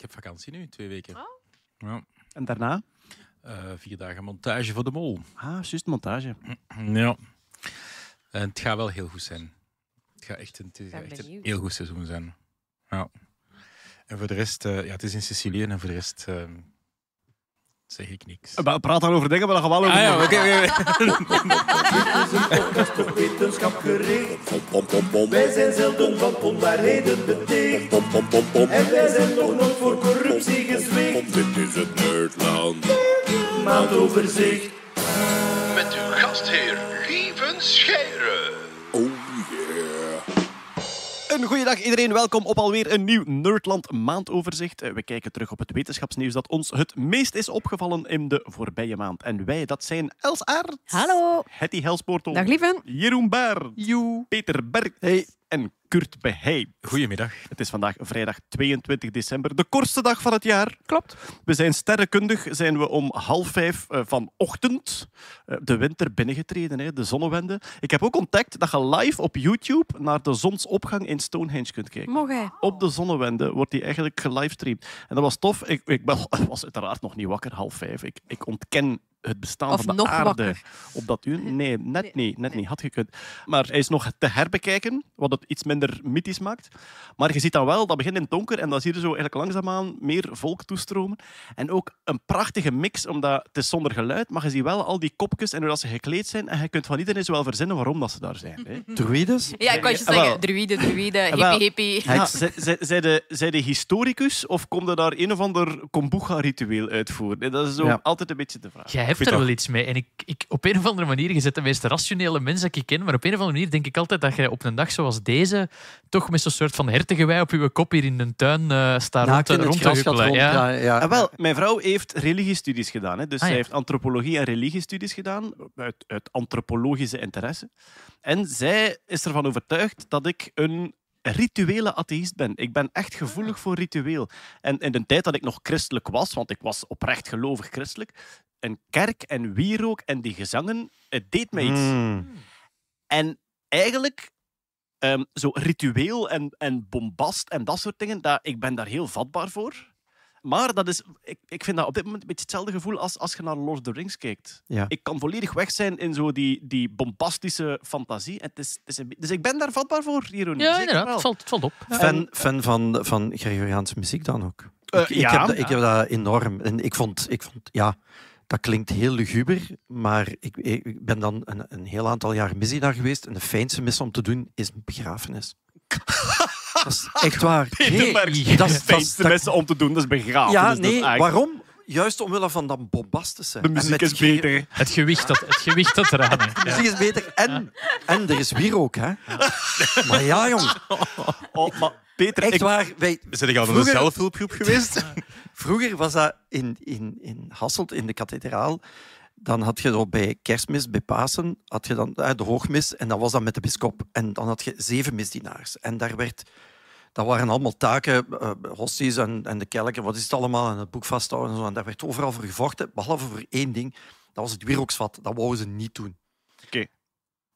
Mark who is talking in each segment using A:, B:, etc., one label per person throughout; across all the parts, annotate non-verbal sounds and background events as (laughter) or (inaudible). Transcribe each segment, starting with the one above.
A: Ik heb vakantie nu, twee weken.
B: Oh.
A: Ja.
C: En daarna?
A: Eh, vier dagen montage voor de mol.
C: Ah, juist montage. (clears throat)
A: Ja. En het gaat wel heel goed zijn. Het gaat echt een, het gaat
B: Ben
A: echt een
B: benieuwd.
A: heel goed seizoen zijn. Ja. En voor de rest, eh, ja, het is in Sicilië en voor de rest eh, zeg ik niks.
C: Maar Praat dan over dingen waar je wel over
A: Ah ja, oké, oké, oké.
D: Dit is een podcast op wetenschap gericht. Wij zijn zelden van onwaarheden beticht. En wij zijn nog nooit voor corruptie gezwicht.
E: Dit is het Nerdland.
D: Maandoverzicht.
F: Met uw gastheer Lieven.
C: Een goeiedag iedereen, welkom op alweer een nieuw Nerdland maandoverzicht. Eh, We kijken terug op het wetenschapsnieuws dat ons het meest is opgevallen in de voorbije maand. En wij, dat zijn Els Aert,
B: Hallo.
C: Hetty Helsportel,
B: Dag lieven.
C: Jeroen Baert, Peter Berg en Kurt Beheij.
A: Goedemiddag.
C: Het is vandaag vrijdag 22 december, de kortste dag van het jaar.
B: Klopt.
C: We zijn sterrenkundig, zijn we om half vijf eh, vanochtend eh, de winter binnengetreden, hè, de zonnewende. Ik heb ook ontdekt dat je live op YouTube naar de zonsopgang in Stonehenge kunt kijken.
B: Hij.
C: Op de zonnewende wordt die eigenlijk gelivestreamd. En dat was tof. Ik, ik ben- (laughs) was uiteraard nog niet wakker, half vijf. Ik, ik ontken het bestaan
B: Of
C: van de
B: nog
C: aarde
B: wakker.
C: op dat uur. Nee, net
B: Nee.
C: niet. Net niet. Had gekund. Maar hij is nog te herbekijken, wat het iets minder mythisch maakt. Maar je ziet dan wel, dat begint in het donker en dan zie je zo eigenlijk langzaamaan meer volk toestromen. En ook een prachtige mix, omdat het is zonder geluid, maar je ziet wel al die kopjes en hoe dat ze gekleed zijn. En je kunt van iedereen zo wel verzinnen waarom dat ze daar zijn. Hè. (laughs)
G: Druides?
B: Ja, ik kan je zeggen, druïde, druïde,
C: Ah,
B: hippie, hippie.
C: Ja, de, zij de historicus of komt er daar een of ander kombucha-ritueel uitvoeren? Dat is zo
G: Ja.
C: altijd een beetje de vraag.
H: Jij hebt er
A: dat-
H: wel iets mee. En ik, ik, op een of andere manier, je zet de meest rationele mensen die ik ken, maar op een of andere manier denk ik altijd dat jij op een dag zoals deze toch met zo'n soort van hertengewei op je kop hier in de tuin eh staat rond,
G: in het
H: rond te huppelen.
G: rond.
H: Ja.
G: Ja, ja.
C: Ah, wel, mijn vrouw heeft religiestudies gedaan. Hè. Dus
H: Ah,
C: zij heeft antropologie en religiestudies gedaan, uit, uit antropologische interesse. En zij is ervan overtuigd dat ik een rituele atheïst ben. Ik ben echt gevoelig voor ritueel. En in de tijd dat ik nog christelijk was, want ik was oprecht gelovig christelijk, een kerk en wierook en die gezangen, het deed mij iets.
G: Mm.
C: En eigenlijk, ehm, zo ritueel en, en bombast en dat soort dingen, dat, ik ben daar heel vatbaar voor. Maar dat is, ik, ik vind dat op dit moment een beetje hetzelfde gevoel als als je naar Lord of the Rings kijkt.
G: Ja.
C: Ik kan volledig weg zijn in zo die, die bombastische fantasie. Het is, het is een, dus ik ben daar vatbaar voor, Jeroen.
H: Ja,
C: Zeker
H: inderdaad.
C: wel.
H: Het valt, het valt op.
G: Fan, fan van, van Gregoriaanse muziek dan ook.
C: Eh,
G: ik, ik
C: ja.
G: heb dat, ik heb dat enorm. En ik vond, ik vond ja, dat klinkt heel luguber, maar ik, ik ben dan een, een heel aantal jaar misdienaar geweest. En de fijnste mis om te doen is een begrafenis. (laughs) dat is echt waar. Nee, dat is-
C: het fijnste mensen om te doen, dat is begraven.
G: Ja, nee, waarom? Juist omwille van dat bombastische.
C: De muziek is beter.
H: Het gewicht dat, het gewicht dat eraan hangt.
G: De
H: Ja.
G: muziek is beter. En, en er is wierook, hè. Maar ja, jong.
C: Oh, maar Peter,
G: Echt
C: ik,
G: waar. Wij,
A: dat al een
G: Vroeger-
A: zelfhulpgroep geweest?
G: Vroeger was dat in, in, in Hasselt, in de kathedraal. Dan had je zo bij kerstmis, bij Pasen, had je dan eh, de hoogmis. En dat was dan met de bischop. En dan had je zeven misdienaars. En daar werd... Dat waren allemaal taken, eh, hosties en, en de kelken, wat is het allemaal, en het boek vasthouden en zo. En daar werd overal voor gevochten, behalve voor één ding. Dat was het wierooksvat. Dat wouden ze niet doen.
C: Oké.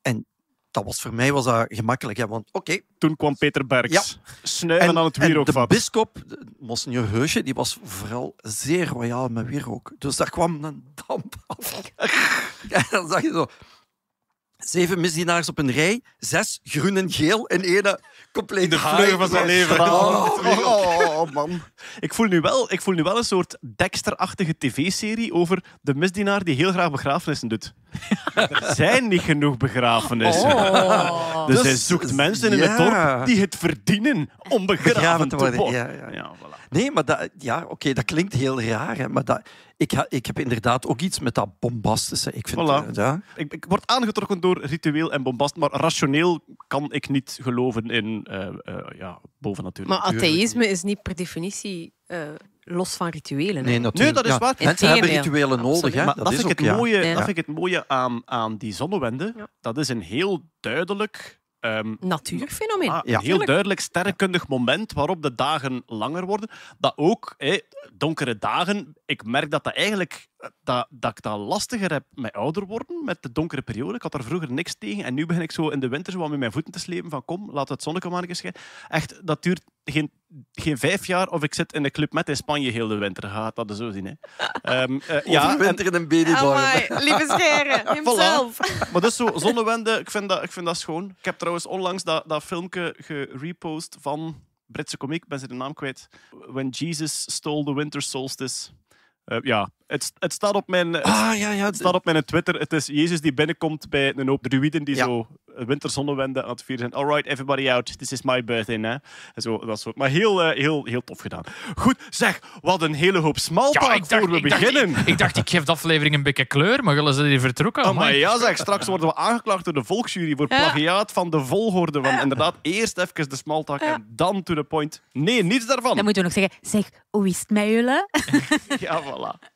G: En dat was, voor mij was dat gemakkelijk, hè, want oké,
C: toen kwam Peter Bergs.
G: Ja.
C: Snuiven aan het
G: en de
C: wierookvat.
G: bischop, de- Monseigneur Heusje, die was vooral zeer royaal met wierook. Dus daar kwam een damp af. (laughs) en dan zag je zo... Zeven misdienaars op een rij, zes groen en geel en ene compleet
A: de fleur van zijn leven.
C: Oh, oh, oh, man. Ik voel, nu wel, ik voel nu wel een soort Dexter-achtige tv-serie over de misdienaar die heel graag begrafenissen doet. Er (laughs) zijn niet genoeg begrafenissen.
B: Oh. (laughs)
C: Dus,
G: Dus-
C: hij zoekt mensen in
G: ja.
C: het dorp die het verdienen om begraven,
G: Begraven
C: te
G: te
C: worden.
G: worden. Ja, ja.
C: Ja, voilà.
G: Nee, maar dat, ja, oké, dat klinkt heel raar. Hè, maar dat, ik, ha- ik heb inderdaad ook iets met dat bombastische. Ik vind,
C: Voilà.
G: eh, ja.
C: Ik, ik word aangetrokken door ritueel en bombast, maar rationeel kan ik niet geloven in eh eh ja, bovennatuurlijk.
B: Maar atheïsme is niet per definitie eh, los van rituelen. hè.
G: Nee, natuurlijk.
C: dat is
G: Ja,
C: waar.
G: Mensen hebben rituelen nodig.
B: Absoluut.
G: Hè.
C: Maar
G: dat,
C: dat,
G: is
C: vind ik het mooie,
B: Ja.
C: dat vind ik het mooie aan, aan die zonnewende.
B: Ja.
C: Dat is een heel duidelijk, ehm,
B: Natuurfenomeen.
C: ah, een heel duidelijk sterrenkundig moment waarop de dagen langer worden. Dat ook, hé, donkere dagen, ik merk dat dat eigenlijk dat, dat ik dat lastiger heb met ouder worden, met de donkere periode. Ik had er vroeger niks tegen en nu begin ik zo in de winter zo wat met mijn voeten te slepen van kom, laat het zonnetje maar een keer schijnen. Echt, dat duurt geen, geen vijf jaar of ik zit in een club met in Spanje heel de winter. Gaat dat zo zien. Hè. (laughs) Ehm, eh, ja,
G: Overwinter in een babybar.
B: Amai, lieve scheren, (laughs) himself.
C: maar dus zo, zonnewende, ik vind, dat, ik vind dat schoon. Ik heb trouwens onlangs dat, dat filmpje gerepost van Britse komiek, ben ze de naam kwijt. When Jesus Stole the Winter Solstice. Eh, ja, het, het staat op mijn...
G: Ah, ja, ja.
C: het staat op mijn Twitter. Het is Jezus die binnenkomt bij een hoop druïden die
G: Ja.
C: zo winterzonnewende aan het vieren zijn. All right, everybody out. This is my birthday. Hè? En zo, dat soort. Maar heel, eh, heel, heel tof gedaan. Goed, zeg, wat een hele hoop smalltalk voor we
H: ik, dacht,
C: beginnen.
H: ik, ik dacht, ik geef de aflevering een beetje kleur, maar willen ze die vertrokken?
C: Oh, maar ja, zeg, straks worden we aangeklaagd door de volksjury voor
B: Ja.
C: plagiaat van de volgorde. Van inderdaad, eerst even de smalltalk en dan to the point. Nee, niets daarvan.
B: Dan moeten we nog zeggen, zeg, hoe is het met jullie? (laughs)
C: Ja, voilà.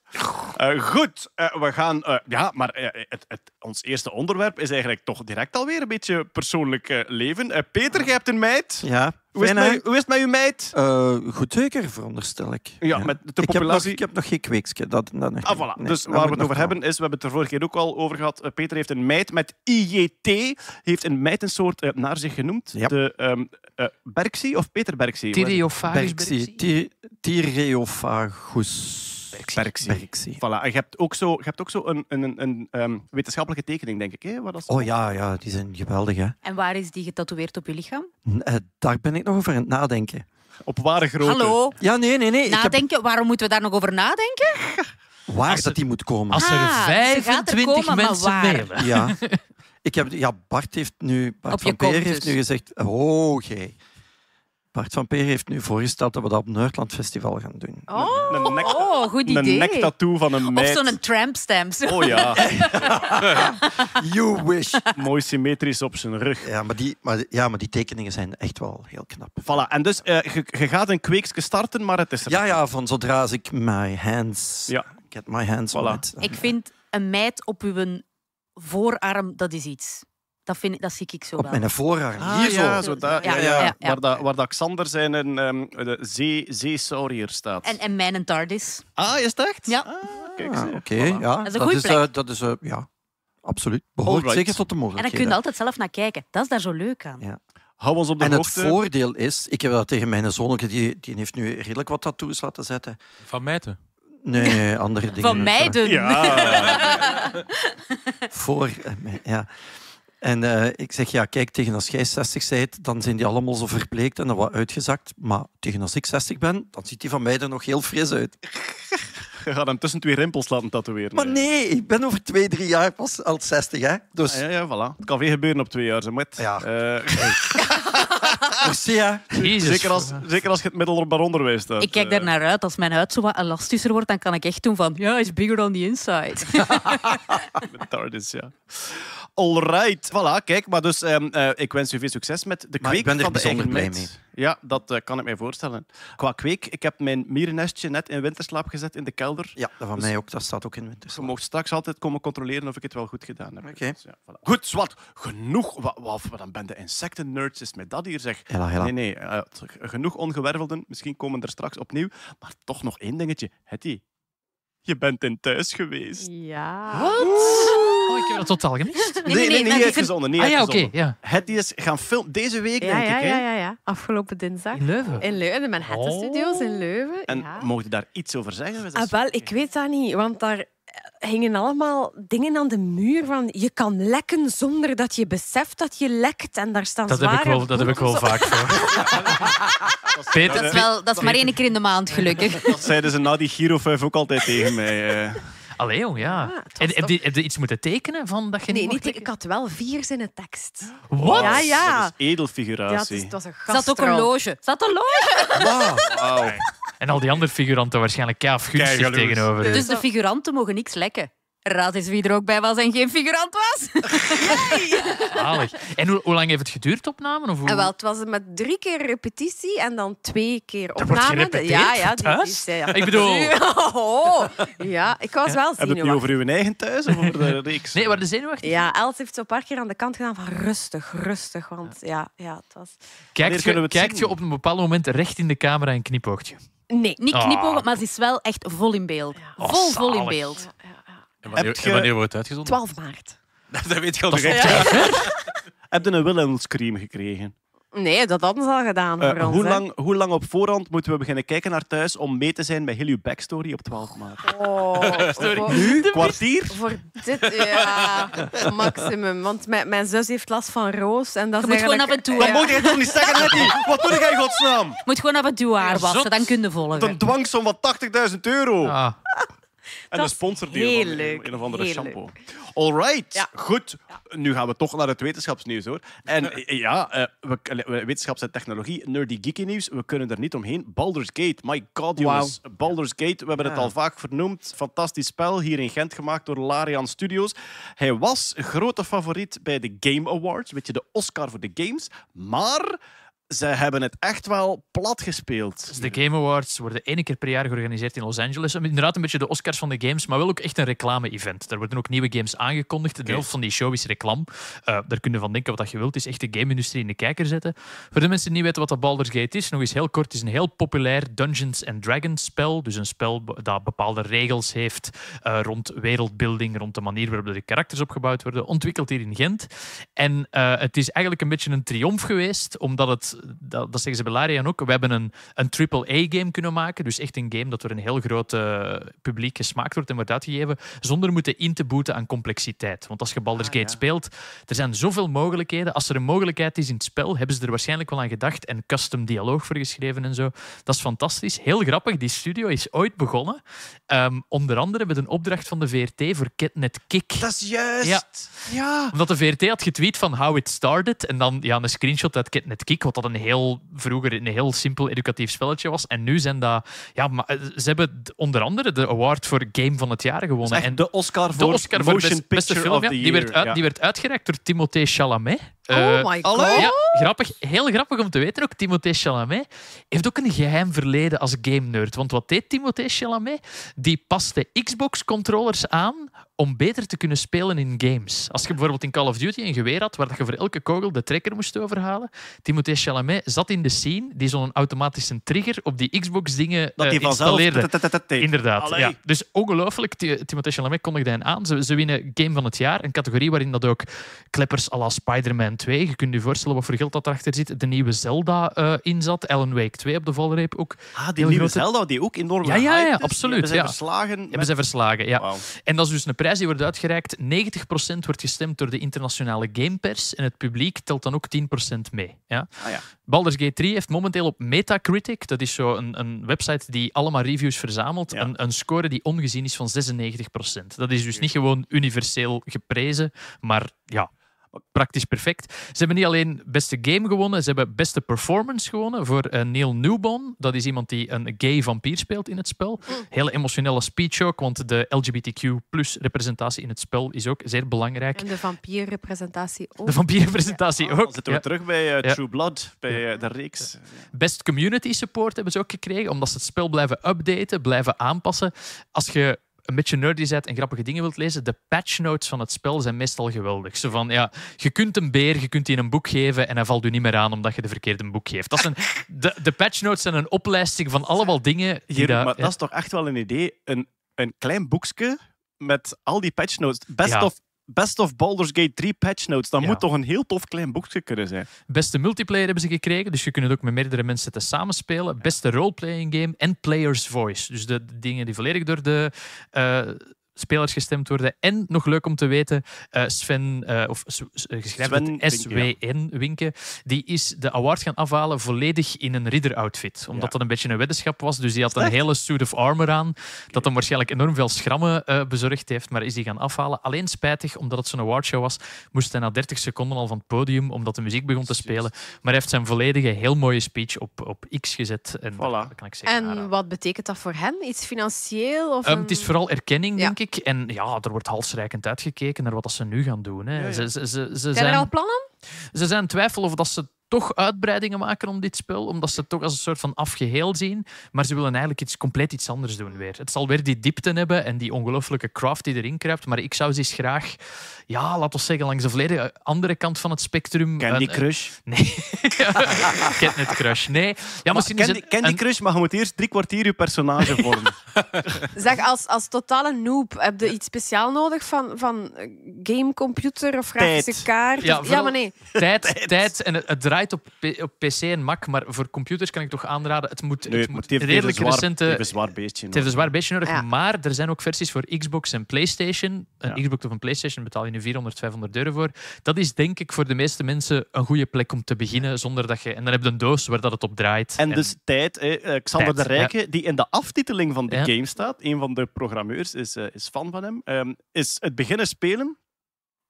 C: Eh, goed, eh, we gaan. eh, ja, maar eh, het, het, ons eerste onderwerp is eigenlijk toch direct alweer een beetje persoonlijk eh, leven. Eh, Peter, jij hebt een meid.
G: Ja,
C: Hoe is, het met, hoe is het met uw meid?
G: Eh, goed zeker, veronderstel ik.
C: Ja, met de
G: ik, heb nog,
C: populatie.
G: ik heb nog geen kweekske. Dat, dat nog
C: Ah, voilà.
G: Nee,
C: dus waar we het over hebben is, we hebben het er vorige keer ook al over gehad. eh, Peter heeft een meid met IJT, heeft een meid een soort eh, naar zich genoemd.
G: Ja.
C: De ehm eh Berksie of Peter Berksie?
G: Ty-
C: Berksie. Voilà. En je hebt ook zo, je hebt ook zo een, een, een, een ehm, wetenschappelijke tekening, denk ik. Hè? Wat dat
G: Oh ja, ja, die zijn geweldig. Hè.
B: En waar is die getatoeëerd op je lichaam?
G: Eh, daar ben ik nog over aan het nadenken.
C: Op ware grootte.
B: Hallo?
G: Ja, nee, nee, nee. Heb
B: Nadenken, waarom moeten we daar nog over nadenken? (laughs)
G: waar
H: Als
G: dat die moet komen.
H: Als er
B: Ah, ze gaat er
H: 25
B: komen, maar
H: mensen mailen.
G: Ja. (laughs) Ik heb, ja, Bart heeft nu... Bart van Peer heeft
B: dus.
G: nu gezegd... Oh, jee. Bart van Peer heeft nu voorgesteld dat we dat op Nerdland Festival gaan doen.
B: Oh,
C: Een nek-
B: oh goed
C: Een
B: idee.
C: nektattoo van een
B: Of
C: meid.
B: zo'n trampstamp. Zo.
C: Oh ja, (laughs)
G: You wish.
C: mooi symmetrisch op zijn rug.
G: Ja, maar die, maar, ja, maar die tekeningen zijn echt wel heel knap.
C: Voilà. En dus, eh, je je gaat een kweekske starten, maar het is er.
G: Ja, ja, van zodra als ik my hands...
C: Ja.
G: Get my hands on
C: Voilà.
G: it.
B: Ik vind een meid op uw voorarm, dat is iets. Dat, vind ik, dat zie ik zo
G: Op
B: wel.
G: mijn voorarm.
C: Ah,
G: Hier zo.
C: ja, zo daar, ja,
B: Ja,
C: ja,
B: ja, ja.
C: Waar, dat, waar dat Xander zijn een, ehm, de zee, zeesaurier staat.
B: En, en mijn TARDIS.
C: Ah, is het echt?
B: Ja.
C: Ah, kijk
G: Ah. Oké,
C: Voilà.
G: ja.
B: Dat is een goeie
G: is,
B: plek.
G: eh, dat is, eh, ja, absoluut. Behoort
C: Alright.
G: zeker tot de
B: En dan kun
G: mogelijkheden.
B: je altijd zelf naar kijken. Dat is daar zo leuk aan.
G: Ja.
C: Hou ons op de
G: En het voordeel is, ik heb dat tegen mijn zoon, die, die heeft nu redelijk wat tattoos laten zetten.
A: Van mijten.
G: Nee, nee, andere (laughs) dingen.
B: Van meiden.
C: Ja. (laughs)
G: Voor, eh, mij, ja. En eh, ik zeg, ja, kijk, tegen als jij 60 bent, dan zijn die allemaal zo verpleekt en dan wat uitgezakt. Maar tegen als ik 60 ben, dan ziet die van mij er nog heel fris uit. (laughs)
C: Je gaat hem tussen twee rimpels laten tatoeëren.
G: Maar nee, ik ben over twee, drie jaar pas al 60, hè. Dus,
C: Ah, ja, ja, voilà. Het kan weer gebeuren op twee jaar, ze moet.
G: Ja.
C: Eh, (laughs) (laughs)
G: merci.
H: Jezus.
C: zeker, als, zeker als je het middelbaar onderwijs staat.
B: Ik kijk
C: Eh,
B: daar naar uit. Als mijn huid zo wat elastischer wordt, dan kan ik echt doen van... Ja, it's bigger on the inside.
C: Met TARDIS, ja. Alright, voilà, kijk, maar dus ehm, eh, ik wens u veel succes met de
G: Maar
C: kweek
G: ik ben er
C: van de
G: bijzonder
C: eigen
G: blij
C: meid. Ja, dat eh, kan ik mij voorstellen. Qua kweek, ik heb mijn mierennestje net in winterslaap gezet in de kelder.
G: Ja, dat van
C: Dus-
G: mij ook. Dat staat ook in winter.
C: Je mag straks altijd komen controleren of ik het wel goed gedaan heb.
G: Oké.
C: Dus ja, voilà. Goed, zwart. Genoeg. Wat, wat, wat een bende insecten-nerds is met dat hier, zeg.
G: Hela, hela.
C: Nee, nee. eh, genoeg ongewervelden. Misschien komen er straks opnieuw. Maar toch nog één dingetje. Hetty, je bent in thuis geweest.
B: Ja.
H: Oh, ik heb dat totaal gemist.
B: Nee, nee, nee,
C: niet uitgezonden. Niet
H: Ah ja, oké. ja.
C: Is gaan filmen deze week,
I: Ja,
C: denk
I: ja,
C: ik. Hè?
I: ja, ja, ja. Afgelopen dinsdag.
H: In Leuven.
I: In Leuven, de Manhattan
H: Oh.
I: Studios in Leuven.
C: En
I: ja.
C: mocht je daar iets over zeggen?
I: Ah, wel, ik weet dat niet, want daar eh, hingen allemaal dingen aan de muur van je kan lekken zonder dat je beseft dat je lekt. En daar staan
H: Dat heb ik wel, dat heb ik wel vaak voor. (laughs) Peter,
B: Dat is, wel, dat is maar één keer in de maand, gelukkig.
C: Dat zeiden ze na die Giro 5 ook altijd tegen mij.
H: Allee, jong, ja.
I: Ah,
H: heb, je, heb je iets moeten tekenen van dat je
I: Nee,
H: niet
I: ik had wel vier zinnen tekst.
H: Wat?
I: Ja, ja.
C: Dat is
I: Ja,
C: edelfiguratie.
I: het, is- het was een
B: Zat ook een loge. Zat een loge. (laughs)
G: Wauw.
H: En al die andere figuranten waarschijnlijk
C: Keijaloers.
H: tegenover.
B: Dus de figuranten mogen niks lekken. Raad eens wie er ook bij was en geen figurant was. (laughs)
H: Zalig. En hoe, hoe lang heeft het geduurd, opnamen? Of hoe?
I: En wel, het was met drie keer repetitie en dan twee keer opname. ja, ja, die-
H: thuis?
I: die ja.
H: Ik bedoel- (laughs)
I: Oh, ja, ik was wel
C: Heb je het nu
I: zenuwachtig.
C: over uw eigen thuis of over de reeks?
H: Nee, waar de zenuwachtig?
I: Ja, Els heeft zo een paar keer aan de kant gedaan van rustig, rustig. Want ja, ja het was...
H: Kijkt, je, kijkt je op een bepaald moment recht in de camera en knipoogt je?
I: Nee.
B: Niet
H: Ah.
B: knipogen, maar ze is wel echt vol in beeld.
H: Oh,
B: vol, vol in beeld.
A: En wanneer,
C: Heb je-
A: en wanneer wordt het uitgezonden?
I: 12 maart. (laughs)
A: dat weet je al direct. (laughs)
C: Heb je een Wilhelmscream gekregen?
I: Nee, dat hadden ze al gedaan
C: Eh,
I: ons.
C: hoe,
I: hè.
C: lang, hoe lang op voorhand moeten we beginnen kijken naar thuis om mee te zijn bij heel uw backstory op 12 maart?
I: Oh, (laughs) voor,
C: Nu? Kwartier?
I: voor dit, ja, maximum. Want mijn, mijn zus heeft last van roos. En dat
B: Je
I: is
B: moet gewoon af en toe,
C: Dat
B: ja.
C: moet jij toch niet zeggen, Nettie? Wat doe jij in godsnaam?
B: Je moet gewoon af en toe haar wassen, dan kun je volgen.
C: Een dwangsom van 80.000 euro.
H: Ah,
C: En
I: is
C: sponsordeal
I: heel
C: van
I: leuk,
C: een of andere
I: heel
C: shampoo. All right,
I: Ja.
C: goed. Nu gaan we toch naar het wetenschapsnieuws hoor. En eh, ja, eh, we, we- wetenschaps- en technologie, nerdy geeky nieuws. We kunnen er niet omheen. Baldur's Gate, my god jongens. Baldur's Gate, we hebben het al vaak vernoemd. Fantastisch spel, hier in Gent gemaakt door Larian Studios. Hij was grote favoriet bij de Game Awards, weet je, de Oscar voor de games. Maar ze hebben het echt wel plat gespeeld.
H: dus de Game Awards worden één keer per jaar georganiseerd in Los Angeles. Inderdaad een beetje de Oscars van de games, maar wel ook echt een reclame-event. Daar worden ook nieuwe games aangekondigd. De helft van die show is reclame. Eh, daar kun je van denken wat je wilt. Het is echt de game-industrie in de kijker zetten. Voor de mensen die niet weten wat dat Baldur's Gate is, nog eens heel kort. Het is een heel populair Dungeons and Dragons spel. Dus een spel dat bepaalde regels heeft eh, rond wereldbuilding, rond de manier waarop de karakters opgebouwd worden. Ontwikkeld hier in Gent. En eh, het is eigenlijk een beetje een triomf geweest, omdat het, dat, dat zeggen ze bij Larian ook, we hebben een, een AAA-game kunnen maken. Dus echt een game dat door een heel groot eh, publiek gesmaakt wordt en wordt uitgegeven, zonder moeten in te boeten aan complexiteit. Want als je Baldur's
C: Ah,
H: Gate
C: ja.
H: speelt, er zijn zoveel mogelijkheden. Als er een mogelijkheid is in het spel, hebben ze er waarschijnlijk wel aan gedacht en custom dialoog voor geschreven en zo. Dat is fantastisch. Heel grappig, die studio is ooit begonnen. ehm, onder andere met een opdracht van de VRT voor Catnet Kick.
C: Dat is juist.
H: Ja.
C: ja.
H: Omdat de VRT had getweet van how it started. En dan ja, een screenshot uit Catnet Kick, wat dat een heel vroeger een heel simpel educatief spelletje was. En nu zijn dat... Ja, maar, eh, ze hebben onder andere de award voor Game van het jaar gewonnen. En
C: de Oscar
H: de
C: voor
H: Oscar voor best- beste
C: Picture
H: film,
C: of
H: ja,
C: the
H: die, werd
C: Year.
H: uit,
C: Ja.
H: die werd uitgereikt door Timothée Chalamet.
I: Oh
H: Eh,
I: my god.
H: ja, grappig, heel grappig om te weten ook. Timothée Chalamet heeft ook een geheim verleden als game-nerd. Want wat deed Timothée Chalamet? Die paste Xbox-controllers aan om beter te kunnen spelen in games. Als je bijvoorbeeld in Call of Duty een geweer had waar je voor elke kogel de trekker moest overhalen, Timothée Chalamet zat in de scene die zo'n automatische trigger op die Xbox-dingen
C: Dat
H: eh, installeerde. Inderdaad. Ja. Dus ongelooflijk. Ti- Timothée Chalamet kondigde hen aan. Ze, ze winnen Game van het Jaar. Een categorie waarin dat ook kleppers à la Spider-Man 2. Je kunt je voorstellen wat voor geld dat erachter zit. De nieuwe Zelda eh in zat. Alan Wake 2 op de valreep ook.
C: Ah, die nieuwe
H: grote-
C: Zelda, die ook enorm
H: Ja, ja, ja,
C: die
H: absoluut,
C: Hebben ze
H: ja.
C: verslagen.
H: Hebben ze verslagen, ja. En dat is dus een prijs die wordt uitgereikt. 90% wordt gestemd door de internationale gamepers. En het publiek telt dan ook 10% mee. Ja?
C: Ah, ja.
H: Baldur's Gate 3 heeft momenteel op Metacritic, dat is zo een, een website die allemaal reviews verzamelt,
C: Ja.
H: een, een score die ongezien is van 96%. Dat is dus niet gewoon universeel geprezen, maar ja, praktisch perfect. Ze hebben niet alleen beste game gewonnen, ze hebben beste performance gewonnen voor eh, Neil Newbon. Dat is iemand die een gay vampier speelt in het spel. Hele emotionele speech ook, want de LGBTQ-representatie in het spel is ook zeer belangrijk.
I: En de vampierrepresentatie ook.
H: De vampierrepresentatie
C: Ah, dan
H: ook.
C: zitten
H: Ja.
C: we terug bij eh,
H: Ja.
C: True Blood, bij eh, de reeks.
H: Best community support hebben ze ook gekregen, omdat ze het spel blijven updaten, blijven aanpassen. Als je een beetje nerdy bent en grappige dingen wilt lezen, de patch notes van het spel zijn meestal geweldig. Zo van, ja, je kunt een beer, je kunt die een boek geven en hij valt u niet meer aan omdat je de verkeerde boek geeft. Dat zijn, (laughs) de, de patch notes zijn een oplijsting van allemaal dingen die
C: Hier,
H: daar-
C: maar
H: ja.
C: dat is toch echt wel een idee. Een, een klein boekje met al die patch notes. Best,
H: Ja.
C: of, best of Baldur's Gate 3 patch notes. Dat
H: Ja.
C: moet toch een heel tof klein boekje kunnen zijn.
H: Beste multiplayer hebben ze gekregen, dus je kunt het ook met meerdere mensen te samenspelen. Beste roleplaying game en player's voice. Dus de, de dingen die volledig door de eh, spelers gestemd worden. En nog leuk om te weten, eh, Sven, eh, of eh, geschreven SWN Winke, die is de award gaan afhalen volledig in een ridder-outfit. Omdat
C: Ja.
H: dat een beetje een weddenschap was. Dus die had een
C: Echt?
H: hele suit of armor aan, dat hem waarschijnlijk enorm veel schrammen eh, bezorgd heeft, maar is die gaan afhalen. Alleen spijtig, omdat het zo'n awardshow was, moest hij na 30 seconden al van het podium, omdat de muziek begon te spelen. Maar hij heeft zijn volledige, heel mooie speech op, op X gezet. En
C: Voilà.
H: kan ik
I: En wat betekent dat voor hen? Iets financieel? Of
H: Ehm,
I: een-
H: het is vooral erkenning,
I: Ja.
H: denk ik. En ja, er wordt halsrijkend uitgekeken naar wat ze nu gaan doen. Hè.
C: Ja, ja.
H: Ze, ze, ze, ze
I: Zijn
H: zijn,
I: er al plannen?
H: ze zijn in twijfel of dat ze toch uitbreidingen maken om dit spel, omdat ze het toch als een soort van afgeheel zien. Maar ze willen eigenlijk iets compleet iets anders doen weer. Het zal weer die diepte hebben en die ongelooflijke craft die erin kruipt. Maar ik zou ze eens graag, ja, laten we zeggen, langs de volledige andere kant van het spectrum.
C: Candy
H: een-
C: Crush. (laughs)
H: Nee. Catnet Crush. Nee. Ja,
C: Maar
H: misschien is
C: Candy,
H: het
C: Candy Crush, maar je moet eerst drie kwartier je personage (laughs) vormen.
I: Zeg, als, als totale noob, heb je iets speciaal nodig van, van eh, gamecomputer of grafische kaart?
H: Ja,
I: maar nee.
H: Tijd, tijd en het, het draait op, op PC en Mac, maar voor computers kan ik toch aanraden. Het moet,
C: Nee,
H: het moet
C: het
H: redelijk
C: zwaar, het
H: recente.
C: heeft een zwaar beestje.
H: Het heeft een zwaar beestje nodig,
I: Ja.
H: maar er zijn ook versies voor Xbox en PlayStation. Een
C: Ja.
H: Xbox of een PlayStation betaal je nu 400, 500 euro voor. Dat is denk ik voor de meeste mensen een goede plek om te beginnen, zonder dat je... En dan heb je een doos waar dat het op draait.
C: En dus tijd. hè. Eh, Xander
H: Tijd,
C: de Rijke, die in de aftiteling van de
H: Ja.
C: game staat, een van de programmeurs is, eh, is fan van hem, ehm, is het beginnen spelen.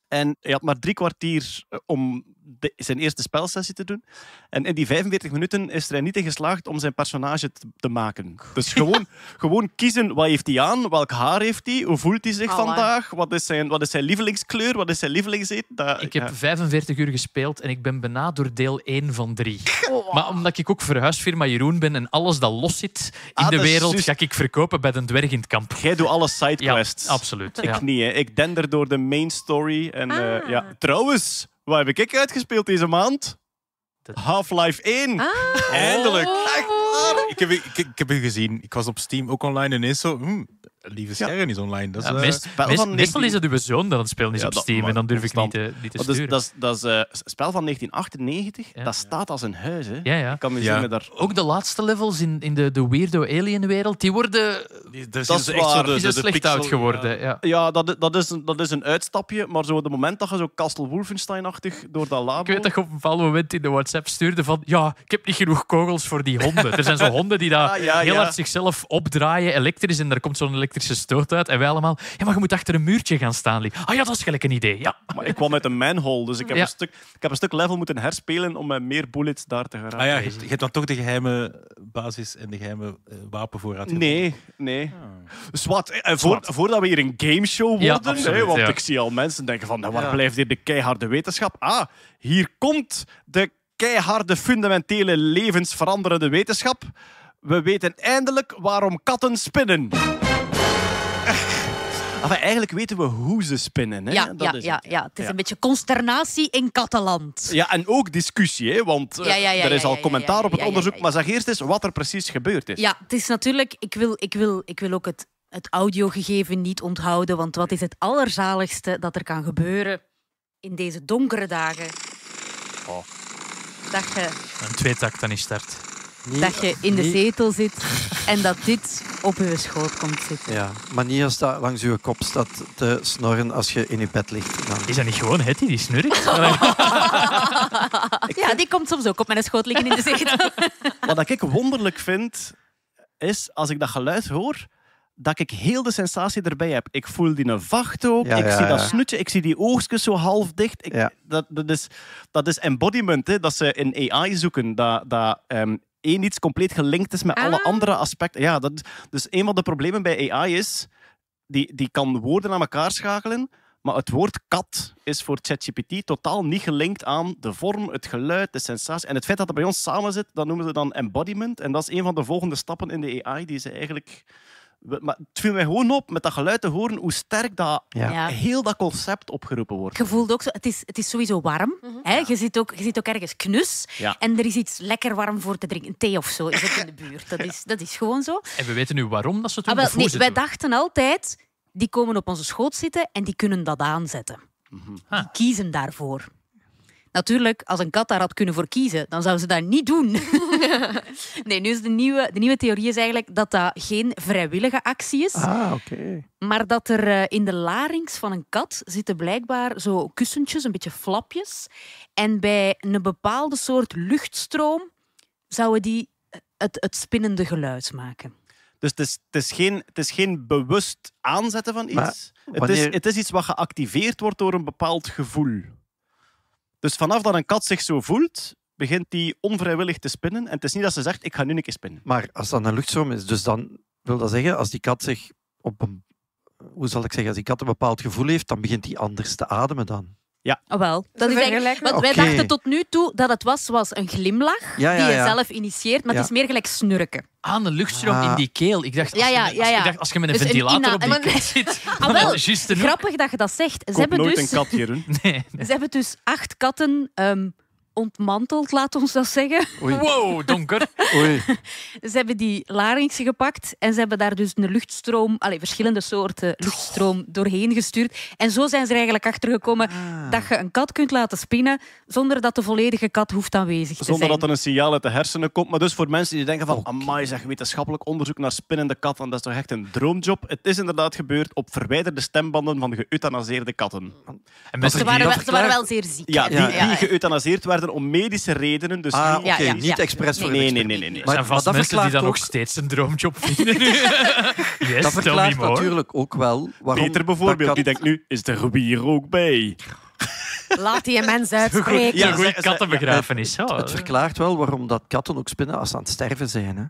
C: En hij had maar drie kwartier eh, om de- zijn eerste spelsessie te doen. En in die 45 minuten is er hij niet in geslaagd om zijn personage te, te maken. Dus gewoon, (laughs) gewoon kiezen wat heeft hij aan, welk haar heeft hij, hoe voelt hij zich
I: Allee.
C: vandaag, wat is, zijn, wat is zijn lievelingskleur, wat is zijn lievelingseten. Dat,
H: Ik heb
C: ja.
H: 45 uur gespeeld en ik ben bijna door deel 1 van 3. (laughs)
I: Oh.
H: Maar omdat ik ook verhuisfirma Jeroen ben en alles dat los zit in
C: Ah,
H: de wereld, ga ik verkopen bij de dwerg in het kamp.
C: Jij doet alle
H: Ja,
C: sidequests.
H: absoluut.
C: Ik
H: Ja.
C: niet, hè. Ik dender door de main story. En, eh,
I: Ah.
C: ja. Trouwens, wat heb ik uitgespeeld deze maand? Half-Life 1.
I: Ah.
A: Eindelijk.
C: Echt waar?
A: Ik heb, ik, ik heb u gezien. Ik was op Steam ook online en ineens zo... hm, lieve scherren is online. Dat is,
H: Ja,
A: eh,
H: meest-
C: spel
H: meest-
C: van
H: meestal
C: 19
H: is het uw zoon dat het spelen is
C: Ja,
H: op Steam en dan durf ik niet te, niet te
C: Dat is,
H: sturen.
C: dat is, dat is eh, spel van 1998.
H: Ja.
C: Dat staat als een huis. Hè.
H: Ja, ja.
C: Ik kan me daar...
H: Ook de laatste levels in, in de, de weirdo alien wereld, die worden
A: die-
C: dat is
A: echt zo de, de,
H: slecht
A: pixel-
H: oud geworden. Ja.
C: Ja, dat, dat, is een, dat is een uitstapje. Maar zo op het moment dat je zo Castle Wolfenstein-achtig door dat labo...
H: Ik weet dat je op een bepaald moment in de WhatsApp stuurde van ja, ik heb niet genoeg kogels voor die honden. Er zijn zo honden die daar (laughs)
C: Ah, ja,
H: heel
C: ja.
H: hard zichzelf opdraaien, elektrisch, en daar komt zo'n elektrische stoot uit. En wij allemaal, ja, maar je moet achter een muurtje gaan staan. Lee. Ah ja, dat is gelijk een idee. Ja.
C: Maar ik kwam uit een manhole, dus ik heb,
H: Ja.
C: een, stuk, ik heb een stuk level moeten herspelen om met meer bullets daar te geraken.
A: Ah ja, je, hebt- je hebt dan toch de geheime basis en de geheime eh, wapenvoorraad.
C: Nee, nee.
A: Ah.
C: Zwat, eh, voor, voordat we hier een gameshow worden,
H: Ja,
C: hè, want
H: ja.
C: ik zie al mensen denken van, nou, waar
G: Ja.
C: blijft hier de keiharde wetenschap? Ah, hier komt de keiharde, fundamentele, levensveranderende wetenschap. We weten eindelijk waarom katten spinnen. Enfin, eigenlijk weten we hoe ze spinnen. Hè?
B: Ja,
C: Dat
B: ja,
C: is
B: ja,
C: het.
B: ja, het is
C: Ja.
B: een beetje consternatie in Kattenland.
C: Ja, en ook discussie, hè, want eh,
B: Ja, ja, ja,
C: er is al
B: ja,
C: commentaar
B: ja,
C: op het onderzoek.
B: ja, ja.
C: Maar zeg eerst eens wat er precies gebeurd is.
B: Ja, het is natuurlijk... Ik wil, ik wil, ik wil ook het, het audiogegeven niet onthouden, want wat is het allerzaligste dat er kan gebeuren in deze donkere dagen?
C: Oh.
B: Dat je,
H: Een tweetakt dan is start.
G: Niet-
B: dat je in de
G: niet-
B: zetel zit en dat dit op je schoot komt zitten.
G: Ja, maar niet als dat langs je kop staat te snorren als je in je bed ligt. Dan.
H: Is dat niet gewoon Hetty die snurkt? (laughs) (laughs)
B: Ja, die komt soms ook op mijn schoot liggen in de zetel. (laughs)
C: Wat ik wonderlijk vind, is als ik dat geluid hoor, dat ik heel de sensatie erbij heb. Ik voel die een vacht ook,
G: Ja,
C: ik
G: ja,
C: zie dat
G: ja.
C: snoetje, ik zie die oogstjes zo half dicht. Ik,
G: Ja.
C: dat, dat, is, dat is embodiment, hè, dat ze in AI zoeken. Dat, dat ehm, één iets compleet gelinkt is met alle
I: Ah.
C: andere aspecten. Ja, dat, dus een van de problemen bij AI is, die, die kan woorden aan elkaar schakelen, maar het woord kat is voor ChatGPT totaal niet gelinkt aan de vorm, het geluid, de sensatie. En het feit dat het bij ons samen zit, dat noemen ze dan embodiment. En dat is een van de volgende stappen in de AI die ze eigenlijk... Maar het viel mij gewoon op met dat geluid te horen hoe sterk dat,
G: Ja.
C: Heel dat concept opgeroepen wordt.
B: Je voelt ook zo, het is, het is sowieso warm. hè? Je, zit ook, je zit ook ergens knus.
C: Ja.
B: En er is iets lekker warm voor te drinken. Een thee of zo is het in de buurt. Dat is, dat is gewoon zo.
H: En we weten nu waarom dat ze het doen,
B: Ah, wel, nee, wij dachten altijd, die komen op onze schoot zitten en die kunnen dat aanzetten.
H: Ah.
B: Die kiezen daarvoor. Natuurlijk, als een kat daar had kunnen voor kiezen, dan zou ze dat niet doen. (laughs) nee, nu is de nieuwe, de nieuwe theorie is eigenlijk dat dat geen vrijwillige actie is,
G: Ah, oké.
B: maar dat er eh, in de larynx van een kat zitten blijkbaar zo kussentjes, een beetje flapjes. En bij een bepaalde soort luchtstroom zouden die het, het spinnende geluid maken.
C: Dus het is, het, is geen, het is geen bewust aanzetten van iets.
G: Maar
C: het, is,
G: wanneer-
C: het is iets wat geactiveerd wordt door een bepaald gevoel. Dus vanaf dat een kat zich zo voelt, begint die onvrijwillig te spinnen. En het is niet dat ze zegt, ik ga nu een keer spinnen.
G: Maar als dat een luchtstroom is, dus dan wil dat zeggen, als die kat zich op een... Hoe zal ik zeggen, als die kat een bepaald gevoel heeft, dan begint die anders te ademen dan.
B: Oh, wel. Dat is eigenlijk, want wij dachten tot nu toe dat het was, was een glimlach
G: Ja, ja,
B: die je
G: ja.
B: zelf initieert, maar
G: Ja.
B: het is meer gelijk snurken.
H: Aan de luchtstroom
G: Ah.
H: in die keel. Ik dacht, als,
B: Ja, ja,
H: je,
B: ja,
H: als,
B: ja.
H: ik dacht, als je met een
B: Dus een
H: ventilator
B: ina-
H: op die keel zit, (laughs)
B: Ah, wel. Grappig dat je dat zegt. Ze
C: Koop
B: hebben,
C: nooit
B: dus,
C: een kat. (laughs)
H: Nee, nee.
B: ze hebben dus acht katten ehm, ontmanteld, laat ons dat zeggen.
G: Oei,
H: Wow, donker.
G: oei.
B: Ze hebben die laringsen gepakt en ze hebben daar dus een luchtstroom, allez, verschillende soorten luchtstroom doorheen gestuurd. En zo zijn ze er eigenlijk achter gekomen
C: Ah.
B: dat je een kat kunt laten spinnen zonder dat de volledige kat hoeft aanwezig te
C: Zonder
B: zijn.
C: dat er een signaal uit de hersenen komt. Maar dus voor mensen die denken van, amai zeg, wetenschappelijk onderzoek naar spinnende katten, dat is toch echt een droomjob. Het is inderdaad gebeurd op verwijderde stembanden van geëuthanaseerde katten.
H: En
B: Ze
H: mensen
B: waren,
H: die...
B: wel, ze waren wel zeer ziek.
C: Ja, die,
G: Ja,
C: die geëuthanaseerd werden om medische redenen. Dus
G: Ah,
C: niet-
G: oké.
B: ja,
G: Niet expres voor
C: nee,
G: het
C: nee, nee, nee, nee.
H: Er
G: Maar-
H: zijn vast
G: maar dat
H: mensen die dat nog steeds een droomjob (laughs) vinden. yes,
G: Dat
H: tell me
G: verklaart
H: more.
G: natuurlijk ook wel waarom...
C: Peter bijvoorbeeld, die denkt nu, is de gebier ook bij?
I: Laat die mens uitspreken.
H: Ja, goede kattenbegrafenis. ja.
G: Het verklaart wel waarom dat katten ook spinnen als ze aan het sterven zijn. Hè.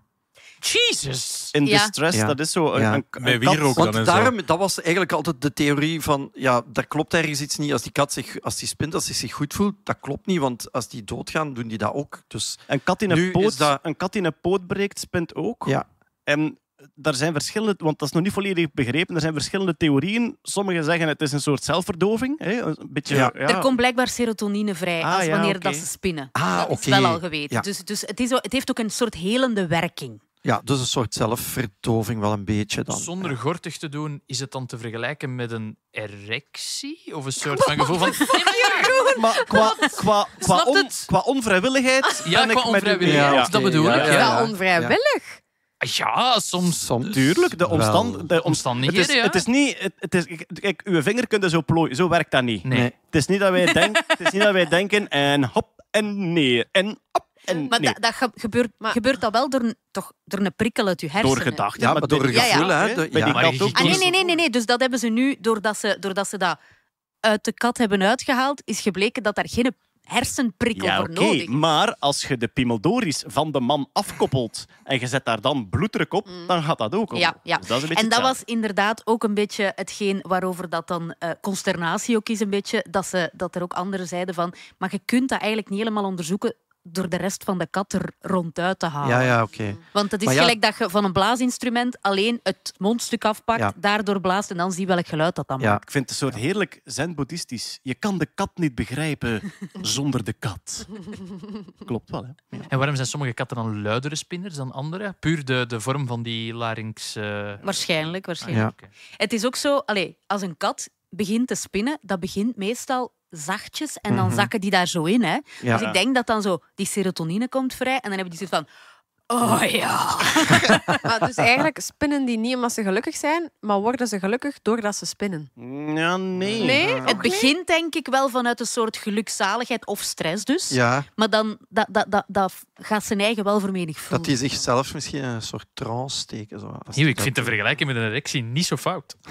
H: Jesus.
C: In
B: Ja.
C: distress,
G: Ja.
C: dat is zo. Een,
G: Ja.
C: een, een kat-
A: dan
G: Want
A: zo.
G: daarom, dat was eigenlijk altijd de theorie van, ja, daar klopt ergens iets niet. Als die kat zich, als die spint, als hij zich goed voelt, dat klopt niet, want als die doodgaan, doen die dat ook. Dus
C: Een kat, die
G: Nu
C: een,
G: is
C: poot,
G: dat-
C: een kat die een poot breekt, spint ook.
G: ja,
C: En daar zijn verschillende, want dat is nog niet volledig begrepen, er zijn verschillende theorieën. Sommigen zeggen het is een soort zelfverdoving. Hè? Een beetje,
G: Ja.
C: ja.
B: Er komt blijkbaar serotonine vrij
C: Ah,
B: als
C: ja,
B: wanneer dat ze spinnen.
G: Ah,
B: dat is wel al geweten.
G: Ja.
B: Dus, dus het, is, het heeft ook een soort helende werking.
G: Ja, dus een soort zelfverdoving wel een beetje dan.
H: Zonder gortig te doen, is het dan te vergelijken met een erectie? Of een soort van gevoel van... (laughs) Maar
C: qua, qua, qua, on- qua onvrijwilligheid.
H: Ja,
C: ben
H: qua
C: ik met
H: onvrijwilligheid,
C: Ja,
H: dat bedoel
G: ja,
H: ik.
G: ja,
H: Ja,
G: ja.
I: Ja, onvrijwillig.
H: Ja, soms...
G: Soms
C: Tuurlijk, de, omstand, de omst-
H: Omstandigheden,
C: het is,
H: ja.
C: het is niet... Het, het is, kijk, uw vinger kunt je zo plooien. Zo werkt dat niet.
H: Nee.
G: Nee.
C: Het is niet dat wij, denk, het is niet dat wij denken en hop en neer en op en
B: Maar dat, dat ge- gebeurt,
I: Maar-
B: gebeurt dat wel door een, toch, door een prikkel uit je hersenen.
C: Door gedachten.
G: Ja, maar door een gevoel, hè.
B: Ah, nee, nee, nee, nee, nee. Dus dat hebben ze nu, doordat ze, doordat ze dat uit de kat hebben uitgehaald, is gebleken dat daar geen hersenprikkel
C: Ja,
B: voor
C: oké.
B: nodig is.
C: Maar als je de pimeldoris van de man afkoppelt en je zet daar dan bloeddruk op, dan gaat dat ook. op.
B: Mm. Ja, ja.
C: Dus dat is een beetje
B: En dat was inderdaad ook een beetje hetgeen waarover dat dan eh, consternatie ook is, een beetje, dat, ze, dat er ook anderen zeiden van, maar je kunt dat eigenlijk niet helemaal onderzoeken door de rest van de kat er ronduit te halen.
G: Ja, ja, oké.
B: Want het is
G: ja-
B: gelijk dat je van een blaasinstrument alleen het mondstuk afpakt,
G: Ja.
B: daardoor blaast en dan zie je welk geluid dat dan
G: Ja.
B: maakt.
C: Ik vind het een soort heerlijk zen-boeddhistisch. Je kan de kat niet begrijpen (laughs) zonder de kat. Klopt wel, hè?
H: En waarom zijn sommige katten dan luidere spinners dan andere? Puur de, de vorm van die larynx... eh,
B: Waarschijnlijk, waarschijnlijk. Het is ook zo, allee, als een kat begint te spinnen, dat begint meestal zachtjes en dan
G: Mhm.
B: zakken die daar zo in. Hè.
G: Ja.
B: Dus ik denk dat dan zo die serotonine komt vrij en dan hebben die zoiets van... Oh ja. (laughs)
I: Maar dus eigenlijk spinnen die niet omdat ze gelukkig zijn, maar worden ze gelukkig doordat ze spinnen.
C: Ja, nee.
I: Nee?
B: Het begint denk ik wel vanuit een soort gelukzaligheid of stress dus.
G: Ja,
B: Maar dan dat, dat, dat, dat gaat zijn eigen wel
G: dat
B: vermenigvuldigen.
G: die zichzelf misschien een soort trance steken. Zo,
H: ik
G: dat
H: vind de vergelijking met een erectie niet zo fout. (laughs)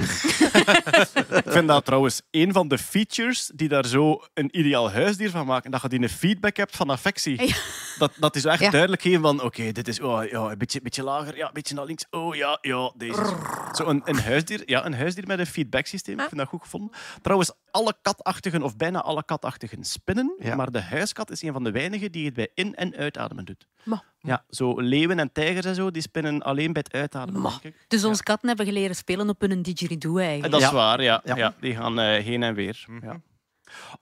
C: Ik vind dat trouwens een van de features die daar zo een ideaal huisdier van maken. Dat je die een feedback hebt van affectie.
B: Ja.
C: Dat, dat is echt
I: Ja.
C: duidelijk geven van, oké, dit is oh, ja, een, beetje, beetje lager, ja, een beetje naar links. Oh ja, ja, deze. Zo een, een, huisdier, ja, een huisdier met een feedbacksysteem. Ik vind dat goed gevonden. Trouwens, alle katachtigen, of bijna alle katachtigen, spinnen.
G: Ja.
C: Maar de huiskat is een van de weinigen die het bij in- en uitademen doet.
I: Ma.
C: Ja, zo leeuwen en tijgers en zo, die spinnen alleen bij het uitademen.
B: Ma.
C: denk ik.
B: Dus onze katten hebben geleren spelen op hun didgeridoo
C: En
B: eigenlijk.
C: dat is
G: Ja.
C: waar, ja.
G: Ja.
C: ja. die gaan eh, heen en weer. Ja.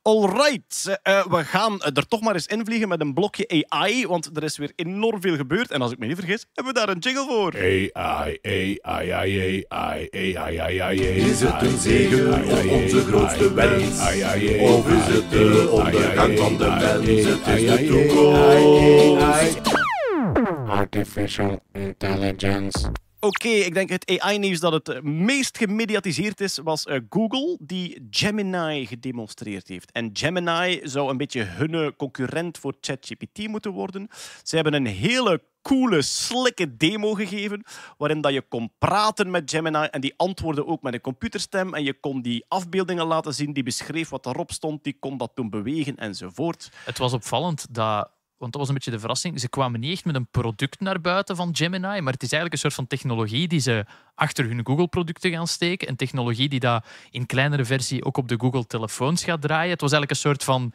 C: Alright, eh, we gaan er toch maar eens invliegen met een blokje AI, want er is weer enorm veel gebeurd. En als ik me niet vergis, hebben we daar een jingle voor.
E: AI, AI, AI, AI, AI, AI, AI, AI.
D: Is het een zegen of onze grootste wens? Of is het de ondergang van de mens? Het is de toekomst.
J: Artificial intelligence.
C: Oké, ik denk het AI-nieuws dat het eh, meest gemediatiseerd is, was eh, Google, die Gemini gedemonstreerd heeft. En Gemini zou een beetje hun concurrent voor ChatGPT moeten worden. Ze hebben een hele coole, slikke demo gegeven, waarin dat je kon praten met Gemini en die antwoordde ook met een computerstem en je kon die afbeeldingen laten zien, die beschreef wat erop stond, die kon dat toen bewegen enzovoort.
H: Het was opvallend dat... Want dat was een beetje de verrassing. Ze kwamen niet echt met een product naar buiten van Gemini, maar het is eigenlijk een soort van technologie die ze achter hun Google-producten gaan steken. Een technologie die dat in kleinere versie ook op de Google-telefoons gaat draaien. Het was eigenlijk een soort van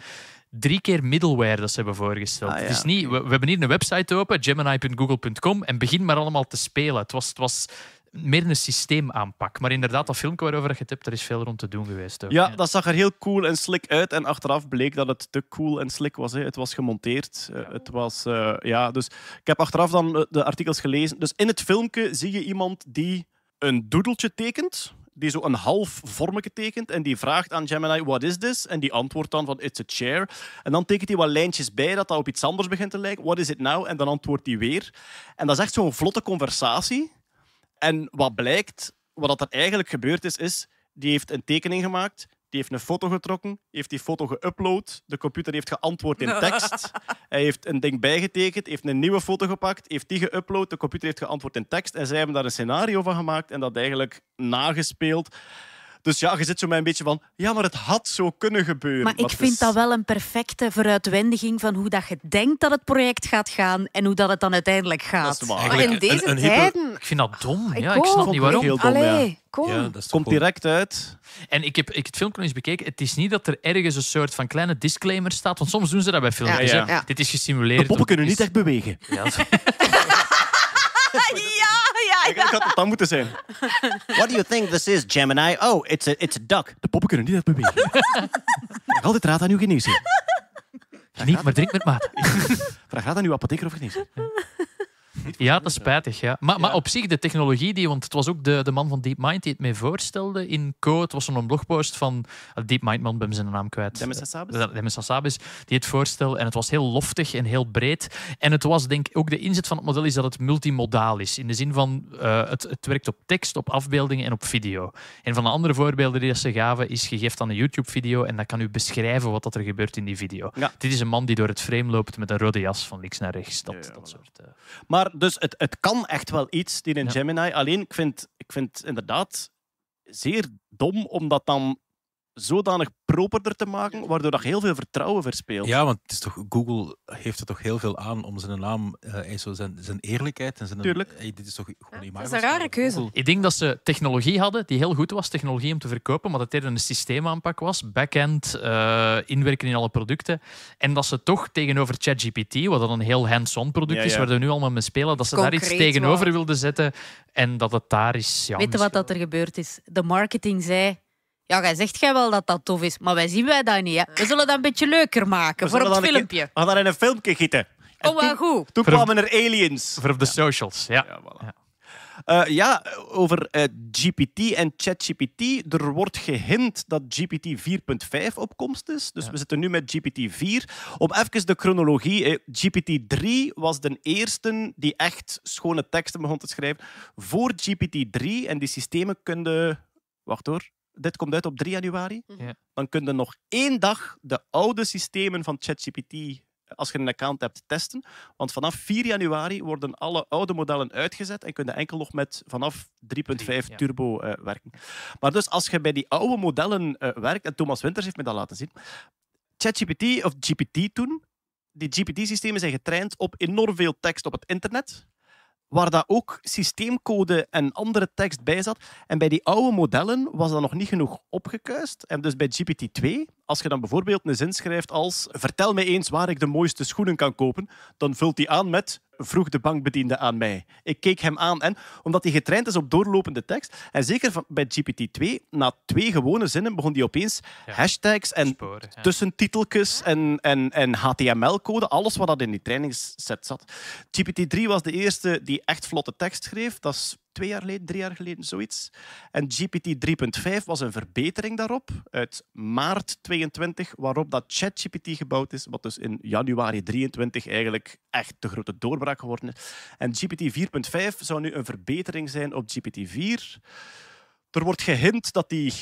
H: drie keer middleware dat ze hebben voorgesteld.
C: Ah, ja.
H: Het is niet, we, we hebben hier een website open, gemini.google.com, en begin maar allemaal te spelen. Het was, het was meer een systeemaanpak. Maar inderdaad, dat filmpje waarover je het hebt, er is veel rond te doen geweest. Ook.
C: Ja, dat zag er heel cool en slick uit. En achteraf bleek dat het te cool en slick was. Hè. Het was gemonteerd. Eh, het was, eh, ja, dus ik heb achteraf dan eh, de artikels gelezen. Dus in het filmpje zie je iemand die een doedeltje tekent. Die zo een half vormetje tekent. En die vraagt aan Gemini, what is this? En die antwoordt dan van, it's a chair. En dan tekent hij wat lijntjes bij dat dat op iets anders begint te lijken. What is it now? En dan antwoordt hij weer. En dat is echt zo'n vlotte conversatie. En wat blijkt, wat dat er eigenlijk gebeurd is, is die heeft een tekening gemaakt, die heeft een foto getrokken, heeft die foto geüpload, de computer heeft geantwoord in (laughs) tekst, hij heeft een ding bijgetekend, heeft een nieuwe foto gepakt, heeft die geüpload, de computer heeft geantwoord in tekst en zij hebben daar een scenario van gemaakt en dat eigenlijk nagespeeld. Dus ja, je zit zo met een beetje van, ja, maar het had zo kunnen gebeuren.
B: Maar ik vind
C: is-
B: dat wel een perfecte vooruitwendiging van hoe dat je denkt dat het project gaat gaan en hoe dat het dan uiteindelijk gaat.
C: Dat is waar.
I: Maar in deze
A: een hippe-
I: tijden...
H: Ik vind dat dom.
I: Ik
H: Ja, ik snap niet waarom.
C: Heel dom, ja.
I: Allee, kom.
A: Ja,
C: komt direct uit.
H: En ik heb ik het filmpje eens bekeken. Het is niet dat er ergens een soort van kleine disclaimer staat. Want soms doen ze dat bij filmpjes.
C: Ja,
H: hè.
C: ja.
I: Ja.
H: Dit is gesimuleerd.
C: De poppen
H: op-
C: kunnen niet echt bewegen.
H: Ja, (laughs) (laughs)
I: Ja, ja,
C: Ik had het dan moeten zijn. What do you think this is, Gemini? Oh, it's a, it's a duck. De poppen kunnen niet echt bewegen. Vraag altijd raad aan uw genezer.
H: niet, maar drink met mate. (laughs)
C: Vraag raad aan uw apotheker of genezer.
H: Ja, dat is spijtig. Ja. Maar, maar op zich, de technologie, die, want het was ook de, de man van DeepMind die het mij voorstelde in Co. Het was zo'n blogpost van uh, DeepMind-man, ben zijn naam kwijt.
C: Demis Hassabis?
H: Eh, Demis Hassabis, die het voorstelde. En het was heel loftig en heel breed. En het was, denk ik, ook de inzet van het model is dat het multimodaal is. In de zin van, eh, het, het werkt op tekst, op afbeeldingen en op video. En van de andere voorbeelden die ze gaven, is je geeft dan een YouTube-video en dat kan u beschrijven wat dat er gebeurt in die video.
C: Ja.
H: Dit is een man die door het frame loopt met een rode jas van links naar rechts. Dat,
C: Ja,
H: dat soort... eh,
C: Maar dus het, het kan echt wel iets, die in
H: Ja.
C: Gemini. Alleen, ik vind, ik vind inderdaad zeer dom om dat dan zodanig properder te maken, waardoor dat heel veel vertrouwen verspeelt.
A: Ja, want het is toch, Google heeft er toch heel veel aan om zijn naam, eh, zijn, zijn eerlijkheid en zijn.
C: Tuurlijk.
A: eh, dit is toch gewoon
I: Ja, dat is een rare keuze.
H: Ik denk dat ze technologie hadden die heel goed was, technologie om te verkopen, maar dat er een systeemaanpak was, backend, eh, inwerken in alle producten. En dat ze toch tegenover ChatGPT, wat dan een heel hands-on product
C: Ja,
H: is, waar we nu allemaal mee spelen, dat ze daar iets tegenover wilden zetten en dat het daar is. Ja,
B: Weet je wat dat er gebeurd is? De marketing zei... Ja, jij zegt jij wel dat dat tof is, maar wij zien wij dat niet. Hè. We zullen dat een beetje leuker maken
C: We
B: voor het filmpje.
C: We gaan daar in een filmpje gieten.
B: Kom wel goed.
C: Toen
H: Voor-
C: kwamen er aliens.
H: Voor op de socials, ja.
C: Ja, voilà.
H: Ja.
C: Eh, ja, over eh, GPT en ChatGPT. Er wordt gehint dat GPT 4.5 op komst is. Dus we zitten nu met GPT 4. Om even de chronologie. eh, GPT 3 was de eerste die echt schone teksten begon te schrijven. Voor GPT 3 en die systemen konden... Wacht hoor. Dit komt uit op 3 januari.
H: Ja.
C: Dan kun je nog één dag de oude systemen van ChatGPT, als je een account hebt, testen. Want vanaf 4 januari worden alle oude modellen uitgezet en kun je enkel nog met vanaf 3.5
H: ja.
C: turbo eh, werken. Maar dus als je bij die oude modellen eh, werkt, en Thomas Winters heeft me dat laten zien, ChatGPT, of GPT toen, die GPT-systemen zijn getraind op enorm veel tekst op het internet, waar dat ook systeemcode en andere tekst bij zat. En bij die oude modellen was dat nog niet genoeg opgekuist. En dus bij GPT-2, als je dan bijvoorbeeld een zin schrijft als vertel mij eens waar ik de mooiste schoenen kan kopen, dan vult hij aan met vroeg de bankbediende aan mij. Ik keek hem aan en, omdat hij getraind is op doorlopende tekst, en zeker van, bij GPT-2, na twee gewone zinnen begon hij opeens
H: Ja.
C: hashtags en
H: Sporen, ja.
C: tussentiteltjes en, en, en HTML-code, alles wat dat in die trainingsset zat. GPT-3 was de eerste die echt vlotte tekst schreef. Dat is twee jaar geleden, drie jaar geleden, zoiets. En GPT 3.5 was een verbetering daarop uit maart 22, waarop dat ChatGPT gebouwd is, wat dus in januari 23 eigenlijk echt de grote doorbraak geworden is. En GPT 4.5 zou nu een verbetering zijn op GPT 4. Er wordt gehint dat die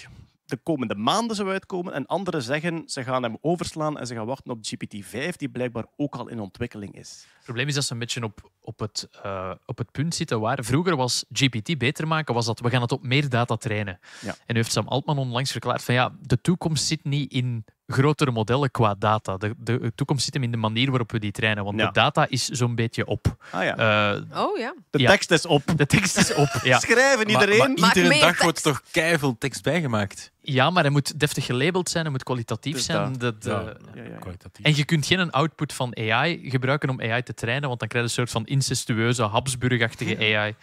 C: de komende maanden zou uitkomen. En anderen zeggen ze gaan hem overslaan en ze gaan wachten op GPT-5, die blijkbaar ook al in ontwikkeling is.
H: Het probleem is dat ze een beetje op, op, het, eh, op het punt zitten waar vroeger was GPT beter maken, was dat we gaan het op meer data trainen.
C: Ja.
H: En nu heeft Sam Altman onlangs verklaard van ja, de toekomst zit niet in grotere modellen qua data. De, de toekomst zit hem in de manier waarop we die trainen, want
C: Ja.
H: de data is zo'n beetje op.
C: Ah ja.
H: Eh,
I: Oh ja.
C: de
H: ja.
C: tekst is op.
H: de tekst is op, (laughs) ja.
C: Schrijven iedereen.
A: maar iedere dag
I: tekst.
A: wordt toch keiveel tekst bijgemaakt.
H: Ja, maar hij moet deftig gelabeld zijn, hij moet kwalitatief
C: Dus
H: zijn.
C: dat-
H: Dat,
A: Ja,
C: ja, ja.
H: En je kunt geen output van AI gebruiken om AI te trainen, want dan krijg je een soort van incestueuze, Habsburgachtige AI.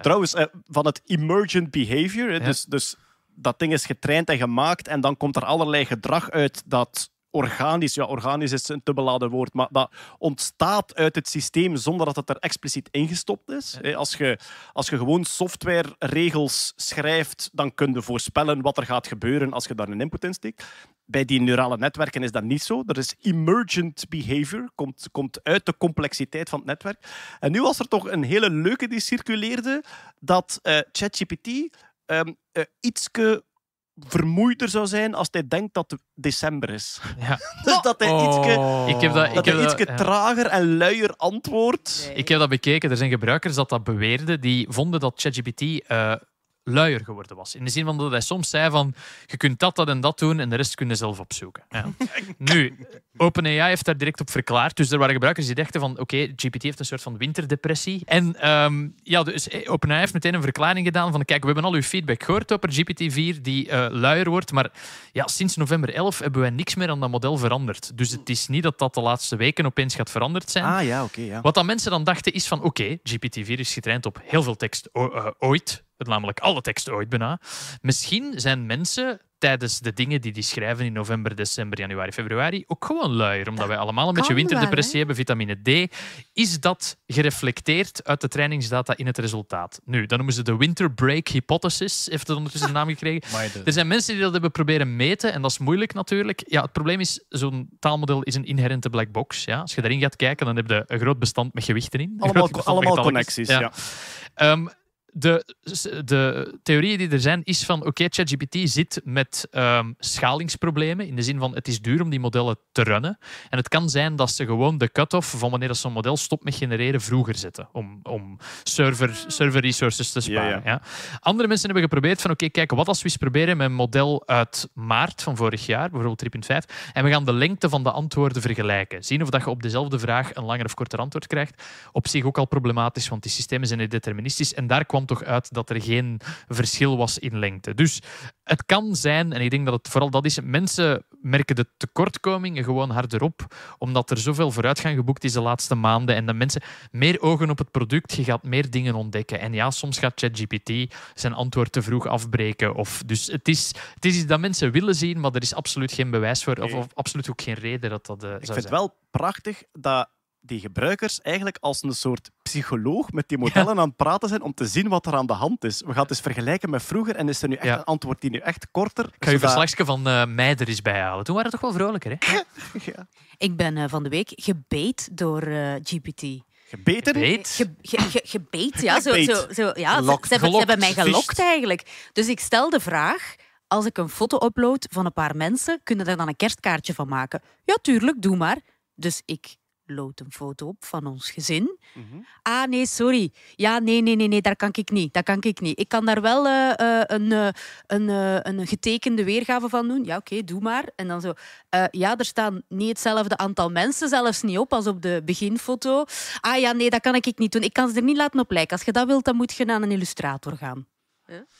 C: Trouwens, eh, van het emergent behavior, dus, dus dat ding is getraind en gemaakt en dan komt er allerlei gedrag uit dat organisch, ja, organisch is een te beladen woord, maar dat ontstaat uit het systeem zonder dat het er expliciet ingestopt is. Als je, als je gewoon softwareregels schrijft, dan kun je voorspellen wat er gaat gebeuren als je daar een input in steekt. Bij die neurale netwerken is dat niet zo. Er is emergent behavior, komt, komt uit de complexiteit van het netwerk. En nu was er toch een hele leuke die circuleerde, dat eh, ChatGPT ehm eh, ietske vermoeider zou zijn als hij denkt dat het december is.
H: Ja. (laughs)
C: Dus dat hij ietske,
H: Oh. Ik heb dat, ik
C: dat
H: heb
C: hij
H: dat,
C: ietske
H: ja.
C: trager en luier antwoordt.
H: Ik heb dat bekeken. Er zijn gebruikers dat dat beweerden. Die vonden dat ChatGPT eh luier geworden was. In de zin van dat hij soms zei van je kunt dat, dat en dat doen en de rest kun je zelf opzoeken. Ja. (laughs) nu, OpenAI heeft daar direct op verklaard. Dus er waren gebruikers die dachten van oké, GPT heeft een soort van winterdepressie. En ehm, ja, dus eh, OpenAI heeft meteen een verklaring gedaan van kijk, we hebben al uw feedback gehoord over GPT-4 die eh, luier wordt, maar ja, sinds november 11 hebben wij niks meer aan dat model veranderd. Dus het is niet dat dat de laatste weken opeens gaat veranderd zijn.
C: Ah ja, oké. ja.
H: Wat dan mensen dan dachten is van oké, GPT-4 is getraind op heel veel tekst o- eh, ooit. Namelijk alle tekst ooit bijna. Misschien zijn mensen tijdens de dingen die die schrijven in november, december, januari, februari ook gewoon luier. Omdat wij allemaal een beetje
I: wel,
H: winterdepressie hebben, vitamine D. Is dat gereflecteerd uit de trainingsdata in het resultaat? Nu, dan noemen ze de winter break hypothesis. Heeft het ondertussen een naam gekregen. Er zijn mensen die dat hebben proberen meten en dat is moeilijk natuurlijk. Ja, het probleem is, zo'n taalmodel is een inherente black box. Ja? Als je daarin gaat kijken, dan heb je een groot bestand met gewichten in.
C: Allemaal, (laughs) allemaal connecties. Ja.
H: Ehm, de, de theorieën die er zijn, is van oké, ChatGPT zit met ehm, schalingsproblemen. In de zin van het is duur om die modellen te runnen. En het kan zijn dat ze gewoon de cut-off van wanneer dat zo'n model stopt met genereren vroeger zetten. Om, om server, server resources te sparen.
C: Ja,
H: Ja, Andere mensen hebben geprobeerd van oké, kijk, wat als we eens proberen met een model uit maart van vorig jaar, bijvoorbeeld 3.5, en we gaan de lengte van de antwoorden vergelijken. Zien of dat je op dezelfde vraag een langer of korter antwoord krijgt. Op zich ook al problematisch, want die systemen zijn deterministisch. En daar kwam toch uit dat er geen verschil was in lengte. Dus het kan zijn, en ik denk dat het vooral dat is, mensen merken de tekortkomingen gewoon harder op, omdat er zoveel vooruitgang geboekt is de laatste maanden en dat mensen meer ogen op het product, je gaat meer dingen ontdekken. En ja, soms gaat ChatGPT zijn antwoord te vroeg afbreken. Of, dus het is, het is iets dat mensen willen zien, maar er is absoluut geen bewijs voor, of, absoluut ook geen reden dat dat
C: Ik
H: zou
C: vind het wel prachtig dat die gebruikers eigenlijk als een soort psycholoog met die modellen aan het praten zijn om te zien wat er aan de hand is. We gaan het eens vergelijken met vroeger en is er nu echt
H: Ja.
C: een antwoord die nu echt korter?
H: Ik ga je
C: zodat-
H: verslagje van eh mei er eens bij halen. Toen waren het toch wel vrolijker, hè?
C: Ja.
B: Ik ben eh, van de week gebeten door eh, GPT.
C: Gebeten?
H: Beet.
B: Ge, ge, ja. Zo, zo, zo, ja ze,
G: Gelokt.
B: ze hebben, ze hebben mij
H: Gelokt,
B: eigenlijk. Dus ik stel de vraag, als ik een foto upload van een paar mensen, kunnen daar dan een kerstkaartje van maken? Ja, tuurlijk, doe maar. Dus ik load een foto op van ons gezin.
C: Mhm.
B: Ah, nee, sorry. Ja, nee, nee, nee, nee, daar kan ik niet. Dat kan ik niet. Ik kan daar wel eh, eh, een, eh, een, eh, een getekende weergave van doen. Ja, oké, doe maar. En dan zo, eh, ja, er staan niet hetzelfde aantal mensen zelfs niet op als op de beginfoto. Ah ja, nee, dat kan ik niet doen. Ik kan ze er niet laten op lijken. Als je dat wilt, dan moet je naar een illustrator gaan.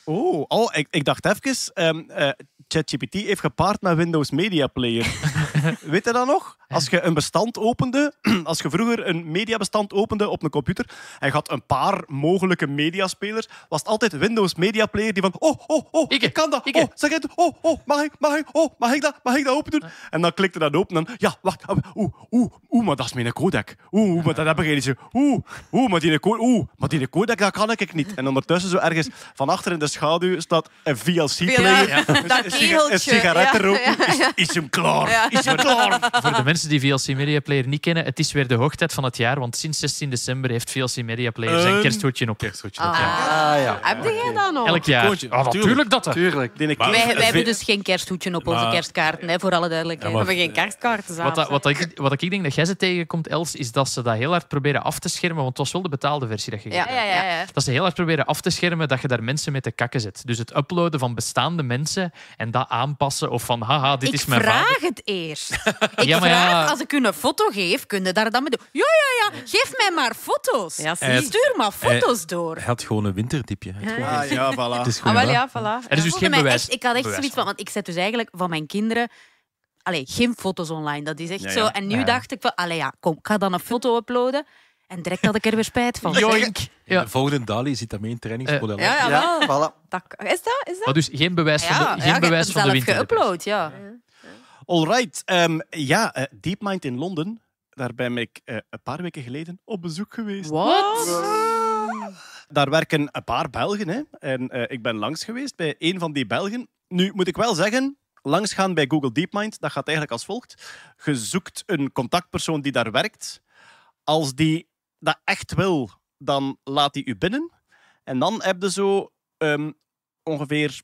C: Oh, oh ik, ik dacht even, ehm, eh, ChatGPT heeft gepaard met Windows Media Player. (laughs) Weet je dat nog? Als je een bestand opende, (clears throat) als je vroeger een mediabestand opende op een computer en je had een paar mogelijke mediaspelers, was het altijd Windows Media Player die van oh, oh, oh, ik kan dat. Oh, zeg het. Oh, oh, mag ik, mag ik, oh, mag ik dat, mag ik dat open doen? En dan klikte dat open en dan, ja, wacht, ah, oeh, oeh, oeh, maar dat is mijn codec. Oeh, oeh, maar dat heb ik niet. Oeh, oeh, maar die codec, oeh, maar die codec, dat kan ik niet. En ondertussen zo ergens van achter in de schaduw staat een VLC-player.
B: Ja,
C: een, siga-
B: kegeltje.
C: een sigaret
B: Ja,
C: te roken.
B: ja, ja.
C: Is, is hem klaar?
B: Ja.
C: Is hem klaar?
H: Voor de mensen die VLC Media Player niet kennen, het is weer de hoogtijd van het jaar, want sinds 16 december heeft VLC Media Player zijn
C: Een
H: kersthoedje op.
A: Kersthoedje.
B: Ah.
G: Ah ja.
I: Heb jij dat nog?
H: Elk jaar. Ah, natuurlijk dat.
G: Tuurlijk.
B: Wij, wij (laughs) hebben dus geen kersthoedje op onze kerstkaarten, hè, voor alle duidelijkheid.
A: Ja,
I: We hebben geen kerstkaarten
H: Wat, ik, wat ik denk dat jij ze tegenkomt, Els, is dat ze dat heel hard proberen af te schermen, want het was wel de betaalde versie dat je
B: Ja, ja, ja, ja.
H: Dat ze heel hard proberen af te schermen dat je daar mensen mee te kakken zet. Dus het uploaden van bestaande mensen en dat aanpassen of van haha, dit
B: ik
H: is mijn
B: vraag
H: vader.
B: het eerst. (laughs) Ik
H: Ja, maar
B: vraag,
H: ja.
B: als ik u een foto geef, kun je daar dan mee doen? Ja, ja, ja, geef mij maar foto's.
I: Ja, zie.
B: Stuur maar foto's door.
A: Hij had gewoon een had gewoon-
C: Ah, ja, voilà. (laughs)
A: Het is
I: Ah,
A: gewoon
I: wel ja, voilà.
H: Er is dus geen bewijs.
B: echt- ik had echt
H: bewijs
B: zoiets van, want ik zet dus eigenlijk van mijn kinderen allee, geen foto's online. Dat is echt
C: Ja,
B: zo.
C: ja.
B: En nu
H: Ja.
B: dacht ik van, allee, ja, kom, ik ga dan een foto uploaden. En direct had ik er weer spijt van. (laughs)
H: Joink.
A: In
H: Ja.
A: De volgende Dali zit dat mee in trainingsmodel.
B: Ja, ja,
G: voilà.
I: Dat, is dat? Is dat?
H: Maar dus geen bewijs van de,
B: Ja,
H: geen
B: ja, je hebt
H: bewijs van de winter.
B: geüpload, ja.
C: Alright. ehm, ja, eh, DeepMind in Londen. Daar ben ik eh, een paar weken geleden op bezoek geweest.
B: Wat?
C: Daar werken een paar Belgen. Hè. En eh, ik ben langs geweest bij een van die Belgen. Nu moet ik wel zeggen, langsgaan bij Google DeepMind, dat gaat eigenlijk als volgt. Je zoekt een contactpersoon die daar werkt. Als die dat echt wil, dan laat hij u binnen. En dan heb je zo ehm, ongeveer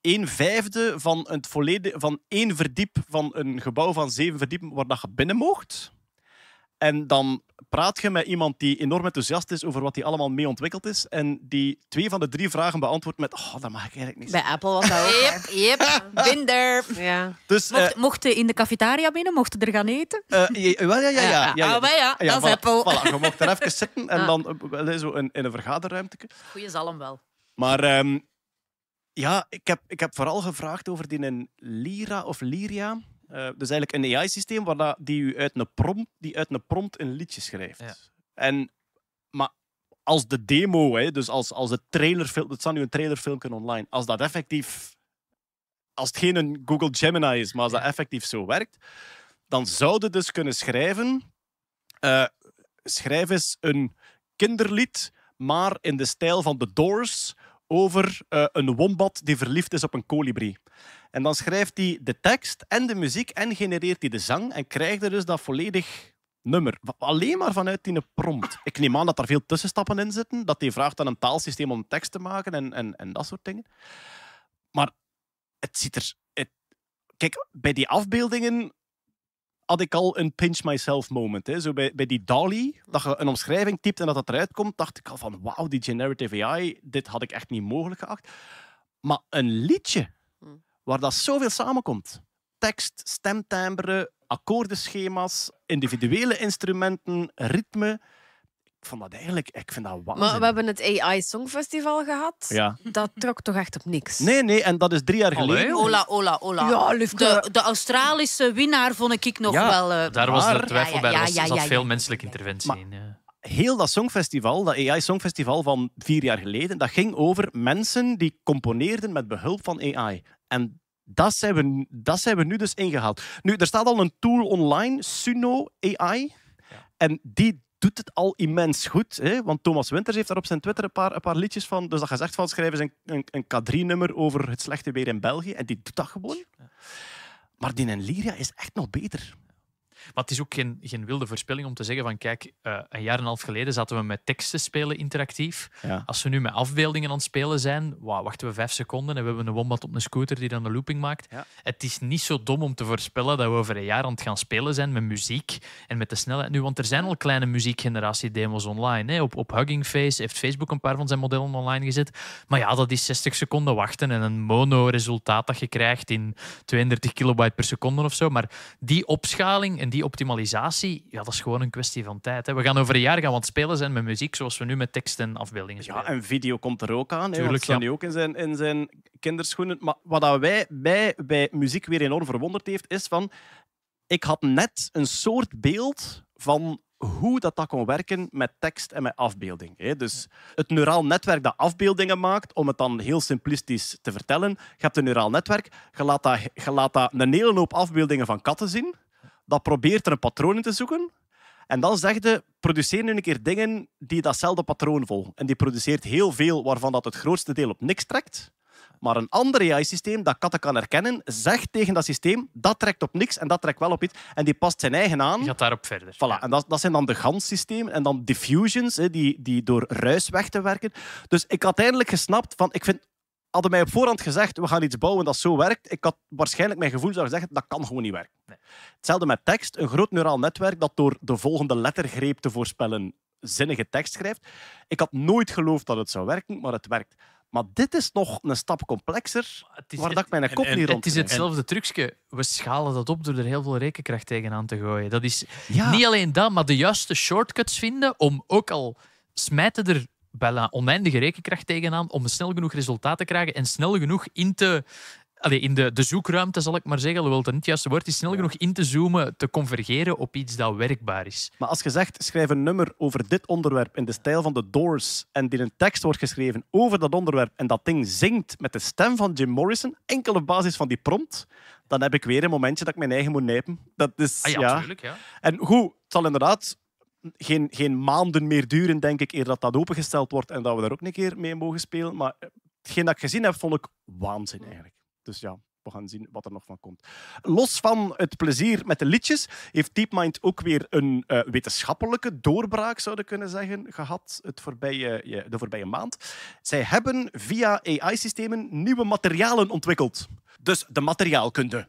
C: een vijfde van, het volledig, van één verdiep van een gebouw van zeven verdiepen waar dat je binnen moogt. En dan praat je met iemand die enorm enthousiast is over wat hij allemaal mee ontwikkeld is. En die twee van de drie vragen beantwoordt met: Oh, dat mag ik eigenlijk niet
I: Bij. Apple was dat ook.
B: Yep, yep, (laughs) binder.
I: Ja.
C: Dus, eh,
B: Mocht, mochten in de cafetaria binnen, mochten er gaan eten?
C: eh, je- wel, ja, ja, ja. ja, ja.
B: Ah, maar ja, dat is
C: voilà,
B: Apple.
C: voilà, je mocht er even zitten en dan eh, wel, zo in, in een vergaderruimte.
B: Goeie zalm wel.
C: Maar ehm, ja, ik heb, ik heb vooral gevraagd over die een Lyra of Lyria. Eh, dus eigenlijk een AI-systeem waar dat, die, u uit een prompt, die uit een prompt een liedje schrijft.
H: Ja.
C: En, maar als de demo, hè, dus als, als de trailerfilm, het staat nu een trailerfilmpje online, als dat effectief, als het geen een Google Gemini is, maar als dat effectief zo werkt, dan zouden dus kunnen schrijven, eh, schrijf eens een kinderlied, maar in de stijl van The Doors, over eh, een wombat die verliefd is op een kolibrie. En dan schrijft hij de tekst en de muziek en genereert hij de zang en krijgt er dus dat volledig nummer. Alleen maar vanuit die prompt. Ik neem aan dat er veel tussenstappen in zitten, dat hij vraagt aan een taalsysteem om tekst te maken en, en, en dat soort dingen. Maar het ziet er... Kijk, bij die afbeeldingen had ik al een pinch myself moment. Hè. Zo bij, bij die DALI, dat je een omschrijving typt en dat dat eruit komt, dacht ik al van wauw, die generative AI, dit had ik echt niet mogelijk geacht. Maar een liedje waar dat zoveel samenkomt. Tekst, stemtimbre, akkoordenschema's, individuele instrumenten, ritme. Ik vond dat eigenlijk, ik vind dat waanzin.
I: Maar we hebben het AI Songfestival gehad.
C: Ja.
I: Dat trok toch echt op niks.
C: Nee, nee, en dat is drie jaar geleden.
B: Ola, ola, ola.
I: Ja,
B: de, de Australische winnaar vond ik nog
C: Ja,
B: wel... eh,
H: Daar was
C: Maar-
H: er twijfel
B: Ja,
H: bij.
B: ja,
H: Er zat veel menselijke interventie
C: Maar-
H: in. Ja.
C: heel dat songfestival, dat AI Songfestival van vier jaar geleden, dat ging over mensen die componeerden met behulp van AI. En dat zijn we, dat zijn we nu dus ingehaald. Nu, er staat al een tool online, Suno AI. En die doet het al immens goed. Hè? Want Thomas Winters heeft daar op zijn Twitter een paar, een paar liedjes van. Dus dat gezegd van schrijven ze een, een, een K3-nummer over het slechte weer in België. En die doet dat gewoon. Maar die in Lyria is echt nog beter.
H: Maar het is ook geen, geen wilde voorspelling om te zeggen van kijk, eh, een jaar en een half geleden zaten we met teksten spelen interactief.
C: Ja.
H: Als we nu met afbeeldingen aan het spelen zijn, wauw, wachten we vijf seconden en we hebben een wombat op een scooter die dan een looping maakt.
C: Ja.
H: Het is niet zo dom om te voorspellen dat we over een jaar aan het gaan spelen zijn met muziek en met de snelheid nu. Want er zijn al kleine muziekgeneratie-demos online. Hè. Op, op Hugging Face heeft Facebook een paar van zijn modellen online gezet. Maar ja, dat is 60 seconden wachten en een mono-resultaat dat je krijgt in 32 kilobyte per seconde of zo. Maar die opschaling en die optimalisatie, ja, dat is gewoon een kwestie van tijd. Hè. We gaan over een jaar gaan wat spelen zijn met muziek, zoals we nu met tekst en afbeeldingen spelen.
C: Ja, en video komt er ook aan.
H: Tuurlijk,
C: staat
H: ja.
C: nu ook in zijn, in zijn kinderschoenen. Maar wat dat wij bij, bij muziek weer enorm verwonderd heeft, is van... Ik had net een soort beeld van hoe dat, dat kon werken met tekst en met afbeelding. Hè. Dus het neuraal netwerk dat afbeeldingen maakt, om het dan heel simplistisch te vertellen. Je hebt een neuraal netwerk, je laat dat, je laat dat een hele hoop afbeeldingen van katten zien. Dat probeert er een patroon in te zoeken. En dan zegt je, produceer nu een keer dingen die datzelfde patroon volgen. En die produceert heel veel waarvan dat het grootste deel op niks trekt. Maar een ander AI-systeem dat katten kan herkennen, zegt tegen dat systeem, dat trekt op niks en dat trekt wel op iets. En die past zijn eigen aan.
H: Je gaat daarop verder.
C: Voilà. En dat, dat zijn dan de GAN-systemen en dan diffusions, hè, die, die door ruis weg te werken. Dus ik had eindelijk gesnapt van, ik vind, hadden mij op voorhand gezegd, we gaan iets bouwen dat zo werkt, ik had waarschijnlijk mijn gevoel zou zeggen, dat kan gewoon niet werken. Hetzelfde met tekst, een groot neuraal netwerk dat door de volgende lettergreep te voorspellen zinnige tekst schrijft. Ik had nooit geloofd dat het zou werken, maar het werkt. Maar dit is nog een stap complexer,
H: is-
C: waar dat ik mijn kop
H: En
C: niet rond
H: het is hetzelfde trucje. We schalen dat op door er heel veel rekenkracht tegenaan te gooien. Dat is
C: Ja.
H: niet alleen dat, maar de juiste shortcuts vinden om ook al smijten er bijna oneindige rekenkracht tegenaan om snel genoeg resultaat te krijgen en snel genoeg in te allee, in de, de zoekruimte, zal ik maar zeggen, alhoewel het niet het juiste woord is, snel genoeg in te zoomen, te convergeren op iets dat werkbaar is.
C: Maar als je zegt, schrijf een nummer over dit onderwerp in de stijl van de Doors en die een tekst wordt geschreven over dat onderwerp en dat ding zingt met de stem van Jim Morrison, enkel op basis van die prompt, dan heb ik weer een momentje dat ik mijn eigen moet nijpen. Dat is,
H: Ah ja,
C: ja.
H: tuurlijk. Ja.
C: En goed, het zal inderdaad geen, geen maanden meer duren, denk ik, eer dat dat opengesteld wordt en dat we daar ook een keer mee mogen spelen. Maar hetgeen dat ik gezien heb, vond ik waanzin eigenlijk. Dus ja, we gaan zien wat er nog van komt. Los van het plezier met de liedjes, heeft DeepMind ook weer een eh, wetenschappelijke doorbraak, zouden kunnen zeggen, gehad het voorbije, de voorbije maand. Zij hebben via AI-systemen nieuwe materialen ontwikkeld. Dus de materiaalkunde.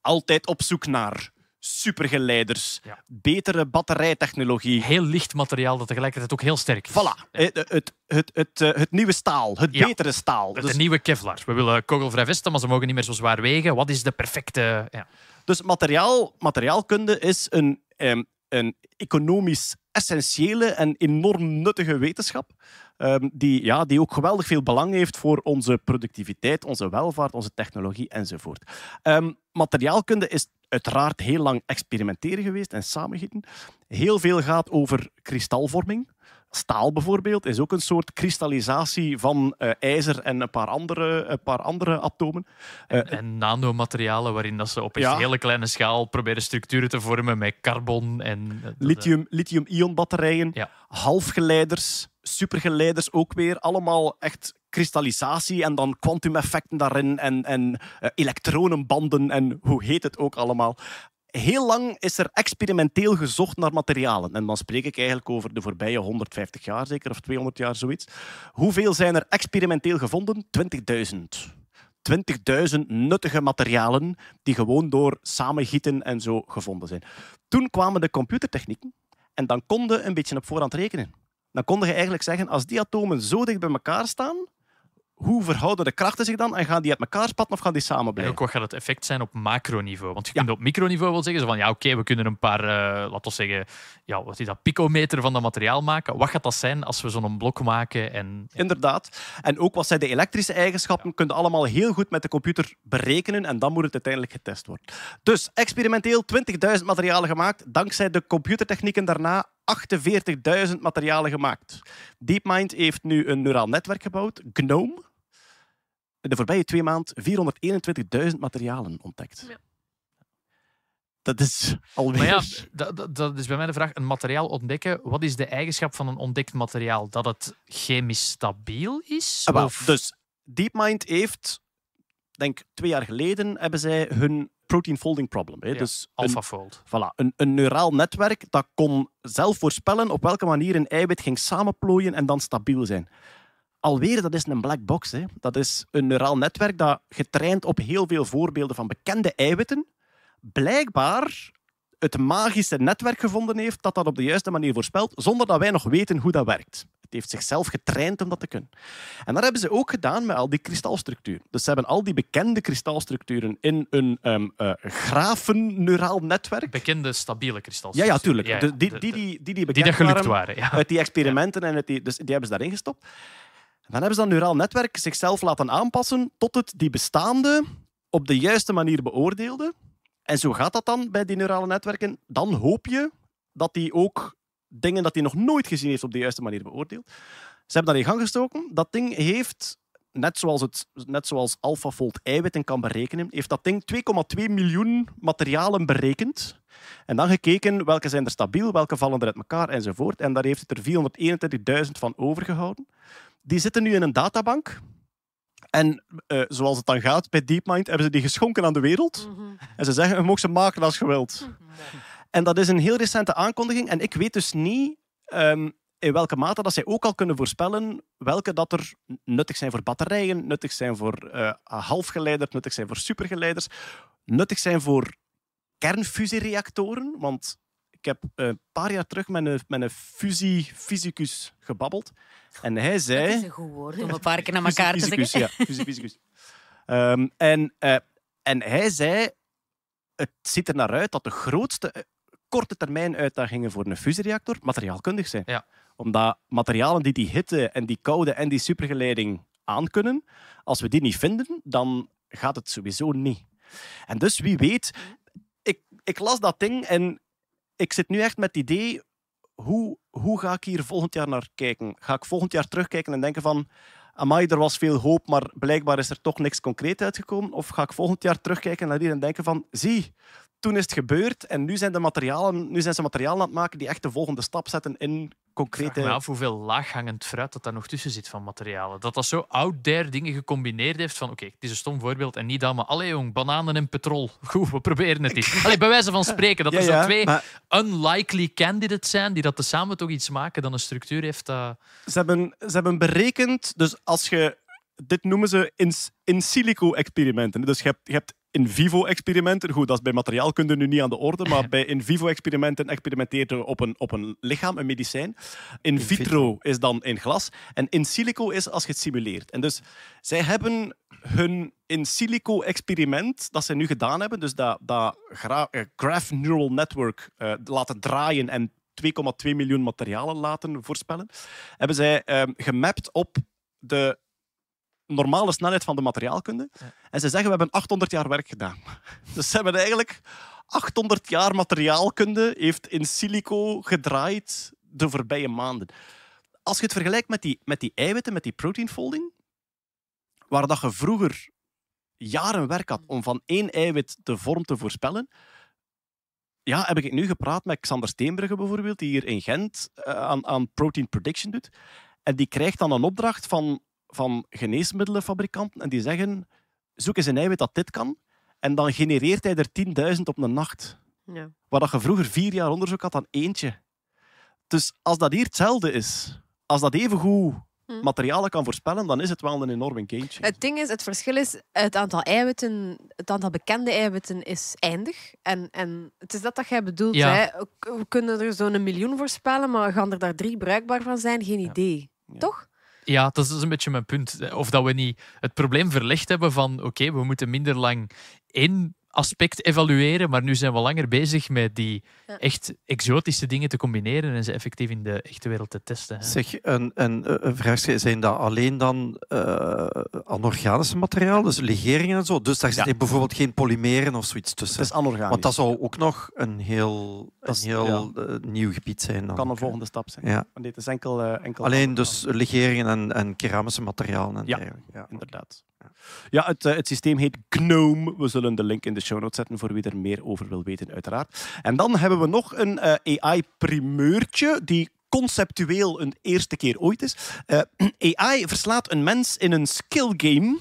C: Altijd op zoek naar supergeleiders,
H: Ja.
C: betere batterijtechnologie.
H: Heel licht materiaal dat tegelijkertijd ook heel sterk is.
C: Voilà, het, het, het, het, eh, het nieuwe staal, het
H: Ja.
C: betere staal.
H: De
C: Dus-
H: nieuwe Kevlar. We willen kogelvrij vesten, maar ze mogen niet meer zo zwaar wegen. Wat is de perfecte... Ja.
C: Dus materiaal, materiaalkunde is een, ehm, een economisch essentiële en enorm nuttige wetenschap. ehm, die, ja, die ook geweldig veel belang heeft voor onze productiviteit, onze welvaart, onze technologie enzovoort. Ehm, materiaalkunde is uiteraard heel lang experimenteren geweest en samengieten. Heel veel gaat over kristalvorming. Staal bijvoorbeeld is ook een soort kristallisatie van eh, ijzer en een paar andere, een paar andere atomen. Eh,
H: En nanomaterialen waarin dat ze op een
C: Ja.
H: hele kleine schaal proberen structuren te vormen met carbon en... eh,
C: lithium, lithium-ion batterijen,
H: Ja.
C: halfgeleiders, supergeleiders ook weer. Allemaal echt kristallisatie en dan kwantumeffecten daarin en, en eh, elektronenbanden en hoe heet het ook allemaal. Heel lang is er experimenteel gezocht naar materialen. En dan spreek ik eigenlijk over de voorbije 150 jaar, zeker, of 200 jaar, zoiets. Hoeveel zijn er experimenteel gevonden? 20.000. 20.000 nuttige materialen die gewoon door samengieten en zo gevonden zijn. Toen kwamen de computertechnieken en dan konden een beetje op voorhand rekenen. Dan kon je eigenlijk zeggen, als die atomen zo dicht bij elkaar staan, hoe verhouden de krachten zich dan en gaan die uit elkaar spatten of gaan die samen
H: En
C: blijven?
H: ook wat gaat het effect zijn op macroniveau? Want je kunt op microniveau wel zeggen zo van ja, oké, we kunnen een paar, eh laten we zeggen, ja, wat is dat, picometer van dat materiaal maken. Wat gaat dat zijn als we zo'n blok maken? En,
C: Inderdaad. En ook wat zijn de elektrische eigenschappen, kun je allemaal heel goed met de computer berekenen en dan moet het uiteindelijk getest worden. Dus experimenteel 20.000 materialen gemaakt, dankzij de computertechnieken daarna 48.000 materialen gemaakt. DeepMind heeft nu een neuraal netwerk gebouwd, GNOME. In de voorbije twee maanden 421.000 materialen ontdekt.
I: Ja.
C: Dat is alweer...
H: Maar ja, dat, dat, dat is bij mij de vraag: een materiaal ontdekken. Wat is de eigenschap van een ontdekt materiaal? Dat het chemisch stabiel is?
C: Ah, wel,
H: Of-
C: Dus DeepMind heeft, denk twee jaar geleden, hebben zij hun protein folding problem. Hè?
H: Ja,
C: dus een,
H: AlphaFold.
C: voilà, een, een neuraal netwerk dat kon zelf voorspellen op welke manier een eiwit ging samenplooien en dan stabiel zijn. Alweer, dat is een black box. Hè? Dat is een neuraal netwerk dat getraind op heel veel voorbeelden van bekende eiwitten, blijkbaar het magische netwerk gevonden heeft dat dat op de juiste manier voorspelt, zonder dat wij nog weten hoe dat werkt. Het heeft zichzelf getraind om dat te kunnen. En dat hebben ze ook gedaan met al die kristalstructuren. Dus ze hebben al die bekende kristalstructuren in een eh grafen-neuraal netwerk.
H: Bekende stabiele kristal.
C: Ja, ja, tuurlijk.
H: Ja, ja,
C: De- die, die, die, die, die bekend
H: die dat gelukt
C: waren
H: waren. Ja.
C: uit die experimenten. En uit die, dus die hebben ze daarin gestopt. Dan hebben ze dat neuraal netwerk zichzelf laten aanpassen tot het die bestaande op de juiste manier beoordeelde. En zo gaat dat dan bij die neurale netwerken. Dan hoop je dat die ook dingen dat hij nog nooit gezien heeft op de juiste manier beoordeelt. Ze hebben dat in gang gestoken. Dat ding heeft, net zoals, het, net zoals AlphaFold eiwitten kan berekenen, heeft dat ding 2,2 miljoen materialen berekend. En dan gekeken welke zijn er stabiel, welke vallen er uit elkaar enzovoort. En daar heeft het er 421.000 van overgehouden. Die zitten nu in een databank. En eh, zoals het dan gaat bij DeepMind, hebben ze die geschonken aan de wereld. En ze zeggen, je mag ze maken als je wilt. En dat is een heel recente aankondiging. En ik weet dus niet ehm, in welke mate dat zij ook al kunnen voorspellen welke dat er nuttig zijn voor batterijen, nuttig zijn voor eh, halfgeleiders, nuttig zijn voor supergeleiders, nuttig zijn voor kernfusiereactoren. Want ik heb eh, een paar jaar terug met een, met een fusiefysicus gebabbeld. En hij zei...
B: Dat is een goed woord om een paar keer naar elkaar te zeggen.
C: Ja, fysicus. Ehm, en, eh, en hij zei, het ziet er naar uit dat de grootste eh, korte termijn uitdagingen voor een fusiereactor materiaalkundig zijn.
H: Ja.
C: Omdat materialen die die hitte en die koude en die supergeleiding aankunnen, als we die niet vinden, dan gaat het sowieso niet. En dus wie weet, ik, ik las dat ding en ik zit nu echt met het idee, hoe, hoe ga ik hier volgend jaar naar kijken? Ga ik volgend jaar terugkijken en denken van, amai, er was veel hoop, maar blijkbaar is er toch niks concreet uitgekomen? Of ga ik volgend jaar terugkijken naar hier en denken van, zie, toen is het gebeurd en nu zijn, de materialen, nu zijn ze materialen aan het maken die echt de volgende stap zetten in
H: Ik
C: concrete...
H: vraag me af hoeveel laaghangend fruit dat daar nog tussen zit van materialen. Dat dat zo out there dingen gecombineerd heeft van oké, het is een stom voorbeeld en niet maar allee jong, bananen en petrol. (laughs) Goed, we proberen het niet. (laughs) Allee, bij wijze van spreken, dat
C: Ja,
H: er zo twee
G: maar-
H: unlikely candidates zijn die dat tezamen toch iets maken dan een structuur heeft dat...
C: Ze hebben, ze hebben berekend, dus als je... Dit noemen ze in, in silico experimenten. Dus je hebt, je hebt in vivo experimenten. Goed, dat is bij materiaalkunde nu niet aan de orde, maar (laughs) bij in vivo experimenten experimenteert je op een, op een lichaam, een medicijn. In vitro,
G: vitro.
C: is dan in glas. En in silico is als je het simuleert. En dus zij hebben hun in silico experiment dat ze nu gedaan hebben, dus dat, dat gra- eh, Graph Neural Network eh, laten draaien en 2,2 miljoen materialen laten voorspellen, hebben zij ehm, gemapt op de normale snelheid van de materiaalkunde. En ze zeggen, we hebben 800 jaar werk gedaan. (laughs) Dus ze hebben eigenlijk 800 jaar materiaalkunde heeft in silico gedraaid de voorbije maanden. Als je het vergelijkt met die, met die eiwitten, met die proteinfolding, waar dat je vroeger jaren werk had om van één eiwit de vorm te voorspellen, ja, heb ik nu gepraat met Xander Steenbrugge bijvoorbeeld, die hier in Gent eh, aan, aan protein prediction doet. En die krijgt dan een opdracht van, van geneesmiddelenfabrikanten en die zeggen, zoek eens een eiwit dat dit kan. En dan genereert hij er 10.000 op een nacht.
I: Ja.
C: Waar dat je vroeger vier jaar onderzoek had aan eentje. Dus als dat hier hetzelfde is, als dat even goed
I: Hm.
C: materialen kan voorspellen, dan is het wel een enorme game changer.
I: Het ding is, het verschil is, het aantal eiwitten, het aantal bekende eiwitten is eindig. En, en het is dat dat jij bedoelt.
H: Ja.
I: Hè? We kunnen er zo'n miljoen voorspellen, maar gaan er daar drie bruikbaar van zijn? Geen idee. Toch?
H: Ja, dat is een beetje mijn punt. Of dat we niet het probleem verlegd hebben van oké, we moeten minder lang één aspect evalueren, maar nu zijn we langer bezig met die
I: Ja.
H: echt exotische dingen te combineren en ze effectief in de echte wereld te testen. Hè.
G: Zeg, een, een, een vraag, zijn dat alleen dan eh anorganische materiaal, dus legeringen en zo? Dus daar
C: Ja.
G: zit bijvoorbeeld geen polymeren of zoiets
C: Het
G: tussen?
C: is anorganisch.
G: Want dat zou ook nog een heel,
C: Dat is-
G: een heel eh, nieuw gebied zijn. Dan.
C: Dat kan een volgende stap zijn.
G: Ja.
C: Nee, het is enkel, eh, enkel
G: Alleen dus legeringen en, en keramische materialen. En
C: ja. Inderdaad. Ja, het, eh, het systeem heet GNOME. We zullen de link in de show notes zetten voor wie er meer over wil weten, uiteraard. En dan hebben we nog een eh, AI-primeurtje die conceptueel een eerste keer ooit is. Eh, (clears throat) AI verslaat een mens in een skill game.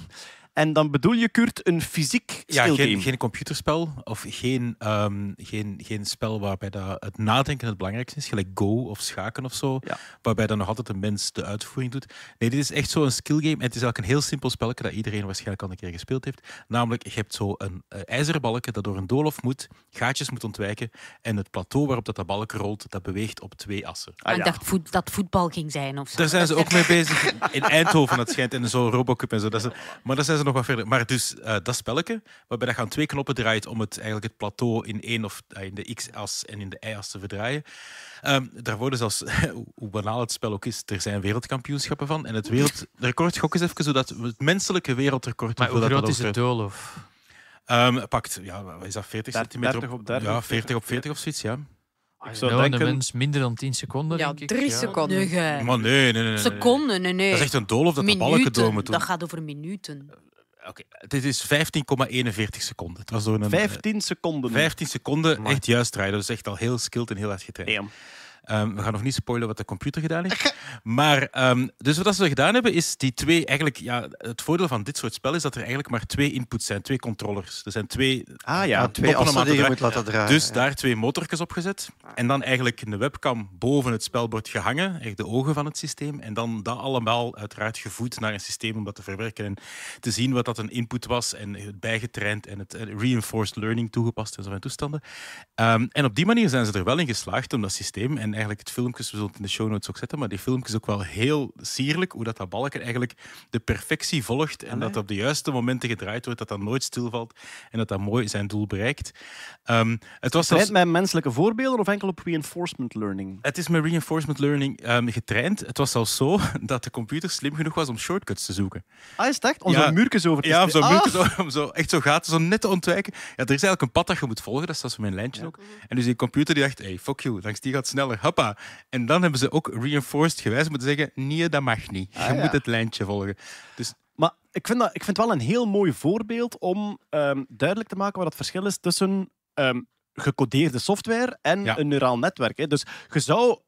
C: En dan bedoel je, Kurt, een fysiek
A: Ja,
C: skill
A: geen,
C: game.
A: geen computerspel of geen, ehm, geen, geen spel waarbij dat het nadenken het belangrijkste is, gelijk Go of schaken of zo,
C: Ja.
A: waarbij dan nog altijd een mens de uitvoering doet. Nee, dit is echt zo'n skill game en het is eigenlijk een heel simpel spelletje dat iedereen waarschijnlijk al een keer gespeeld heeft. Namelijk, je hebt zo een eh, ijzeren balkje dat door een doolhof moet, gaatjes moet ontwijken en het plateau waarop dat, dat balkje rolt, dat beweegt op twee assen.
C: Ah,
B: ik
C: ja.
B: dacht voet, dat voetbal ging zijn of zo.
A: Daar zijn ze ook mee bezig. (laughs) In Eindhoven, dat schijnt, in zo'n Robocup en zo. Dat is, maar daar zijn ze nog wat verder. Maar dus eh, dat spelletje, waarbij dat je aan twee knoppen draait om het, eigenlijk het plateau in één of eh, in de x-as en in de y-as te verdraaien. Ehm, daar worden zelfs, (laughs) hoe- banaal het spel ook is, er zijn wereldkampioenschappen van. En het wereldrecord, gok eens even, zodat het menselijke wereldrecord...
H: Maar hoe groot is het doolhof?
A: Ehm, pakt, ja, wat is dat, 40
C: Der-
A: centimeter
C: 30 op 30
A: Ja,
C: of
A: 40 op 40 of zoiets, ja.
C: Ik zou
H: Nou,
C: denken-
H: Een mens minder dan 10 seconden,
I: Ja,
H: denk ik.
I: drie
H: Ja.
I: seconden.
B: Nee,
A: Maar nee, nee, nee.
B: Seconden, nee, nee.
A: Dat is echt een doolhof dat de balken
B: minuten.
A: door moet doen.
B: Dat gaat over minuten.
A: Oké, dit is 15,41 seconden. Het was door een, eh,
C: 15 seconden.
A: 15 seconden echt juist draaien. Dat is echt al heel skilled en heel hard getraind.
C: Damn.
A: Ehm, we gaan nog niet spoilen wat de computer gedaan heeft. Maar, ehm, dus wat ze gedaan hebben, is die twee... Eigenlijk, ja, het voordeel van dit soort spel is dat er eigenlijk maar twee inputs zijn. Twee controllers. Er zijn twee
C: Ah ja.
G: Twee assen die je moet laten draaien.
A: dus
G: ja.
A: daar twee motorjes op gezet. En dan eigenlijk een webcam boven het spelbord gehangen. Echt de ogen van het systeem. En dan dat allemaal uiteraard gevoed naar een systeem om dat te verwerken. En te zien wat dat een input was. En het bijgetraind en het eh, reinforced learning toegepast en zo van toestanden. Ehm, en op die manier zijn ze er wel in geslaagd om dat systeem. En eigenlijk het filmpje, we zullen het in de show notes ook zetten, maar die filmpje is ook wel heel sierlijk, hoe dat, dat balken eigenlijk de perfectie volgt en dat op de juiste momenten gedraaid wordt, dat dat nooit stilvalt en dat dat mooi zijn doel bereikt. Ehm, het was zelfs-
C: met menselijke voorbeelden of enkel op reinforcement learning?
A: het is met reinforcement learning ehm, getraind. Het was zelfs zo (laughs) dat de computer slim genoeg was om shortcuts te zoeken.
C: Ah, is het echt? Om
A: Ja.
C: zo'n muurtjes over te
A: Ja, om zo,
C: Ah.
A: muurtjes, om zo echt zo gaten, zo net te ontwijken. Ja, er is eigenlijk een pad dat je moet volgen, dat zo met een lijntje ook. En dus die computer die dacht, hey, fuck you, langs die gaat sneller, hoppa. En dan hebben ze ook reinforced gewijs moeten zeggen, nee, dat mag niet. Je
C: Ah, ja.
A: moet het lijntje volgen. Dus
C: Maar ik vind, dat, ik vind het wel een heel mooi voorbeeld om ehm, duidelijk te maken wat het verschil is tussen ehm, gecodeerde software en
A: Ja.
C: een neuraal netwerk. Hè. Dus je zou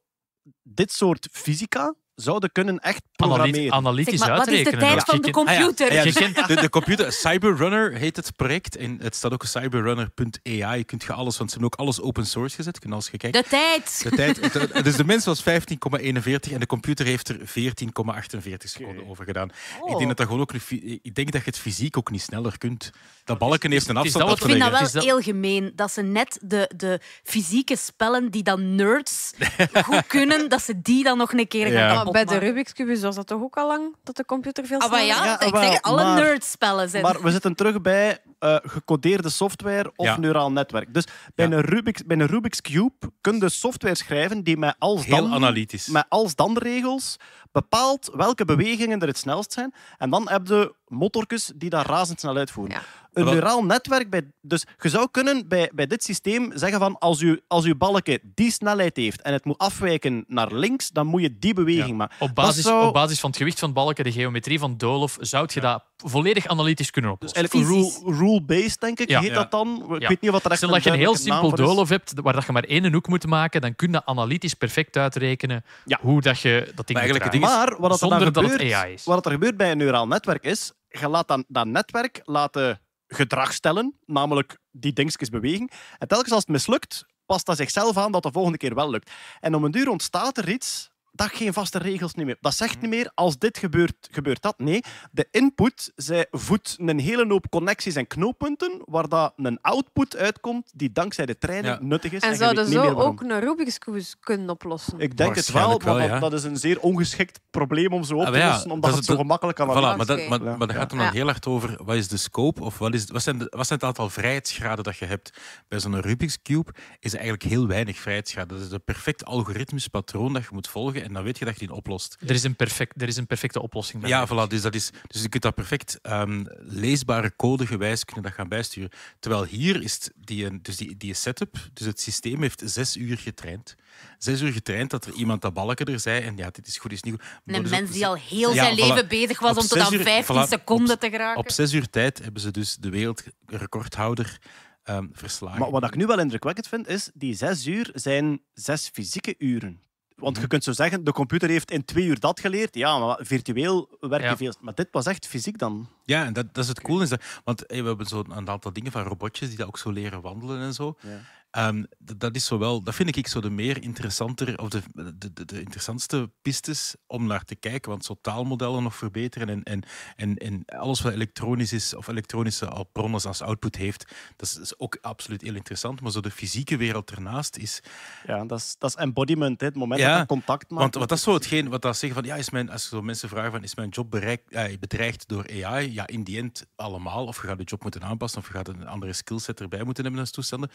C: dit soort fysica zouden kunnen echt programmeren.
H: Analyt- analytisch
B: Zeg maar, wat is de
H: uitrekenen.
B: tijd van
H: je
B: de
A: Ah ja,
B: computer?
A: ja, (laughs)
H: Je
A: dus
H: kent-
A: de, de computer, Cyberrunner heet het project. En het staat ook op cyberrunner.ai. Je kunt je alles, want ze hebben ook alles open source gezet. Je kunt alles gekijken.
B: De tijd.
A: De tijd, het- dus de mens was 15,41 en de computer heeft er 14,48 seconden over gedaan.
B: Oh.
A: Ik denk dat dat gewoon ook ik denk dat je het fysiek ook niet sneller kunt. Dat balken heeft een afstand
H: dat
B: Ik vind dat wel
H: Het is dat-
B: heel gemeen. Dat ze net de, de fysieke spellen die dan nerds (laughs) goed kunnen, dat ze die dan nog een keer gaan.
I: Maar bij de. Rubik's Cube was dat toch ook al lang dat de computer veel
B: Ah, maar
I: sneller
B: ja,
C: Ja,
B: ik
C: wel,
B: zeg, alle
C: maar-
B: nerdspellen zijn...
C: Maar we zitten terug bij eh, gecodeerde software of
A: Ja.
C: neuraal netwerk. Dus bij,
A: Ja.
C: een Rubik's, bij een Rubik's Cube kun je software schrijven die met als
A: Heel
C: dan,
A: analytisch.
C: met als dan regels bepaalt welke bewegingen er het snelst zijn. En dan heb je motorjes die dat razendsnel uitvoeren.
I: Ja.
C: Een neuraal netwerk, bij, dus je zou kunnen bij, bij dit systeem zeggen van als u, als uw balken die snelheid heeft en het moet afwijken naar links, dan moet je die beweging
A: Ja.
C: maken.
H: Op basis,
C: zou-
H: op basis van het gewicht van balken, de geometrie van Dolof, zou je dat volledig analytisch kunnen
C: Dus
H: oplossen.
C: eigenlijk
B: Fysisch.
C: rule- rule-based, denk ik,
H: Ja.
C: heet
A: Ja.
C: dat dan. Ik
H: Ja.
C: weet niet wat er echt
H: Stel dat je een heel simpel. Dolof hebt, waar dat je maar één hoek moet maken, dan kun je analytisch perfect uitrekenen
C: Ja.
H: hoe dat je dat ding
A: Maar
H: moet
A: eigenlijk ding is-
C: Maar wat er
H: Zonder
C: dan
H: dat het
C: gebeurt,
H: AI is.
C: wat er gebeurt bij een neuraal netwerk is, je laat dan, dat netwerk laten gedrag stellen, namelijk die dingetjes bewegen. En telkens als het mislukt, past dat zichzelf aan dat de volgende keer wel lukt. En om een duur ontstaat er iets dat geen vaste regels niet meer. Dat zegt niet meer, als dit gebeurt, gebeurt dat. Nee, de input zij voedt een hele hoop connecties en knooppunten, waar dat een output uitkomt die dankzij de training
A: Ja.
C: nuttig is.
I: En
C: je
I: zouden zo ook een Rubik's Cube kunnen oplossen?
C: Ik denk het wel, maar
A: wel,
C: dat,
A: ja.
C: dat is een zeer ongeschikt probleem om zo op
A: Ah,
C: te
A: ja,
C: lossen, omdat
A: dat
C: het zo
A: het-
C: gemakkelijk kan
A: Voilà, maar dat, maar, maar dat gaat hem dan
I: Ja.
A: heel hard over wat is de scope of wat, is, wat, zijn de, wat zijn het aantal vrijheidsgraden dat je hebt. Bij zo'n Rubik's Cube is er eigenlijk heel weinig vrijheidsgraden. Dat is een perfect algoritmisch patroon dat je moet volgen en dan weet je dat je die oplost.
H: Er is een, perfect, er is een perfecte oplossing bij.
A: Ja, voilà, dus, dat is, dus je kunt dat perfect ehm, leesbare codegewijs kunnen dat gaan bijsturen. Terwijl hier is het die, dus die, die setup, dus het systeem heeft zes uur getraind. Zes uur getraind dat er iemand dat balken er zei en ja, dit is goed, is niet goed. Maar
B: Een
A: dus
B: mens
A: op-
B: die al heel
A: Ja,
B: zijn
A: voilà.
B: leven bezig was om tot aan
A: uur-
B: 15
A: voilà,
B: seconden
A: op-
B: te geraken.
A: Op zes uur tijd hebben ze dus de wereldrecordhouder ehm verslagen.
C: Maar wat ik nu wel indrukwekkend vind, is die zes uur zijn zes fysieke uren. Want
A: Mhm.
C: je kunt zo zeggen, de computer heeft in twee uur dat geleerd. Ja, maar virtueel werk je
H: Ja.
C: veel. Maar dit was echt fysiek dan.
A: Ja, en dat, dat is het cool. Is dat, want hey, we hebben zo een aantal dingen van robotjes die dat ook zo leren wandelen en zo.
C: Ja.
A: Ehm, dat, is zo wel, dat vind ik zo de meer interessanter, of de, de, de, interessantste pistes om naar te kijken. Want zo taalmodellen nog verbeteren en, en, en, en alles wat elektronisch is, of elektronische bronnen als output heeft, dat is, is ook absoluut heel interessant. Maar zo de fysieke wereld ernaast is,
C: Ja, dat is, dat is embodiment, hè, het moment
A: Ja,
C: dat je contact maakt.
A: Want wat dat is zo hetgeen wat dat zeggen van ja, is mijn, als zo mensen vragen van is mijn job bereik, eh, bedreigd door AI? Ja, in die end allemaal. Of je gaat de job moeten aanpassen of je gaat een andere skillset erbij moeten hebben als toestanden.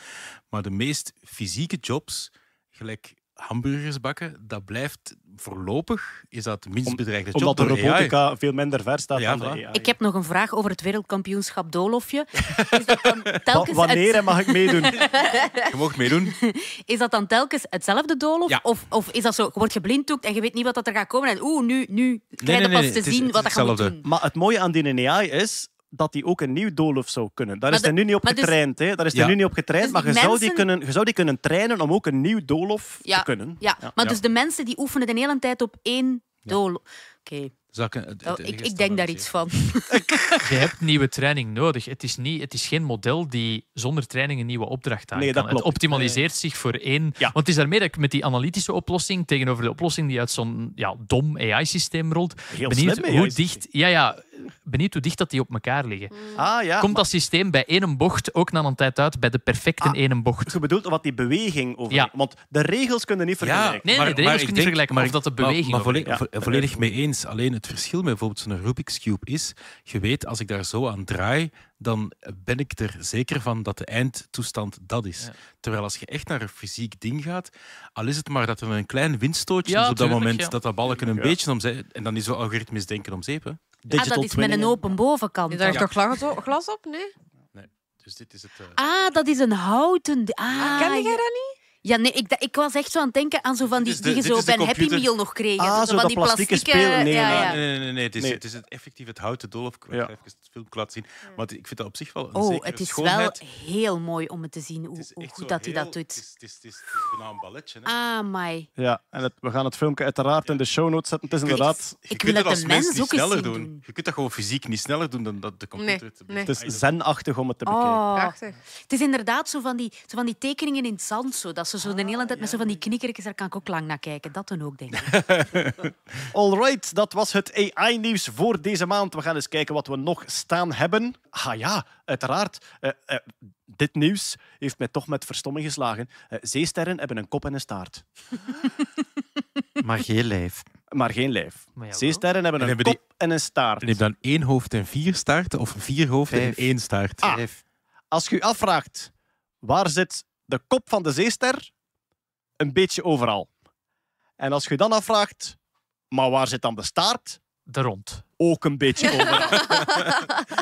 A: Maar de meest fysieke jobs, gelijk hamburgers bakken, dat blijft voorlopig is dat het minst
C: Om-
A: bedreigde job
C: Omdat de
A: AI.
C: robotica veel minder ver staat
A: Ja,
C: dan de.
B: Ik heb nog een vraag over het wereldkampioenschap Doolhofje. (laughs) Is dat dan
C: Wa-
B: telkens,
C: wanneer
B: het-
C: mag ik meedoen? (laughs)
A: Je mag meedoen. (laughs)
B: is dat dan telkens hetzelfde doolhof?
A: Ja.
B: Of, of is dat zo, je wordt geblinddoekt en je weet niet wat dat er gaat komen en oeh, nu, nu krijg je
A: nee,
B: pas
A: nee,
B: te
A: is-
B: zien
A: het
B: wat dat moet
A: hetzelfde.
B: doen.
C: maar het mooie aan die AI is dat hij ook een nieuw doolhof zou kunnen. Daar
B: Maar
C: is hij nu niet op
B: dus-
C: getraind. hè. Daar is
A: Ja.
C: hij nu niet op getraind,
B: Dus
C: maar je, zou die kunnen, je zou die kunnen trainen om ook een nieuw doolhof
B: Ja,
C: te kunnen.
B: Ja,
C: Ja.
B: maar
A: Ja.
B: dus de mensen die oefenen de hele tijd op één doolhof. Oké,
A: ik,
B: Oh, ik, denk daar iets van. (laughs)
H: Je hebt nieuwe training nodig. Het is, niet, het is geen model die zonder training een nieuwe opdracht aan
C: Nee, dat
H: kan. Het optimaliseert zich voor één.
C: Ja.
H: Want het is daarmee dat ik met die analytische oplossing tegenover de oplossing die uit zo'n ja, dom AI-systeem rolt,
C: Heel
H: benieuwd hoe dicht... Ja, ja, Benieuwd hoe dicht dat die op elkaar liggen.
C: Ah ja.
H: Komt dat systeem bij één bocht ook na een tijd uit bij de perfecte
C: Ah.
H: ene bocht?
C: Je bedoelt wat die beweging over.
H: Ja.
C: Want de regels kunnen niet vergelijken.
H: Nee, nee, de regels kun je niet vergelijken, maar of dat de
A: maar-
H: beweging
A: Maar,
H: over-
A: volledig,
C: ja.
A: vo- volledig mee eens. Alleen het verschil met bijvoorbeeld zo'n Rubik's Cube is, je weet, als ik daar zo aan draai, dan ben ik er zeker van dat de eindtoestand dat is.
H: Ja.
A: Terwijl als je echt naar een fysiek ding gaat, al is het maar dat er een klein windstootje
H: Ja,
A: is op dat
H: tuurlijk,
A: moment,
H: ja.
A: dat dat balken een
C: Ja.
A: beetje omzij... En dan is zo algoritmisch denken om zeep. Hè.
C: Digital
B: ah, dat is met een open bovenkant.
I: Daar is
B: dan.
I: toch glas, glas op? Nee?
A: Dus dit is het... eh,
B: Ah, dat is een houten... Ah,
I: Ah, ken jij
B: ja.
I: dat niet?
B: Ja, nee, ik, ik was echt zo aan het denken aan zo van die
A: de-
B: die je zo bij een Happy. Meal nog kreeg.
C: Ah,
B: zo
C: zo
B: van die
C: plastieke
B: plastieke...
C: spelen. Nee,
B: ja,
C: nee,
B: ja.
A: Nee, nee, nee, nee, Het, is,
C: Nee.
A: het is het effectief het houten doolhof. Ik ga
C: Ja.
A: even het filmpje laten zien. Maar ik vind dat op zich wel een
B: Oh,
A: zekere
B: het is
A: schoonheid.
B: wel heel mooi om het te zien hoe, hoe goed dat hij dat doet.
A: Het is, het is, het is, het is bijna een balletje. Hè.
B: Ah, my.
C: Ja, en het- we gaan het filmpje uiteraard in de show notes zetten. Het is
A: Je kunt-
C: inderdaad...
A: je
B: Ik
A: kunt
B: wil
A: het
B: dat
A: als
B: de
A: mens
B: ook eens
A: doen.
B: doen.
A: Je kunt dat gewoon fysiek niet sneller doen dan dat de computer het
C: is zenachtig om het te bekijken.
B: Oh.
I: Prachtig.
B: Het is inderdaad zo van, die, zo van die tekeningen in het zand. Zo, dat ze zo de hele tijd met zo van die knikkertjes, daar kan ik ook lang naar kijken. Dat dan ook, denk ik. (laughs)
C: Alright, dat was het AI-nieuws voor deze maand. We gaan eens kijken wat we nog staan hebben. Ah ja, uiteraard. eh, eh, dit nieuws heeft mij toch met verstomming geslagen. Eh, zeesterren hebben een kop en een staart. (laughs)
G: Maar geen lijf.
C: Maar geen lijf.
H: Maar.
C: Zeesterren hebben
A: En
C: een
A: hebben die-
C: kop en een staart.
A: En je hebt dan één hoofd en vier staarten, of vier hoofden
G: Vijf.
A: en één staart.
C: Ah. Als je je afvraagt, waar zit de kop van de zeester? Een beetje overal. En als je je dan afvraagt, maar waar zit dan de staart?
H: De rond.
C: Ook een beetje overal. (laughs)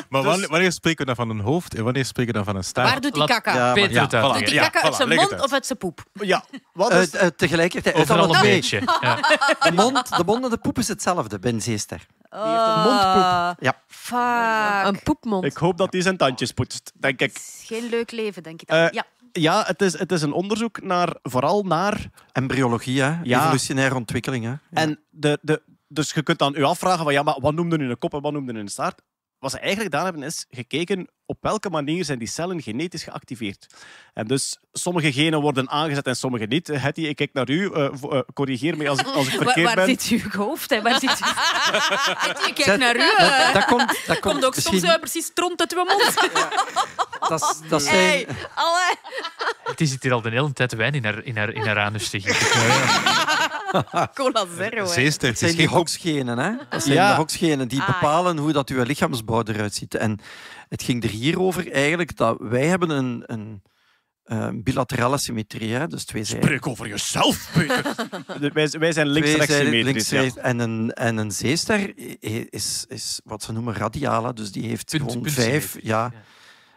A: Maar
C: Dus-
A: wanneer, wanneer spreken we dan van een hoofd en wanneer spreken we dan van een staart?
B: Waar doet die kaka?
G: Ja, maar-
H: Peter
A: ja,
H: het uit.
A: voilà.
B: Doet die kaka uit
A: voilà,
B: zijn mond
A: uit.
B: of uit zijn poep?
C: ja, wat is...
G: Eh, eh, tegelijkertijd. het
H: Overal een beetje. Ja.
G: De mond, de mond en de poep is hetzelfde bij een zeester.
C: heeft een mondpoep.
G: Ja.
B: Fuck.
I: Een poepmond.
C: Ik hoop dat hij zijn tandjes poetst, denk ik.
B: Het is geen leuk leven, denk ik dan.
C: Eh,
B: ja.
C: Ja, het is, het is een onderzoek naar, vooral naar...
G: Embryologie, hè?
C: Ja.
G: evolutionaire ontwikkeling. Hè? Ja.
C: En de, de, dus je kunt dan je afvragen van, ja, maar wat noemde nu een kop en wat noemde nu een staart? Wat ze eigenlijk gedaan hebben, is gekeken op welke manier zijn die cellen genetisch geactiveerd. En dus sommige genen worden aangezet en sommige niet. Eh, Hetty, ik kijk naar u. eh, eh, corrigeer me als ik, als ik
B: Waar,
C: verkeerd
B: waar
C: ben.
B: zit uw hoofd? Hè? Waar zit u? (laughs) Ik kijk
G: Zet-
B: naar u.
G: dat, dat komt, dat komt
B: Komt ook
G: misschien...
B: soms eh, precies stront uit uw mond.
G: dat, dat zijn,
B: Hey, alle.
H: Het is hier al de hele tijd wijn in haar, in haar, in haar anus te.
B: Cola zero.
A: Zeester, het
G: zijn die hoksgenen, hè? Dat zijn
C: Ja.
G: de hoksgenen die
B: Ah,
G: bepalen hoe dat uw lichaamsbouw eruit ziet. En het ging er hier over eigenlijk dat wij hebben een, een, eh, bilaterale symmetrie, hè? dus twee zijden.
C: Spreek over jezelf, Peter. (laughs) Wij, wij zijn links-rechts symmetrisch.
G: links. En, een, en een zeester is, is wat ze noemen radiale, dus die heeft
H: Punt-
G: gewoon vijf, ja,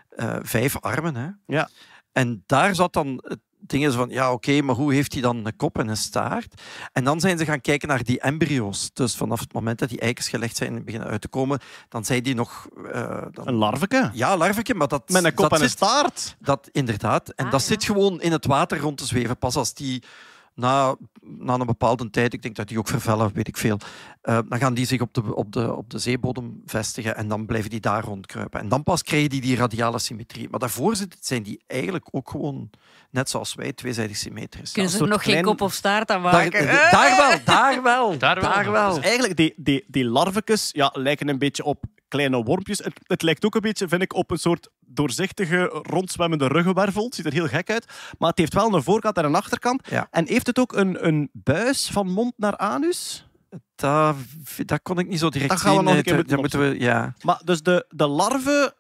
G: eh, vijf armen. Hè?
C: Ja.
G: En daar zat dan het ding is van, ja oké, maar hoe heeft hij dan een kop en een staart? En dan zijn ze gaan kijken naar die embryo's. Dus vanaf het moment dat die eikens gelegd zijn en beginnen uit te komen, dan zijn die nog... eh, dan,
C: Een larveke.
G: ja, larveke, maar dat...
C: Met een kop
G: dat
C: en een staart.
G: dat, inderdaad. En
B: Ah,
G: dat
B: ja.
G: zit gewoon in het water rond te zweven. Pas als die na, na een bepaalde tijd, ik denk dat die ook vervellen, weet ik veel, eh, dan gaan die zich op de, op, de, op de zeebodem vestigen en dan blijven die daar rondkruipen. En dan pas krijgen die die radiale symmetrie. Maar daarvoor zit- zijn die eigenlijk ook gewoon, net zoals wij, tweezijdig symmetrisch.
B: Kunnen ze er nog geen kop of staart aan
G: Daar,
B: maken?
G: daar wel, daar wel. (laughs)
H: Daar wel.
G: wel.
C: Dus eigenlijk, die, die, die larvekes ja, lijken een beetje op kleine wormpjes. Het, het lijkt ook een beetje, vind ik, op een soort doorzichtige, rondzwemmende ruggenwervel. Het ziet er heel gek uit. Maar het heeft wel een voorkant en een achterkant.
G: Ja.
C: En heeft het ook een, een buis van mond naar anus?
G: Dat, dat kon ik niet zo direct
C: Dat gaan we
G: zien.
C: nog een keer moeten
G: we, ja.
C: Maar dus de, de larve...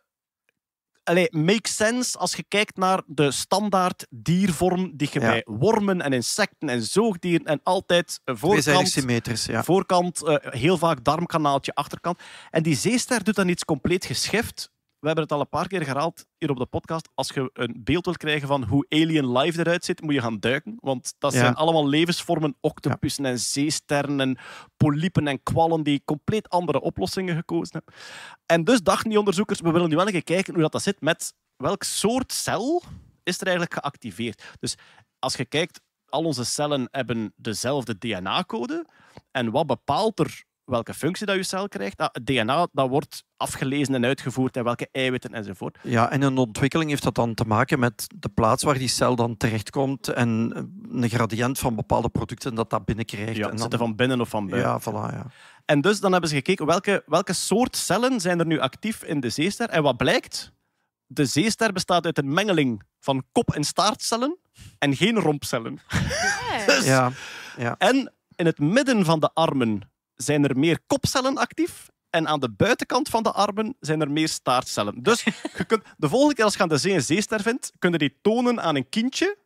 C: Allee, makes sense als je kijkt naar de standaard diervorm die je
G: Ja.
C: bij wormen en insecten en zoogdieren en altijd eh, voorkant,
G: symmetrisch, ja.
C: voorkant eh, heel vaak darmkanaaltje, achterkant. En die zeester doet dan iets compleet geschift. We hebben het al een paar keer herhaald hier op de podcast. Als je een beeld wilt krijgen van hoe alien life eruit ziet, moet je gaan duiken. Want dat
G: Ja.
C: zijn allemaal levensvormen, octopussen en zeesterren en polypen en kwallen die compleet andere oplossingen gekozen hebben. En dus dachten die onderzoekers, we willen nu wel even kijken hoe dat, dat zit met welk soort cel is er eigenlijk geactiveerd. Dus als je kijkt, al onze cellen hebben dezelfde DNA-code. En wat bepaalt er welke functie dat je cel krijgt? Nou, het DNA dat wordt afgelezen en uitgevoerd en welke eiwitten enzovoort.
G: Ja, en een ontwikkeling heeft dat dan te maken met de plaats waar die cel dan terechtkomt en een gradient van bepaalde producten dat dat binnenkrijgt.
C: Ja,
G: en
C: zitten van binnen of van buiten.
G: Ja, voilà, ja.
C: En dus dan hebben ze gekeken welke, welke soort cellen zijn er nu actief in de zeester. En wat blijkt? De zeester bestaat uit een mengeling van kop- en staartcellen en geen rompcellen. (laughs) Dus-
G: Ja, ja.
C: En in het midden van de armen zijn er meer kopcellen actief. En aan de buitenkant van de armen zijn er meer staartcellen. Dus (laughs) je kunt, de volgende keer als je aan de zee een zeester vindt, kun je die tonen aan een kindje.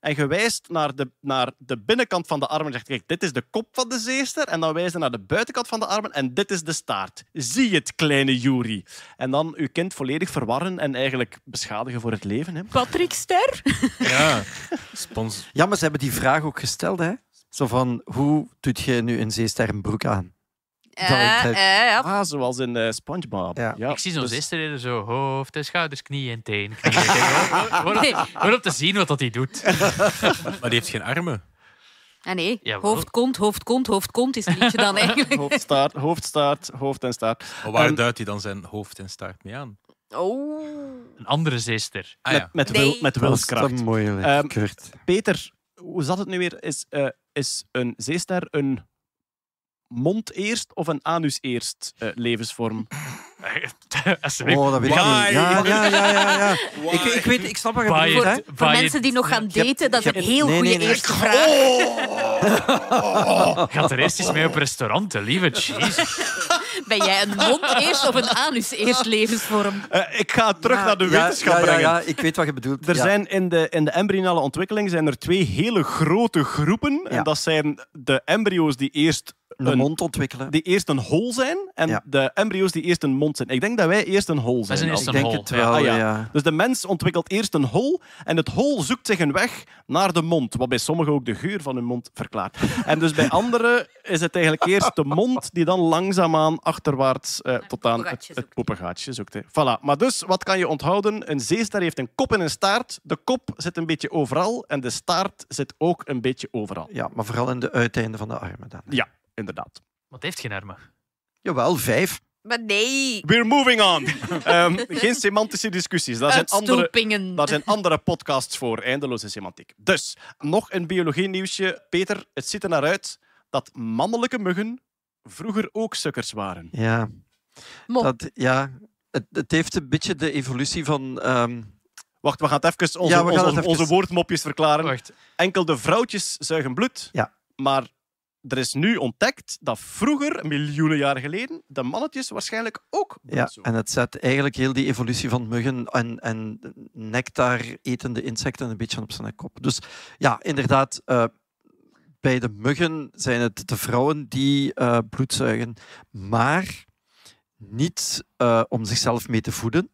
C: En je wijst naar de, naar de binnenkant van de armen en zegt, kijk, dit is de kop van de zeester. En dan wijs je naar de buitenkant van de armen en dit is de staart. Zie het, kleine Yuri. En dan uw kind volledig verwarren en eigenlijk beschadigen voor het leven. Hè.
B: Patrick Ster?
A: Ja, (laughs) spons.
G: ja, maar ze hebben die vraag ook gesteld. Hè? Zo van, hoe doet je nu een zeester een broek aan?
B: Eh,
G: Dat-
B: eh, ja.
C: Ah, zoals in eh, SpongeBob.
G: Ja.
H: Ik zie zo'n
C: dus-
H: zo hoofd en schouders, knieën en teen. (laughs) Knieën, en teen. Om te zien wat dat hij doet. (laughs)
A: Maar die heeft geen armen.
B: Ah, nee,
H: Jawel.
B: hoofd, kont, hoofd, kont, hoofd, kont is het liedje dan (laughs) eigenlijk.
C: Hoofd, staart, hoofd, staart, hoofd en staart.
A: Maar waar
C: Ehm,
A: duidt hij dan zijn hoofd en staart mee aan?
B: Oh.
H: Een andere zeester.
A: Ah,
C: met,
A: ja.
C: met,
B: Nee.
C: wil, met
G: Dat is
C: wilskracht.
G: te moeilijk,
C: Ehm,
G: Kurt.
C: Peter, hoe zat het nu weer? Is, eh, is een zeester een mond eerst of een anus eerst eh, levensvorm? (laughs)
G: Oh, dat weet ik niet. Ja, ja, ja, ja. ja. Ik, ik, weet, ik snap wat je bedoelt.
B: Voor mensen die nog gaan daten, dat is een heel
G: nee,
B: goede
G: nee, nee.
B: eerste vraag. (laughs)
H: Gaat er eerst eens mee op restaurant, lieve (laughs) jezus.
B: Ben jij een mond (laughs) eerst of een anus eerst levensvorm?
C: Eh, ik ga terug naar de
G: Ja,
C: wetenschap
G: ja, ja,
C: brengen.
G: ja, ik weet wat je bedoelt.
C: Er
G: Ja.
C: zijn in de, in de embryonale ontwikkeling zijn er twee hele grote groepen. En dat zijn de embryo's die eerst
G: een
C: een,
G: mond ontwikkelen.
C: die eerst een hol zijn en
G: Ja.
C: de embryo's die eerst een mond zijn. Ik denk dat wij eerst een hol zijn.
H: zijn eerst
G: ik
H: een
G: denk
H: hol.
G: het wel,
C: Ah, ja.
G: ja.
C: Dus de mens ontwikkelt eerst een hol en het hol zoekt zich een weg naar de mond, wat bij sommigen ook de geur van hun mond verklaart. (laughs) En dus bij anderen is het eigenlijk eerst de mond die dan langzaamaan achterwaarts eh, tot aan het, het
B: zoekt.
C: poepengaatje zoekt. Hè. Voilà. Maar dus, wat kan je onthouden? Een zeester heeft een kop en een staart. De kop zit een beetje overal en de staart zit ook een beetje overal.
G: Ja, maar vooral in de uiteinden van de armen dan.
C: Ja, inderdaad.
H: Wat heeft geen armen?
G: Jawel, vijf.
B: Maar nee.
C: We're moving on. (laughs) Ehm, geen semantische discussies. Dat zijn andere. Daar zijn andere podcasts voor, eindeloze semantiek. Dus, nog een biologie-nieuwsje. Peter, het ziet er naar uit dat mannelijke muggen vroeger ook sukkers waren.
G: Ja, dat, ja het, het heeft een beetje de evolutie van... ehm,
C: Wacht, we gaan het even onze,
G: Ja, we gaan
C: onze,
G: het even-
C: onze woordmopjes verklaren.
H: Wacht.
C: Enkel de vrouwtjes zuigen bloed.
G: Ja.
C: Maar er is nu ontdekt dat vroeger, miljoenen jaren geleden, de mannetjes waarschijnlijk ook
G: ja, en het zet eigenlijk heel die evolutie van muggen en, en nectar etende insecten een beetje op zijn kop. Dus ja, inderdaad, eh, bij de muggen zijn het de vrouwen die eh, bloed zuigen, maar niet eh, om zichzelf mee te voeden.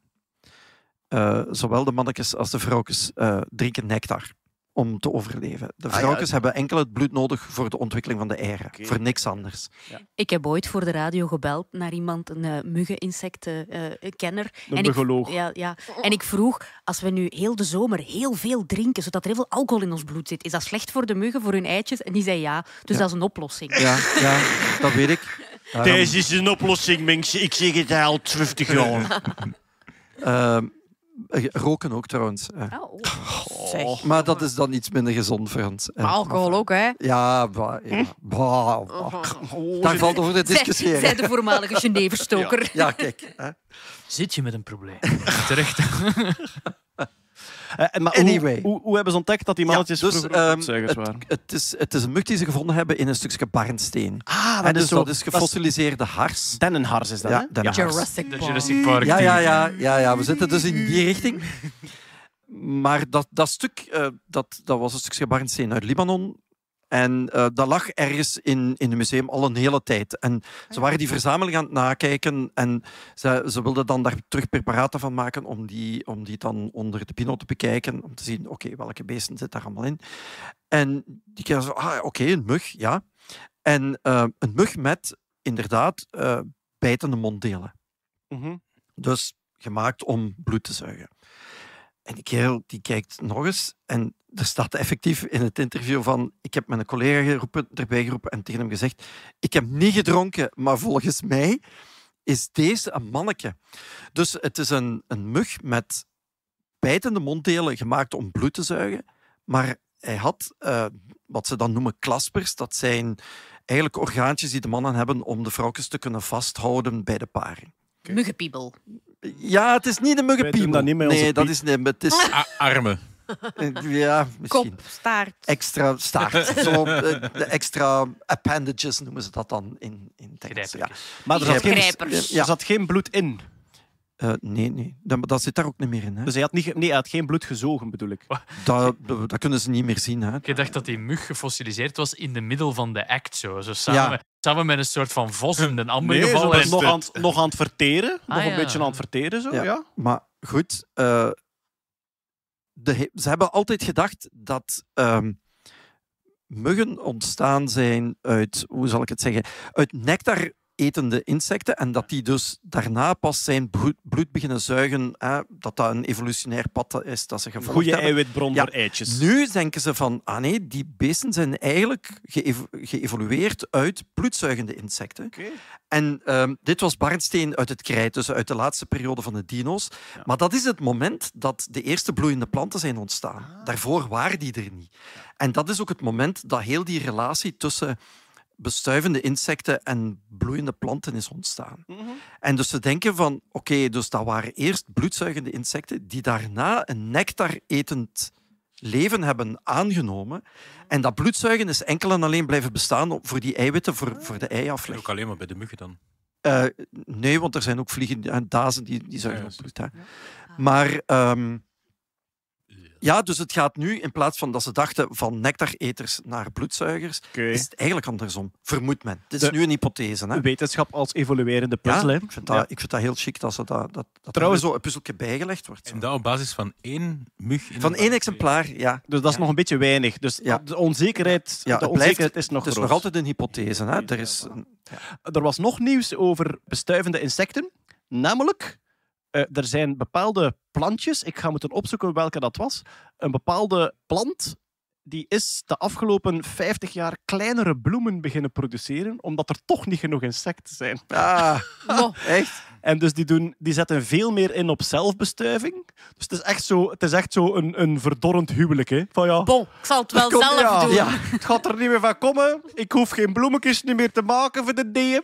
G: Zowel de mannetjes als de vrouwtjes drinken nectar om te overleven. De
C: Ah, ja.
G: vrouwtjes hebben enkel het bloed nodig voor de ontwikkeling van de eieren, voor niks anders.
B: Ik heb ooit voor de radio gebeld naar iemand, een uh, muggen-insecten-kenner.
C: Een
B: en ik,
C: muggeloog.
B: ja, ja. en ik vroeg, als we nu heel de zomer heel veel drinken, zodat er heel veel alcohol in ons bloed zit, is dat slecht voor de muggen, voor hun eitjes? En die zei ja, dus
G: Ja.
B: dat is een oplossing.
G: Ja, ja dat weet ik. Daarom-
C: Deze is een oplossing, mensen. Ik zeg het al 50 jaar.
G: Ehm, eh, roken ook trouwens. eh.
B: Oh.
G: Maar dat is dan iets minder gezond voor ons. eh.
I: Maar alcohol ook, hè?
G: Ja, bah, ja. Bah, bah. daar valt over te
B: Zij,
G: discussiëren.
B: zij de voormalige (laughs) Geneverstoker.
G: Ja, kijk. Hè.
H: Zit je met een probleem? Terecht. (laughs)
C: Eh, maar
G: Anyway.
C: hoe, hoe, hoe hebben ze ontdekt dat die mannetjes
G: Ja, dus,
C: vroeger
G: ehm, het,
C: waren?
G: het, is, het is een mug die ze gevonden hebben in een stukje barnsteen.
C: Ah,
G: en dus dat is gefossiliseerde hars.
C: Dennenhars is dat,
G: Ja,
C: hè?
G: dennenhars.
B: Jurassic
H: De
B: Park.
H: Jurassic Park.
G: Ja, ja, ja, ja, ja, we zitten dus in die richting. (laughs) Maar dat, dat stuk, eh, dat, dat was een stukje barnsteen uit Libanon. En eh, dat lag ergens in, in het museum al een hele tijd. En ze waren die verzameling aan het nakijken en ze, ze wilden dan daar terug preparaten van maken om die, om die dan onder de pino te bekijken, om te zien, oké, welke beesten zitten daar allemaal in. En die kregen zo, ah, oké, een mug, ja. En eh, een mug met, inderdaad, eh, bijtende monddelen.
C: Mhm.
G: Dus gemaakt om bloed te zuigen. En die kerel die kijkt nog eens en er staat effectief in het interview van ik heb mijn collega geroepen, erbij geroepen en tegen hem gezegd ik heb niet gedronken, maar volgens mij is deze een manneke. Dus het is een, een mug met bijtende monddelen gemaakt om bloed te zuigen, maar hij had eh, wat ze dan noemen klaspers. Dat zijn eigenlijk orgaantjes die de mannen hebben om de vrouwtjes te kunnen vasthouden bij de paring.
B: Muggenpiebel.
G: Ja, het is niet
C: doen
G: muggenpiemel.
C: dat niet met onze
G: Nee, dat is, nee, maar het is
A: A- armen. (laughs)
G: ja, misschien.
I: Kop, staart.
G: Extra staart. (laughs) Zo, eh, de extra appendages noemen ze dat dan in, in het Engels. Ja.
C: Maar er zat, geen, er zat geen bloed in.
G: Eh, nee, nee. Dat, dat zit daar ook niet meer in. Hè.
C: Dus hij had, niet, nee, hij had geen bloed gezogen, bedoel ik.
G: Dat, dat, kunnen ze niet meer zien. Hè.
H: Ik dacht dat die mug gefossiliseerd was in de middel van de act. Zo, zo samen,
G: Ja.
H: samen met een soort van vos in een ander
C: Nee, nog aan, het- nog aan het verteren.
H: Ah,
C: nog een
H: ja.
C: beetje aan het verteren, zo,
G: Ja.
C: ja.
G: Maar goed, eh, de, ze hebben altijd gedacht dat ehm, muggen ontstaan zijn uit, hoe zal ik het zeggen, uit nectar etende insecten en dat die dus daarna pas zijn bloed, bloed beginnen zuigen, hè, dat dat een evolutionair pad is dat ze gevolgd
C: goede
G: hebben.
C: eiwitbron
G: Ja.
C: voor eitjes.
G: Nu denken ze van, ah nee, die beesten zijn eigenlijk geëvo- geëvolueerd uit bloedzuigende insecten.
C: Oké.
G: En ehm, dit was barnsteen uit het krijt, dus uit de laatste periode van de dino's. Maar dat is het moment dat de eerste bloeiende planten zijn ontstaan.
C: Ah.
G: Daarvoor waren die er niet. En dat is ook het moment dat heel die relatie tussen bestuivende insecten en bloeiende planten is ontstaan.
C: Mhm.
G: En dus ze denken van, oké, dus dat waren eerst bloedzuigende insecten die daarna een nectar-etend leven hebben aangenomen. En dat bloedzuigen is enkel en alleen blijven bestaan op- voor die eiwitten, voor, voor de eiafleg.
A: ook alleen maar bij de muggen dan.
G: Eh, nee, want er zijn ook vliegen en dazen die, die zuigen
A: Ja,
G: op bloed. Hè. Maar ehm, ja, dus het gaat nu in plaats van dat ze dachten van nectareters naar bloedzuigers, is het eigenlijk andersom. Vermoedt men. Dit is
C: De-
G: nu een hypothese. Hè.
C: Wetenschap als evoluerende puzzel. hè.
G: ik, vind dat,
C: Ja.
G: ik vind dat heel chic dat, ze dat, dat, dat
C: Trouwens-
G: er zo een puzzeltje bijgelegd wordt. zo.
A: En dat op basis van één mug. in
G: Van één exemplaar, ja.
C: Dus dat is
G: Ja.
C: nog een beetje weinig. Dus
G: Ja.
C: de onzekerheid,
G: Ja,
C: de
G: het blijft-
C: onzekerheid is nog
G: Het is
C: groot.
G: nog altijd een hypothese. Hè. Er is,
C: Er was nog nieuws over bestuivende insecten. Namelijk, eh, er zijn bepaalde plantjes, ik ga moeten opzoeken welke dat was. Een bepaalde plant die is de afgelopen 50 jaar kleinere bloemen beginnen produceren, omdat er toch niet genoeg insecten zijn.
G: ah, echt?
C: En dus die, doen, die zetten veel meer in op zelfbestuiving. Dus het is echt zo, het is echt zo een, een verdorrend huwelijk. Hè? Van ja,
B: Bon, ik zal het wel
C: Kom,
B: zelf
C: ja.
B: doen.
G: Ja.
C: het gaat er niet meer van komen. Ik hoef geen bloemetjes niet meer te maken voor de DM.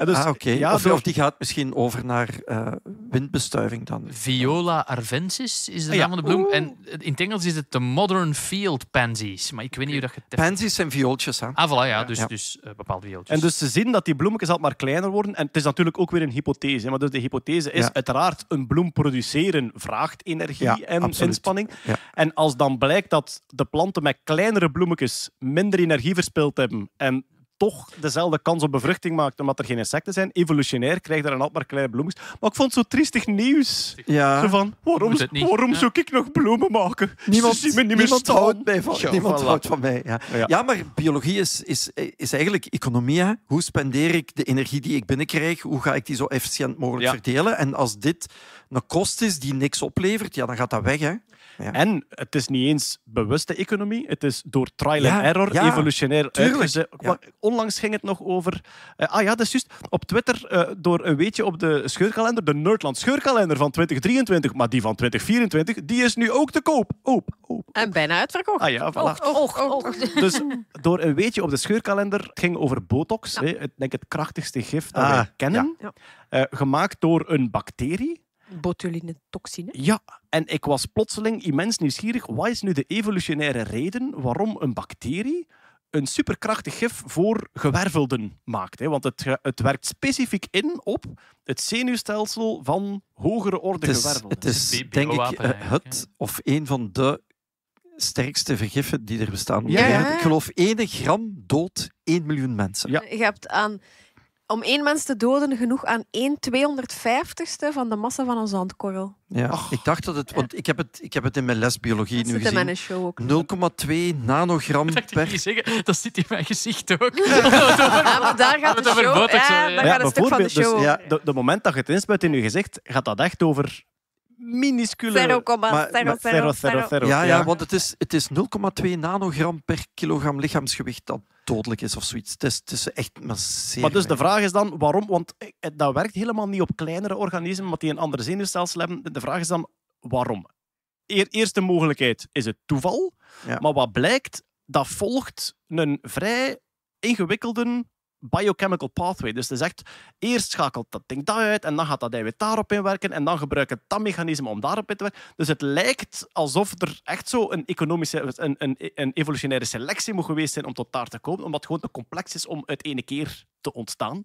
C: En dus,
G: ah, oké.
C: ja,
G: of,
C: door-
G: of die gaat misschien over naar eh, windbestuiving dan.
H: Viola arvensis is de
C: Ah, ja.
H: naam van de bloem. En in het Engels is het de Modern Field Pansies. Maar ik weet niet hoe dat je.
G: Pansies zijn viooltjes. Hè.
H: Ah, voilà, ja. Dus,
G: Ja.
H: dus eh, bepaalde viooltjes.
C: En dus ze zien dat die bloemetjes altijd maar kleiner worden. En het is natuurlijk ook weer een hypothese. hè. Maar dus de hypothese is
G: Ja.
C: uiteraard een bloem produceren vraagt energie
G: Ja,
C: en
G: absoluut.
C: inspanning.
G: Ja.
C: En als dan blijkt dat de planten met kleinere bloemetjes minder energie verspild hebben en toch dezelfde kans op bevruchting maakt omdat er geen insecten zijn, evolutionair krijg je er een altijd maar kleine bloemetjes. Maar ik vond het zo triestig nieuws.
G: Ja.
C: Zo van, waarom, waarom
H: ja.
C: zou ik nog bloemen maken?
G: Niemand,
C: Ze zien me niet meer
G: niemand
C: staan.
G: houdt, mij van,
C: Ja,
G: niemand
C: voilà.
G: houdt van mij. Ja.
C: Ja.
G: Ja. maar biologie is, is, is eigenlijk economie. Hè. Hoe spendeer ik de energie die ik binnenkrijg? Hoe ga ik die zo efficiënt mogelijk
C: Ja.
G: verdelen? En als dit een kost is die niks oplevert, ja, dan gaat dat weg. Hè.
C: En het is niet eens bewuste economie, het is door trial
G: Ja,
C: and error,
G: ja,
C: evolutionair
G: tuurlijk,
C: uitgezet.
G: ja.
C: Onlangs ging het nog over... eh, ah ja, dat is juist. Op Twitter, eh, door een weetje op de scheurkalender, de Nerdland scheurkalender van 2023, maar die van 2024, die is nu ook te koop. Oop, oop.
I: En bijna uitverkocht.
C: Ah ja, voilà.
B: Och, och, och.
C: Dus door een weetje op de scheurkalender het ging over botox, hè, het, denk ik, het krachtigste gif dat
G: Ah,
C: wij kennen,
I: ja.
C: eh, gemaakt door een bacterie.
I: Botuline toxine.
C: Ja, en ik was plotseling immens nieuwsgierig. Wat is nu de evolutionaire reden waarom een bacterie een superkrachtig gif voor gewervelden maakt? Hè? Want het, het werkt specifiek in op het zenuwstelsel van hogere orde
G: Het is,
C: gewervelden.
G: het is denk ik het of een van de sterkste vergiffen die er bestaan.
C: Ja,
I: ja.
G: Ik geloof 1 gram dood 1 miljoen mensen.
C: Ja.
I: Je hebt aan, om één mens te doden genoeg aan 1 250ste van de massa van een zandkorrel.
G: Ja, ik dacht dat het, want ik heb het, ik heb het in mijn les biologie
I: Dat
G: nu
I: zit in mijn
G: gezien.
I: show ook.
G: 0,2 nanogram per
H: zeggen, dat zit in mijn gezicht ook. (laughs)
I: Ja, maar daar gaat
H: het (laughs)
I: de
H: over
I: show.
H: botox,
I: ja,
H: eh,
I: daar gaat een stuk van de
C: bijvoorbeeld, dus
I: show.
G: ja.
C: De, de moment dat je het inspuit in je gezicht, gaat dat echt over minuscule...
I: 0,000.
G: Maar-
C: Zero, zero, zero.
G: Ja, ja, want het is, het is 0,2 nanogram per kilogram lichaamsgewicht dat dodelijk is of zoiets. Het is, het is echt maar zeer
C: Maar dus de vraag is dan waarom? Want eh, dat werkt helemaal niet op kleinere organismen, omdat die een andere zenuwstelsel hebben. De vraag is dan waarom? Eer, eerste mogelijkheid is het toeval.
G: Ja.
C: Maar wat blijkt, dat volgt een vrij ingewikkelde biochemical pathway. Dus het is echt, eerst schakelt dat ding dat uit en dan gaat dat eiwit daarop inwerken en dan gebruikt het dat mechanisme om daarop in te werken. Dus het lijkt alsof er echt zo een economische, een, een, een evolutionaire selectie moet geweest zijn om tot daar te komen, omdat het gewoon te complex is om uit ene keer te ontstaan.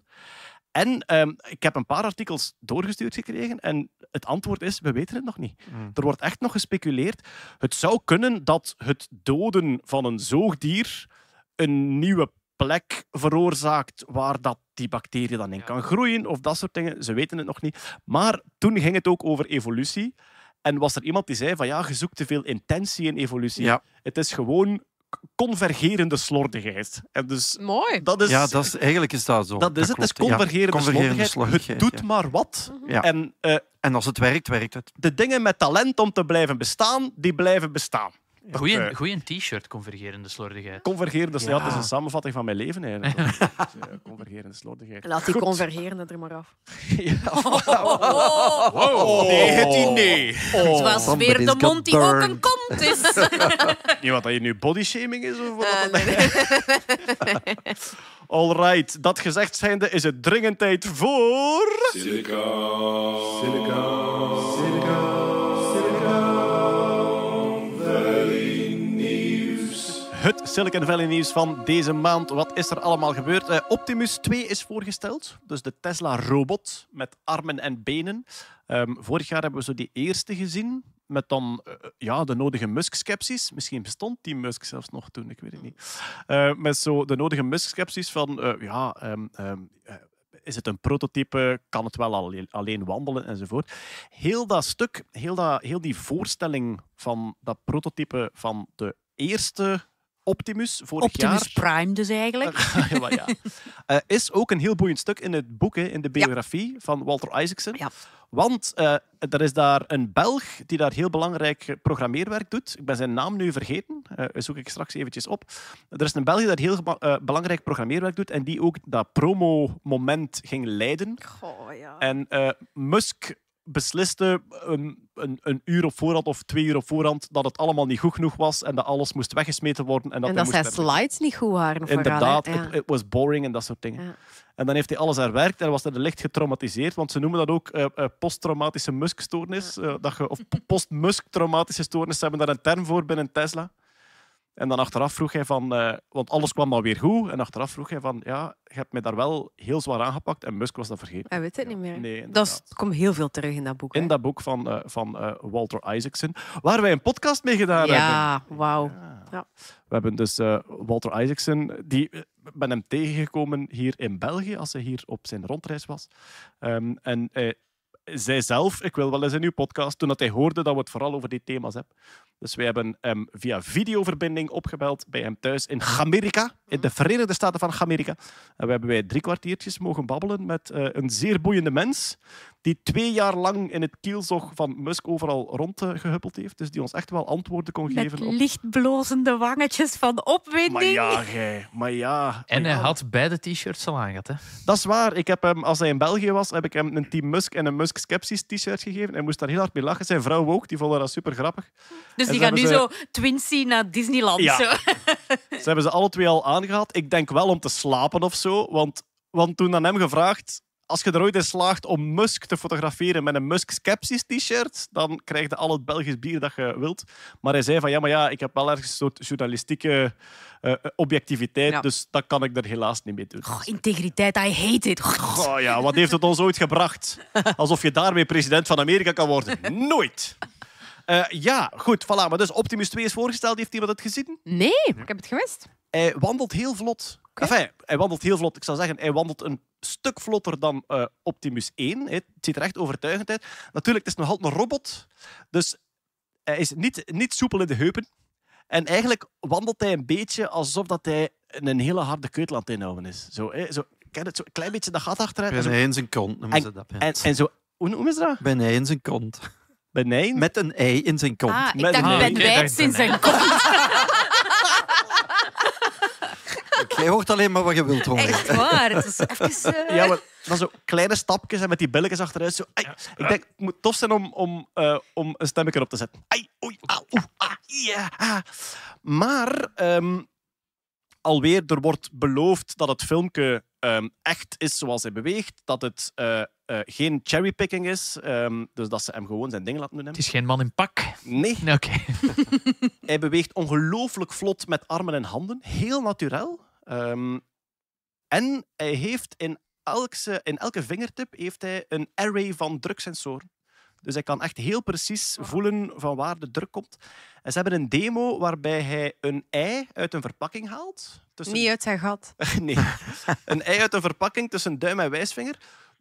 C: En ehm, ik heb een paar artikels doorgestuurd gekregen en het antwoord is, we weten het nog niet. Er wordt echt nog gespeculeerd. Het zou kunnen dat het doden van een zoogdier een nieuwe plek veroorzaakt waar dat die bacterie dan in kan groeien of dat soort dingen. Ze weten het nog niet. Maar toen ging het ook over evolutie. En was er iemand die zei van ja, je zoekt te veel intentie in evolutie.
G: Ja.
C: Het is gewoon convergerende slordigheid. En dus
I: Mooi.
C: dat is,
G: Ja, dat is, eigenlijk is dat zo.
C: dat is het. Het is
G: ja.
C: convergerende, slordigheid. Het doet
G: ja.
C: maar wat.
G: Ja.
C: En eh,
G: En als het werkt, werkt het.
C: de dingen met talent om te blijven bestaan, die blijven bestaan.
H: Goeie, goeie t-shirt, convergerende slordigheid.
C: Convergerende
G: ja.
C: dat is een samenvatting van mijn leven eigenlijk. Eh, convergerende slordigheid.
I: Laat die
C: Goed.
I: convergeren er maar af. (laughs)
C: Ja.
A: Oh, nee, het idee.
B: Het was weer de mond die ook een kont is. (laughs)
C: Niet wat dat je nu bodyshaming is of wat dat
I: nee, nee. (laughs)
C: All right, dat gezegd zijnde is het dringend tijd voor...
F: Silica. Silica.
C: Het Silicon Valley nieuws van deze maand. Wat is er allemaal gebeurd? Eh, Optimus 2 is voorgesteld. Dus de Tesla-robot met armen en benen. Ehm, vorig jaar hebben we zo die eerste gezien. Met dan eh, ja, de nodige Musk-skepsis. Misschien bestond die Musk zelfs nog toen, ik weet het niet. Eh, met zo de nodige Musk-skepsis van... ja, ehm, ehm, eh, is het een prototype? Kan het wel alleen, alleen wandelen? Enzovoort. Heel dat stuk, heel, dat, heel die voorstelling van dat prototype van de eerste Optimus vorig
B: Optimus
C: jaar...
B: Prime dus eigenlijk. (laughs)
C: Ja, maar ja. (laughs) Eh, is ook een heel boeiend stuk in het boek, in de biografie van Walter Isaacson.
B: Ja.
C: Want eh, er is daar een Belg die daar heel belangrijk programmeerwerk doet. Ik ben zijn naam nu vergeten, eh zoek ik straks eventjes op. Er is een Belg die daar heel eh, belangrijk programmeerwerk doet en die ook dat promo-moment ging leiden.
I: Goh, ja.
C: En eh, Musk besliste een, een uur op voorhand of twee uur op voorhand dat het allemaal niet goed genoeg was en dat alles moest weggesmeten worden. En dat,
I: En dat zijn slides niet goed waren. vooral.
C: Inderdaad,
I: Ja.
C: it, it was boring en dat soort dingen.
I: Ja.
C: En dan heeft hij alles herwerkt en was hij licht getraumatiseerd, want ze noemen dat ook eh, posttraumatische Musk-stoornis. eh, dat je- of (laughs) post-Musk-traumatische stoornis, ze hebben daar een term voor binnen Tesla. En dan achteraf vroeg hij van, eh, want alles kwam dan weer goed, en achteraf vroeg hij van, ja, je hebt mij daar wel heel zwaar aangepakt en Musk was dat vergeten.
I: Hij weet het niet meer.
C: Nee,
I: dat is, komt heel veel terug in dat boek. hè.
C: In dat boek van, eh, van eh, Walter Isaacson, waar wij een podcast mee gedaan hebben.
I: ja, wauw.
C: We hebben dus eh, Walter Isaacson, die ben hem tegengekomen hier in België, als hij hier op zijn rondreis was. Ehm, en zei zelf, ik wil wel eens in uw podcast, toen dat hij hoorde dat we het vooral over die thema's hebben. Dus wij hebben hem via videoverbinding opgebeld bij hem thuis in Amerika, in de Verenigde Staten van Amerika. En we hebben wij drie kwartiertjes mogen babbelen met eh, een zeer boeiende mens, die twee jaar lang in het kielzog van Musk overal rondgehuppeld heeft. Dus die ons echt wel antwoorden kon
B: Met
C: geven op
B: lichtblozende wangetjes van opwinding.
C: maar ja, gij. Maar ja.
H: En
C: maar
H: hij
C: ja.
H: had beide t-shirts al aangehad. Hè.
C: Dat is waar. Ik heb hem, als hij in België was, heb ik hem een Team Musk en een Musk Skepsis t-shirt gegeven. Hij moest daar heel hard mee lachen. Zijn vrouw ook. Die vond dat super grappig.
B: Dus
C: En
B: die gaan nu zo Twinsie naar Disneyland.
C: Ja.
B: Zo.
C: Ze hebben ze alle twee al aangehad. Ik denk wel om te slapen of zo. Want, want toen aan hem gevraagd... Als je er ooit in slaagt om Musk te fotograferen met een Musk Skepsis t-shirt, dan krijg je al het Belgisch bier dat je wilt. Maar hij zei van, ja, maar ja, ik heb wel ergens een soort journalistieke eh, objectiviteit,
I: Ja.
C: dus dat kan ik er helaas niet mee doen.
B: Goh, integriteit, I hate it.
C: Oh ja, wat heeft het ons ooit gebracht? Alsof je daarmee president van Amerika kan worden. Nooit. Eh, ja, goed, voilà. Maar dus Optimus 2 is voorgesteld. Heeft iemand het gezien?
I: Nee, ik heb het gemist.
C: Hij wandelt heel vlot. Enfin, hij wandelt heel vlot. Ik zou zeggen, hij wandelt een stuk vlotter dan eh, Optimus 1. Het ziet er echt overtuigend uit. Natuurlijk, het is nog altijd een robot. Dus hij is niet, niet soepel in de heupen. En eigenlijk wandelt hij een beetje alsof dat hij een hele harde keutel aan het inhouden is. Zo, hè, zo, ken het? Zo een klein beetje dat gat achteruit.
G: Benij in zijn kont noemen ze dat.
C: en, en zo... Hoe noemen ze dat?
G: Benij in zijn kont.
C: Benijn?
G: Met een ei in zijn kont.
B: Ah, ik
C: Met
B: dacht
C: een-
B: Ben
H: ik
B: Wijts
H: dacht
B: in
H: Ben
B: zijn kont. (laughs)
G: Jij hoort alleen maar wat je wilt horen.
B: Echt waar. Het is even, eh,
C: Ja, maar dan zo kleine stapjes en met die billetjes achteruit. Zo, ai. Ik denk, het moet tof zijn om, om, eh, om een stemmetje op te zetten. Ai, oei, ah, ah, ah. Maar ehm, alweer, er wordt beloofd dat het filmpje ehm, echt is zoals hij beweegt. Dat het eh, eh, geen cherrypicking is. ehm, dus dat ze hem gewoon zijn ding laten doen.
H: Het is geen man in pak.
C: Nee,
H: Nee, Oké. (laughs)
C: hij beweegt ongelooflijk vlot met armen en handen. Heel natuurlijk. Ehm, en hij heeft in elke, in elke vingertip heeft hij een array van druksensoren. Dus hij kan echt heel precies voelen van waar de druk komt. En ze hebben een demo waarbij hij een ei uit een verpakking haalt. Tussen...
I: Niet uit zijn gat. (laughs)
C: Nee. Een ei uit een verpakking tussen duim en wijsvinger.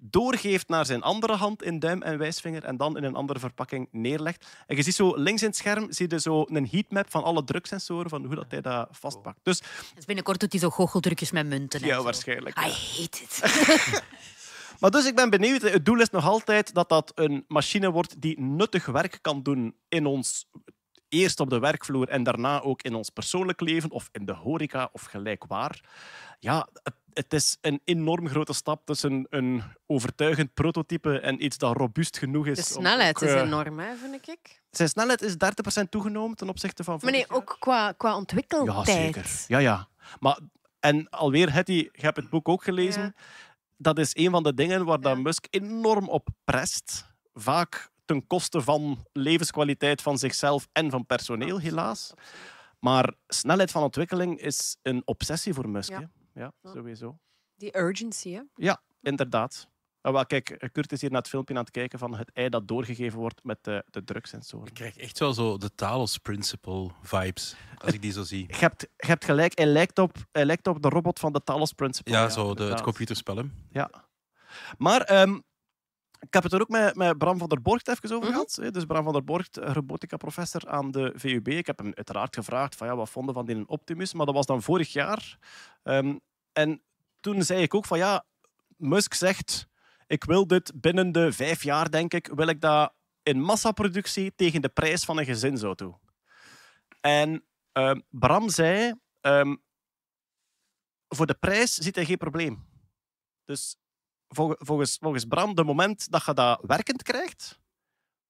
C: Doorgeeft naar zijn andere hand in duim en wijsvinger. En dan in een andere verpakking neerlegt. En je ziet zo links in het scherm zie je zo een heatmap van alle druksensoren. Van hoe dat hij dat vastpakt. Dus
B: Dus binnenkort doet hij zo goocheldrukjes met munten. en
C: ja, waarschijnlijk.
B: I hate it. (laughs)
C: Maar dus ik ben benieuwd. Het doel is nog altijd dat dat een machine wordt die nuttig werk kan doen in ons eerst op de werkvloer en daarna ook in ons persoonlijk leven of in de horeca of gelijk waar. Ja, het, het is een enorm grote stap tussen een overtuigend prototype en iets dat robuust genoeg is.
I: De snelheid
C: ook,
I: is
C: eh,
I: enorm, hè, vind ik.
C: Zijn snelheid is 30% toegenomen ten opzichte van
I: Maar nee,
C: vorig jaar.
I: ook qua, qua
C: Ja,
I: ontwikkeltijd.
C: zeker. Ja, ja. Maar, en alweer, Hetty, je hebt het boek ook gelezen.
I: Ja.
C: Dat is een van de dingen waar dat
I: Ja.
C: Musk enorm op prest. Vaak ten koste van levenskwaliteit van zichzelf en van personeel, helaas. Maar snelheid van ontwikkeling is een obsessie voor Musk.
I: Ja.
C: Ja, sowieso.
I: Die urgency, hè.
C: Ja, inderdaad. Ah, wel, kijk, Kurt is hier naar het filmpje aan het kijken van het ei dat doorgegeven wordt met de, de drugsensoren.
A: Ik krijg echt wel zo de Talos Principle vibes, als ik die zo zie.
C: Je hebt, je hebt gelijk, hij lijkt, op, hij lijkt op de robot van de Talos Principle.
A: Ja, zo de, het computerspel. hè.
C: Ja. Maar ehm, ik heb het er ook met, met Bram van der Borgt even over
I: Mhm.
C: gehad. Dus Bram van der Borgt, eh, robotica-professor aan de VUB. Ik heb hem uiteraard gevraagd van ja, wat vonden van die Optimus. Maar dat was dan vorig jaar. Ehm, en toen zei ik ook van ja, Musk zegt ik wil dit binnen de vijf jaar, denk ik, wil ik dat in massaproductie tegen de prijs van een gezinsauto. En ehm, Bram zei, ehm, voor de prijs ziet hij geen probleem. Dus volgens, volgens Bram, de moment dat je dat werkend krijgt,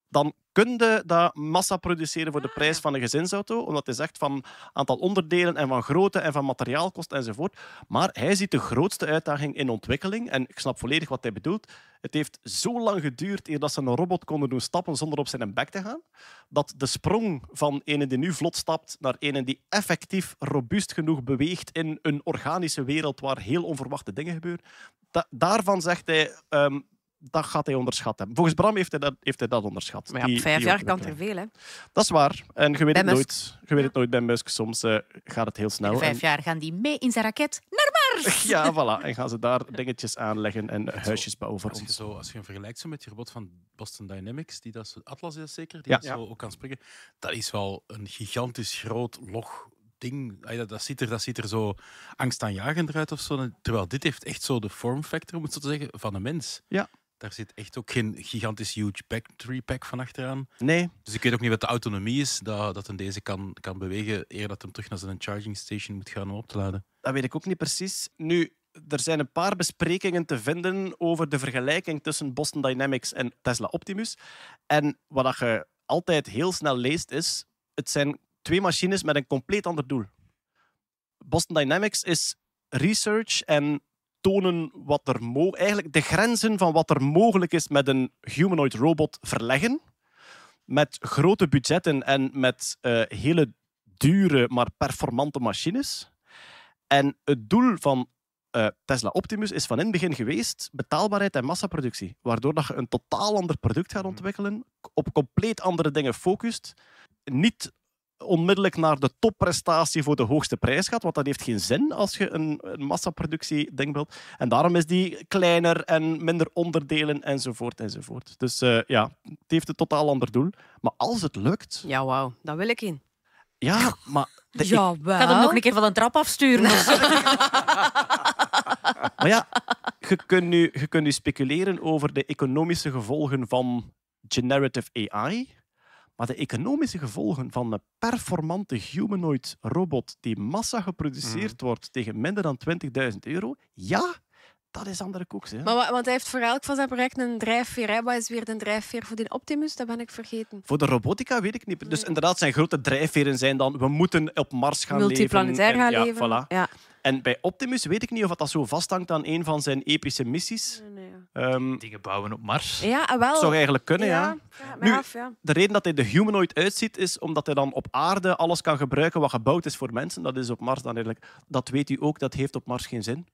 C: dan kun je dat massa produceren voor de prijs van een gezinsauto. Omdat hij zegt van aantal onderdelen en van grootte en van materiaalkosten enzovoort. Maar hij ziet de grootste uitdaging in ontwikkeling. En ik snap volledig wat hij bedoelt. Het heeft zo lang geduurd eer dat ze een robot konden doen stappen zonder op zijn bek te gaan. Dat de sprong van ene die nu vlot stapt naar ene die effectief robuust genoeg beweegt in een organische wereld waar heel onverwachte dingen gebeuren. Da- daarvan zegt hij, ehm, dat gaat hij onderschat hebben. Volgens Bram heeft hij dat, heeft hij dat onderschat.
I: Maar ja,
C: die-
I: vijf
C: die
I: jaar kan er veel, hè.
C: Dat is waar. En je weet,
I: Bij
C: het
I: Musk.
C: nooit, je weet het nooit bij Musk. Soms eh, gaat het heel snel.
B: In vijf
C: En-
B: jaar gaan die mee in zijn raket naar Mars. (laughs)
C: ja, (laughs) voilà. En gaan ze daar dingetjes aanleggen en huisjes bouwen voor
A: Als je, zo, als je hem vergelijkt zo met die robot van Boston Dynamics, die dat zo, Atlas is dat zeker, die
C: Ja.
A: dat zo ook kan springen, dat is wel een gigantisch groot log ding. Dat, ziet er, dat ziet er zo angstaanjagend uit of zo. Terwijl dit heeft echt zo de form factor, moet zo zeggen, van een mens.
C: Ja.
A: Daar zit echt ook geen gigantisch huge battery pack van achteraan.
C: Nee,
A: Dus ik weet ook niet wat de autonomie is dat, dat hem deze kan, kan bewegen, eer dat hem terug naar zijn charging station moet gaan om op te laden.
C: dat weet ik ook niet precies. Nu, er zijn een paar besprekingen te vinden over de vergelijking tussen Boston Dynamics en Tesla Optimus. En wat je altijd heel snel leest is, het zijn twee machines met een compleet ander doel. Boston Dynamics is research en tonen wat er mo eigenlijk de grenzen van wat er mogelijk is met een humanoid robot verleggen. Met grote budgetten en met eh, hele dure, maar performante machines. En het doel van eh, Tesla Optimus is van in het begin geweest betaalbaarheid en massaproductie. Waardoor dat je een totaal ander product gaat ontwikkelen, op compleet andere dingen focust. Niet onmiddellijk naar de topprestatie voor de hoogste prijs gaat, want dat heeft geen zin als je een, een massaproductie ding wilt. En daarom is die kleiner en minder onderdelen enzovoort enzovoort. Dus eh, ja, het heeft een totaal ander doel. Maar als het lukt,
I: Ja, wauw. Dat wil ik in.
C: ja, maar de
B: Gaat hem nog een keer van een trap afsturen? (laughs)
C: Maar ja, je kunt, nu, je kunt nu speculeren over de economische gevolgen van generative AI. Maar de economische gevolgen van een performante humanoid robot die massa geproduceerd wordt tegen minder dan 20.000 euro, ja, dat is andere koeks. Hè.
I: Maar, wa- want hij heeft voor elk van zijn projecten een drijfveer. Hè? Wat is weer de drijfveer voor die Optimus? Dat ben ik vergeten.
C: Voor de robotica weet ik niet. Dus inderdaad, zijn grote drijfveren zijn dan... We moeten op Mars gaan
I: Multiplanetair
C: leven.
I: gaan
C: en,
I: leven.
C: Ja, voilà.
I: Ja.
C: En bij Optimus weet ik niet of dat zo vasthangt aan een van zijn epische missies. Ehm,
H: Dingen bouwen op Mars.
I: Ja, ah, wel.
C: zou eigenlijk kunnen, ja. Nu-
I: af, ja.
C: De reden dat hij de humanoid uitziet, is omdat hij dan op aarde alles kan gebruiken wat gebouwd is voor mensen. Dat is op Mars dan eigenlijk... Dat weet u ook, dat heeft op Mars geen zin.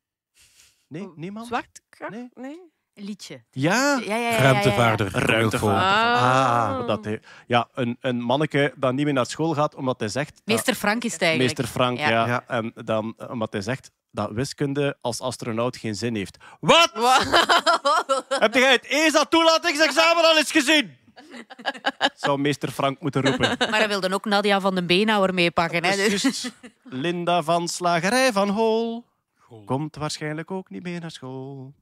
C: Nee, niemand?
I: Zwart?
C: Nee.
I: nee.
B: Een liedje.
C: Ja.
B: Ja, ja, ja, ja, ja, ja.
A: Ruimtevaarder.
C: Ruimtevaarder.
I: Ah.
C: Ah. Dat hij, ja, een, een manneke dat niet meer naar school gaat omdat hij zegt... dat-
B: Meester Frank is het eigenlijk.
C: Meester Frank, ja. En dan, omdat hij zegt dat wiskunde als astronaut geen zin heeft. Wat? (laughs) Heb jij het ESA-toelatingsexamen al eens gezien? (laughs) Zou meester Frank moeten roepen. (laughs)
B: Maar hij wilde ook Nadia van den Beenhouwer meepakken. Hè? Dus.
C: Linda van Slagerij van Hol komt waarschijnlijk ook niet meer naar school.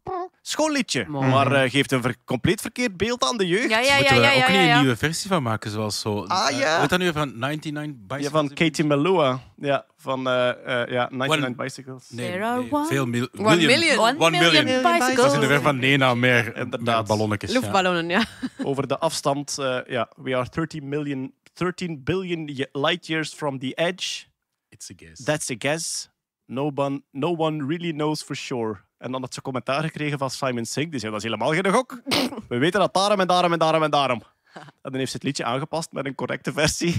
C: Schoolliedje, maar eh, geeft een ver- compleet verkeerd beeld aan de jeugd.
B: Ja, ja,
A: Moeten we
B: ja,
A: daar
B: ja,
A: ook niet
B: ja,
A: een
B: ja.
A: nieuwe versie van maken, zoals zo...
C: Ah,
A: eh,
C: ja.
A: hoe heet dat nu van 99 Bicycles?
C: Ja, van Katie Melua. Ja, van eh, eh, ja, 99
A: One-
C: Bicycles.
A: Nee,
B: There are
A: nee,
B: one-
A: veel mil
I: One million.
B: One,
A: One
B: million,
A: million.
B: bicycles.
A: Dat is in de ver van Nena meer, meer
C: Inderdaad.
A: ballonnetjes. ja.
I: Luchtballonnen, ja. (laughs)
C: Over de afstand, eh, ja, we are 13, million, 13 billion light years from the edge.
A: It's a guess.
C: That's a guess. No one, no one really knows for sure. En dan had ze commentaar gekregen van Simon Singh. Die zei, dat is helemaal geen gok. We weten dat daarom en daarom en daarom en daarom. En dan heeft ze het liedje aangepast met een correcte versie. (laughs)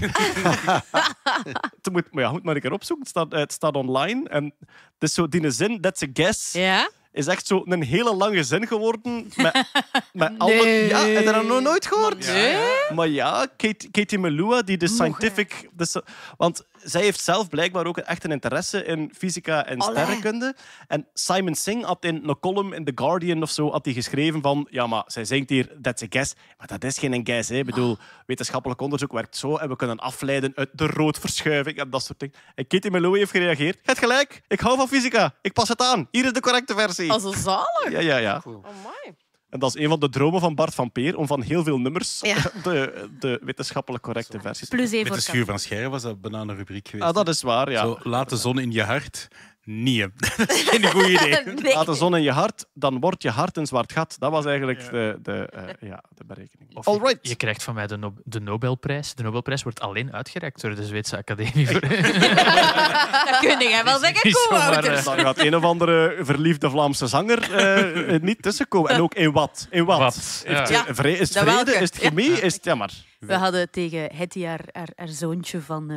C: het moet, maar ja, moet maar een keer opzoeken. Het staat, eh, het staat online. En het is zo, die zin, that's a guess,
I: Ja?
C: is echt zo een hele lange zin geworden. Met, (laughs) met
I: Nee.
C: ja, heb je dat nog nooit gehoord?
I: Nee?
C: Maar ja, Kate, Katie Melua, die de scientific... De, want zij heeft zelf blijkbaar ook echt een interesse in fysica en
I: Allee.
C: sterrenkunde. En Simon Singh had in een column in The Guardian of zo had hij geschreven van... Ja, maar zij zingt hier, that's a guess. Maar dat is geen guess. Hè. Ik bedoel, wetenschappelijk onderzoek werkt zo en we kunnen afleiden uit de roodverschuiving en dat soort dingen. En Katie Melua heeft gereageerd. Je hebt gelijk, ik hou van fysica. Ik pas het aan. Hier is de correcte versie.
I: Als een zalig.
C: Ja, ja, ja.
I: Amai.
C: En dat is een van de dromen van Bart van Peer, om van heel veel nummers
I: Ja. (laughs)
C: de, de wetenschappelijk correcte versie te
B: Plus
A: Met
B: voor
A: de schuur van Scherren was dat bijna een rubriek geweest.
C: Ah, dat is waar, ja.
A: Zo, laat de zon in je hart. (laughs) Dat is geen goed idee. (laughs)
B: Nee.
C: Laat de zon in je hart, dan wordt je hart een zwart gat. Dat was eigenlijk de, de, eh, ja, de berekening.
H: Of
C: All
H: je,
C: right.
H: je krijgt van mij de, No- de Nobelprijs. De Nobelprijs wordt alleen uitgereikt door de Zweedse Academie. Voor... (laughs)
I: Dat kun jij wel zeggen,
H: Niet
I: Wouter.
H: eh,
C: Dan gaat een of andere verliefde Vlaamse zanger eh, niet tussenkomen. En ook in wat? In wat?
H: Wat?
C: Heeft,
H: Ja.
I: Ja.
C: vre- Is het vrede? Is het chemie? Is het... Ja, maar...
B: We hadden tegen Hetty, haar, haar, haar zoontje van eh,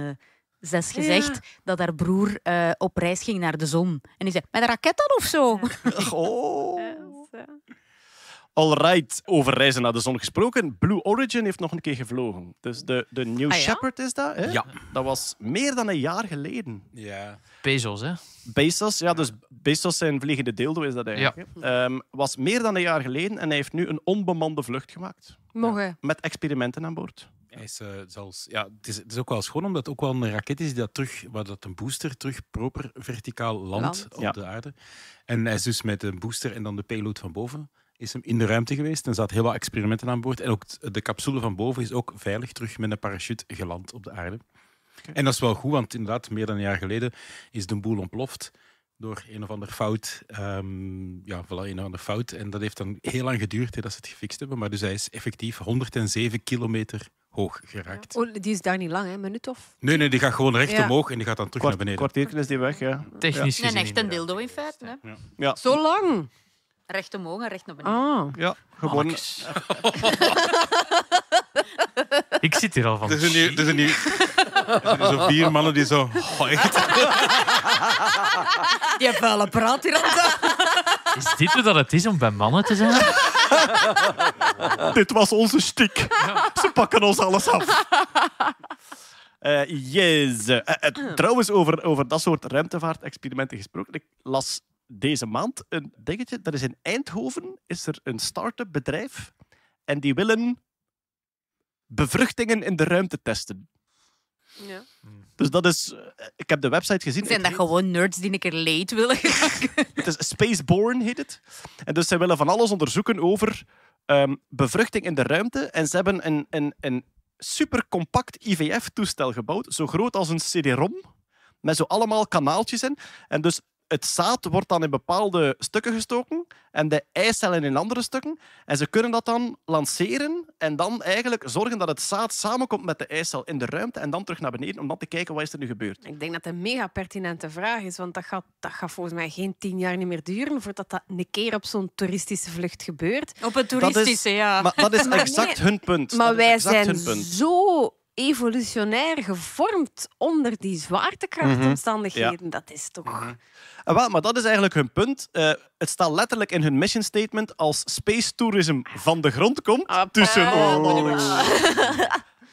B: zes, gezegd dat haar broer eh, op reis ging naar de zon. En die zei, met een raket dan of zo? (laughs) (laughs)
C: Oh. All right. Over reizen naar de zon gesproken. Blue Origin heeft nog een keer gevlogen. Dus de, de New
I: Ah, ja?
C: Shepard is dat. Hè?
A: Ja.
C: Dat was meer dan een jaar geleden.
A: Ja.
H: Bezos, hè?
C: Bezos, ja, dus Bezos zijn vliegende dildo is dat eigenlijk. hè. Ehm, was meer dan een jaar geleden en hij heeft nu een onbemande vlucht gemaakt.
I: Mogen.
C: Met experimenten aan boord.
A: Hij is, zelfs, ja, het, is, het is ook wel schoon, omdat het ook wel een raket is die dat terug, waar dat een booster terug proper verticaal landt
I: Landt.
A: op
C: Ja.
A: de aarde. En hij is dus met een booster en dan de payload van boven is hem in de ruimte geweest en er zaten heel wat experimenten aan boord. En ook de capsule van boven is ook veilig terug met een parachute geland op de aarde. En dat is wel goed, want inderdaad, meer dan een jaar geleden is de boel ontploft door een of ander fout. Ehm, ja, voilà, een of ander fout. En dat heeft dan heel lang geduurd hè, dat ze het gefixt hebben. Maar dus hij is effectief 107 kilometer hoog geraakt.
I: Oh, die is daar niet lang, hè? Een minuut of...
A: Nee, nee, die gaat gewoon recht
I: Ja.
A: omhoog en die gaat dan terug
C: Kwart,
A: naar beneden.
C: kwartiertje is die weg, ja.
H: Technisch
B: Een
H: gezien.
B: echt een dildo in feite. Hè?
C: Ja,
I: Zo lang?
B: Recht omhoog en recht naar beneden.
I: Ah.
C: ja gewoon... (laughs) (laughs)
H: Ik zit hier al van.
A: Er zijn hier, er zijn hier, er zijn hier zo vier mannen die zo... Oh, echt? (laughs)
B: Die vuile praat hier aan.
H: Is dit hoe dat het is om bij mannen te zijn?
C: Dit was onze stiek. Ze pakken ons alles af. Eh, yes. Eh, eh, trouwens, over, over dat soort ruimtevaartexperimenten gesproken. Ik las deze maand een dingetje. Er is in Eindhoven is er een start-up bedrijf. En die willen bevruchtingen in de ruimte testen.
I: Ja.
C: Dus dat is... eh, Ik heb de website gezien.
B: Zijn dat gewoon nerds die een keer late willen? (laughs)
C: Het is Spaceborne, heet het. En dus zij willen van alles onderzoeken over ehm, bevruchting in de ruimte. En ze hebben een, een, een supercompact IVF-toestel gebouwd, zo groot als een CD-ROM, met zo allemaal kanaaltjes in. En dus het zaad wordt dan in bepaalde stukken gestoken en de eicellen in andere stukken. En ze kunnen dat dan lanceren en dan eigenlijk zorgen dat het zaad samenkomt met de eicel in de ruimte en dan terug naar beneden om dan te kijken wat is er nu gebeurd.
I: Ik denk dat dat een mega pertinente vraag is, want dat gaat, dat gaat volgens mij geen tien jaar niet meer duren voordat dat een keer op zo'n toeristische vlucht gebeurt.
B: Op
C: is-
B: toeristische, ja.
C: Maar dat is (laughs)
I: Maar
C: exact
I: nee,
C: hun punt.
I: Maar wij zijn
C: hun punt.
I: zo evolutionair gevormd onder die zwaartekrachtomstandigheden. Dat is toch...
C: Ah, wel, maar dat is eigenlijk hun punt. Eh, het staat letterlijk in hun mission statement als space tourism van de grond komt.
I: Ah,
C: tussen
I: pa.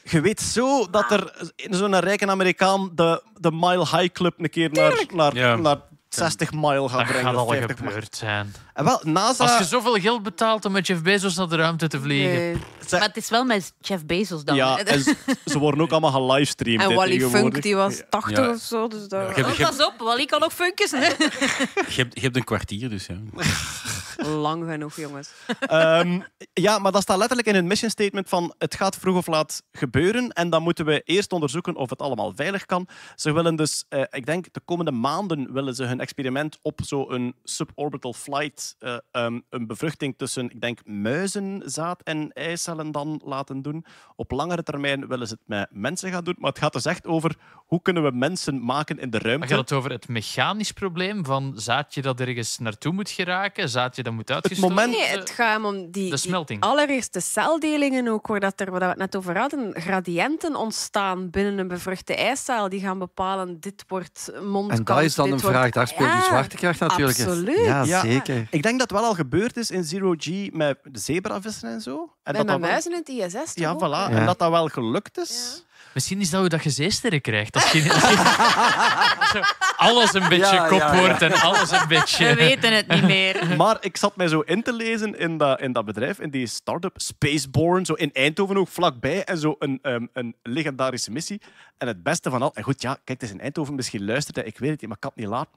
C: Je weet zo dat er in zo'n rijke Amerikaan de, de Mile High Club een keer naar, naar,
A: Ja.
C: naar 60 mile gaat
H: Dat
C: brengen.
H: gaat
C: of
H: al
C: 50 mile.
H: gebeurd zijn.
C: En wel, NASA...
H: Als je zoveel geld betaalt om met Jeff Bezos naar de ruimte te vliegen.
I: Nee.
B: Maar het is wel met Jeff Bezos dan.
C: ja, en ze, worden ook allemaal gelivestreamd.
I: En Wally Funk die was 80
A: Ja.
I: of zo. Dus dat...
A: Je hebt, je, hebt,
B: Pas op, Wally kan nog funkjes. Hè? (laughs)
A: je, hebt, je hebt een kwartier, dus ja. (laughs)
I: Lang genoeg, jongens.
C: Ehm, ja, maar dat staat letterlijk in hun mission statement van het gaat vroeg of laat gebeuren en dan moeten we eerst onderzoeken of het allemaal veilig kan. Ze willen dus, eh, ik denk de komende maanden willen ze hun experiment op zo'n suborbital flight, eh, ehm, een bevruchting tussen, ik denk, muizenzaad en eicellen dan laten doen. Op langere termijn willen ze het met mensen gaan doen, maar het gaat dus echt over hoe kunnen we mensen maken in de
H: Maar
C: ruimte.
H: gaat het over het mechanisch probleem van zaadje dat ergens naartoe moet geraken, zaadje dat moet uitgestoten
C: moment-
I: Nee, het gaat om die,
H: De smelting.
I: die allereerste celdelingen ook, waar, dat er, waar we het net over hadden, gradiënten ontstaan binnen een bevruchte eicel. Die gaan bepalen, dit wordt mondkant,
G: En dat is dan
I: dit
G: een
I: wordt-
G: vraag. Daar speelt die
I: Ja,
G: zwaartekracht natuurlijk.
I: absoluut.
G: Ja,
C: Ja.
G: zeker.
C: Ik denk dat het wel al gebeurd is in Zero G met de zebravissen en zo. En
I: En
C: dat
I: met
C: dat wel-
I: muizen in het ISS toch
C: Ja, voilà.
G: Ja.
C: En dat dat wel gelukt is.
H: Misschien is dat hoe dat je zeesterren krijgt. Je, (laughs) je- zo alles een beetje
G: Ja,
H: kop
G: ja, ja.
H: wordt en alles een beetje...
B: We weten het niet meer. (laughs)
C: Maar ik zat mij zo in te lezen in dat, in dat bedrijf, in die start-up Spaceborne, zo in Eindhoven ook vlakbij. En zo een, ehm, een legendarische missie. En het beste van al, en goed, ja, kijk, het is in Eindhoven, misschien luistert hij, ik weet het niet, maar ik kan het niet laten.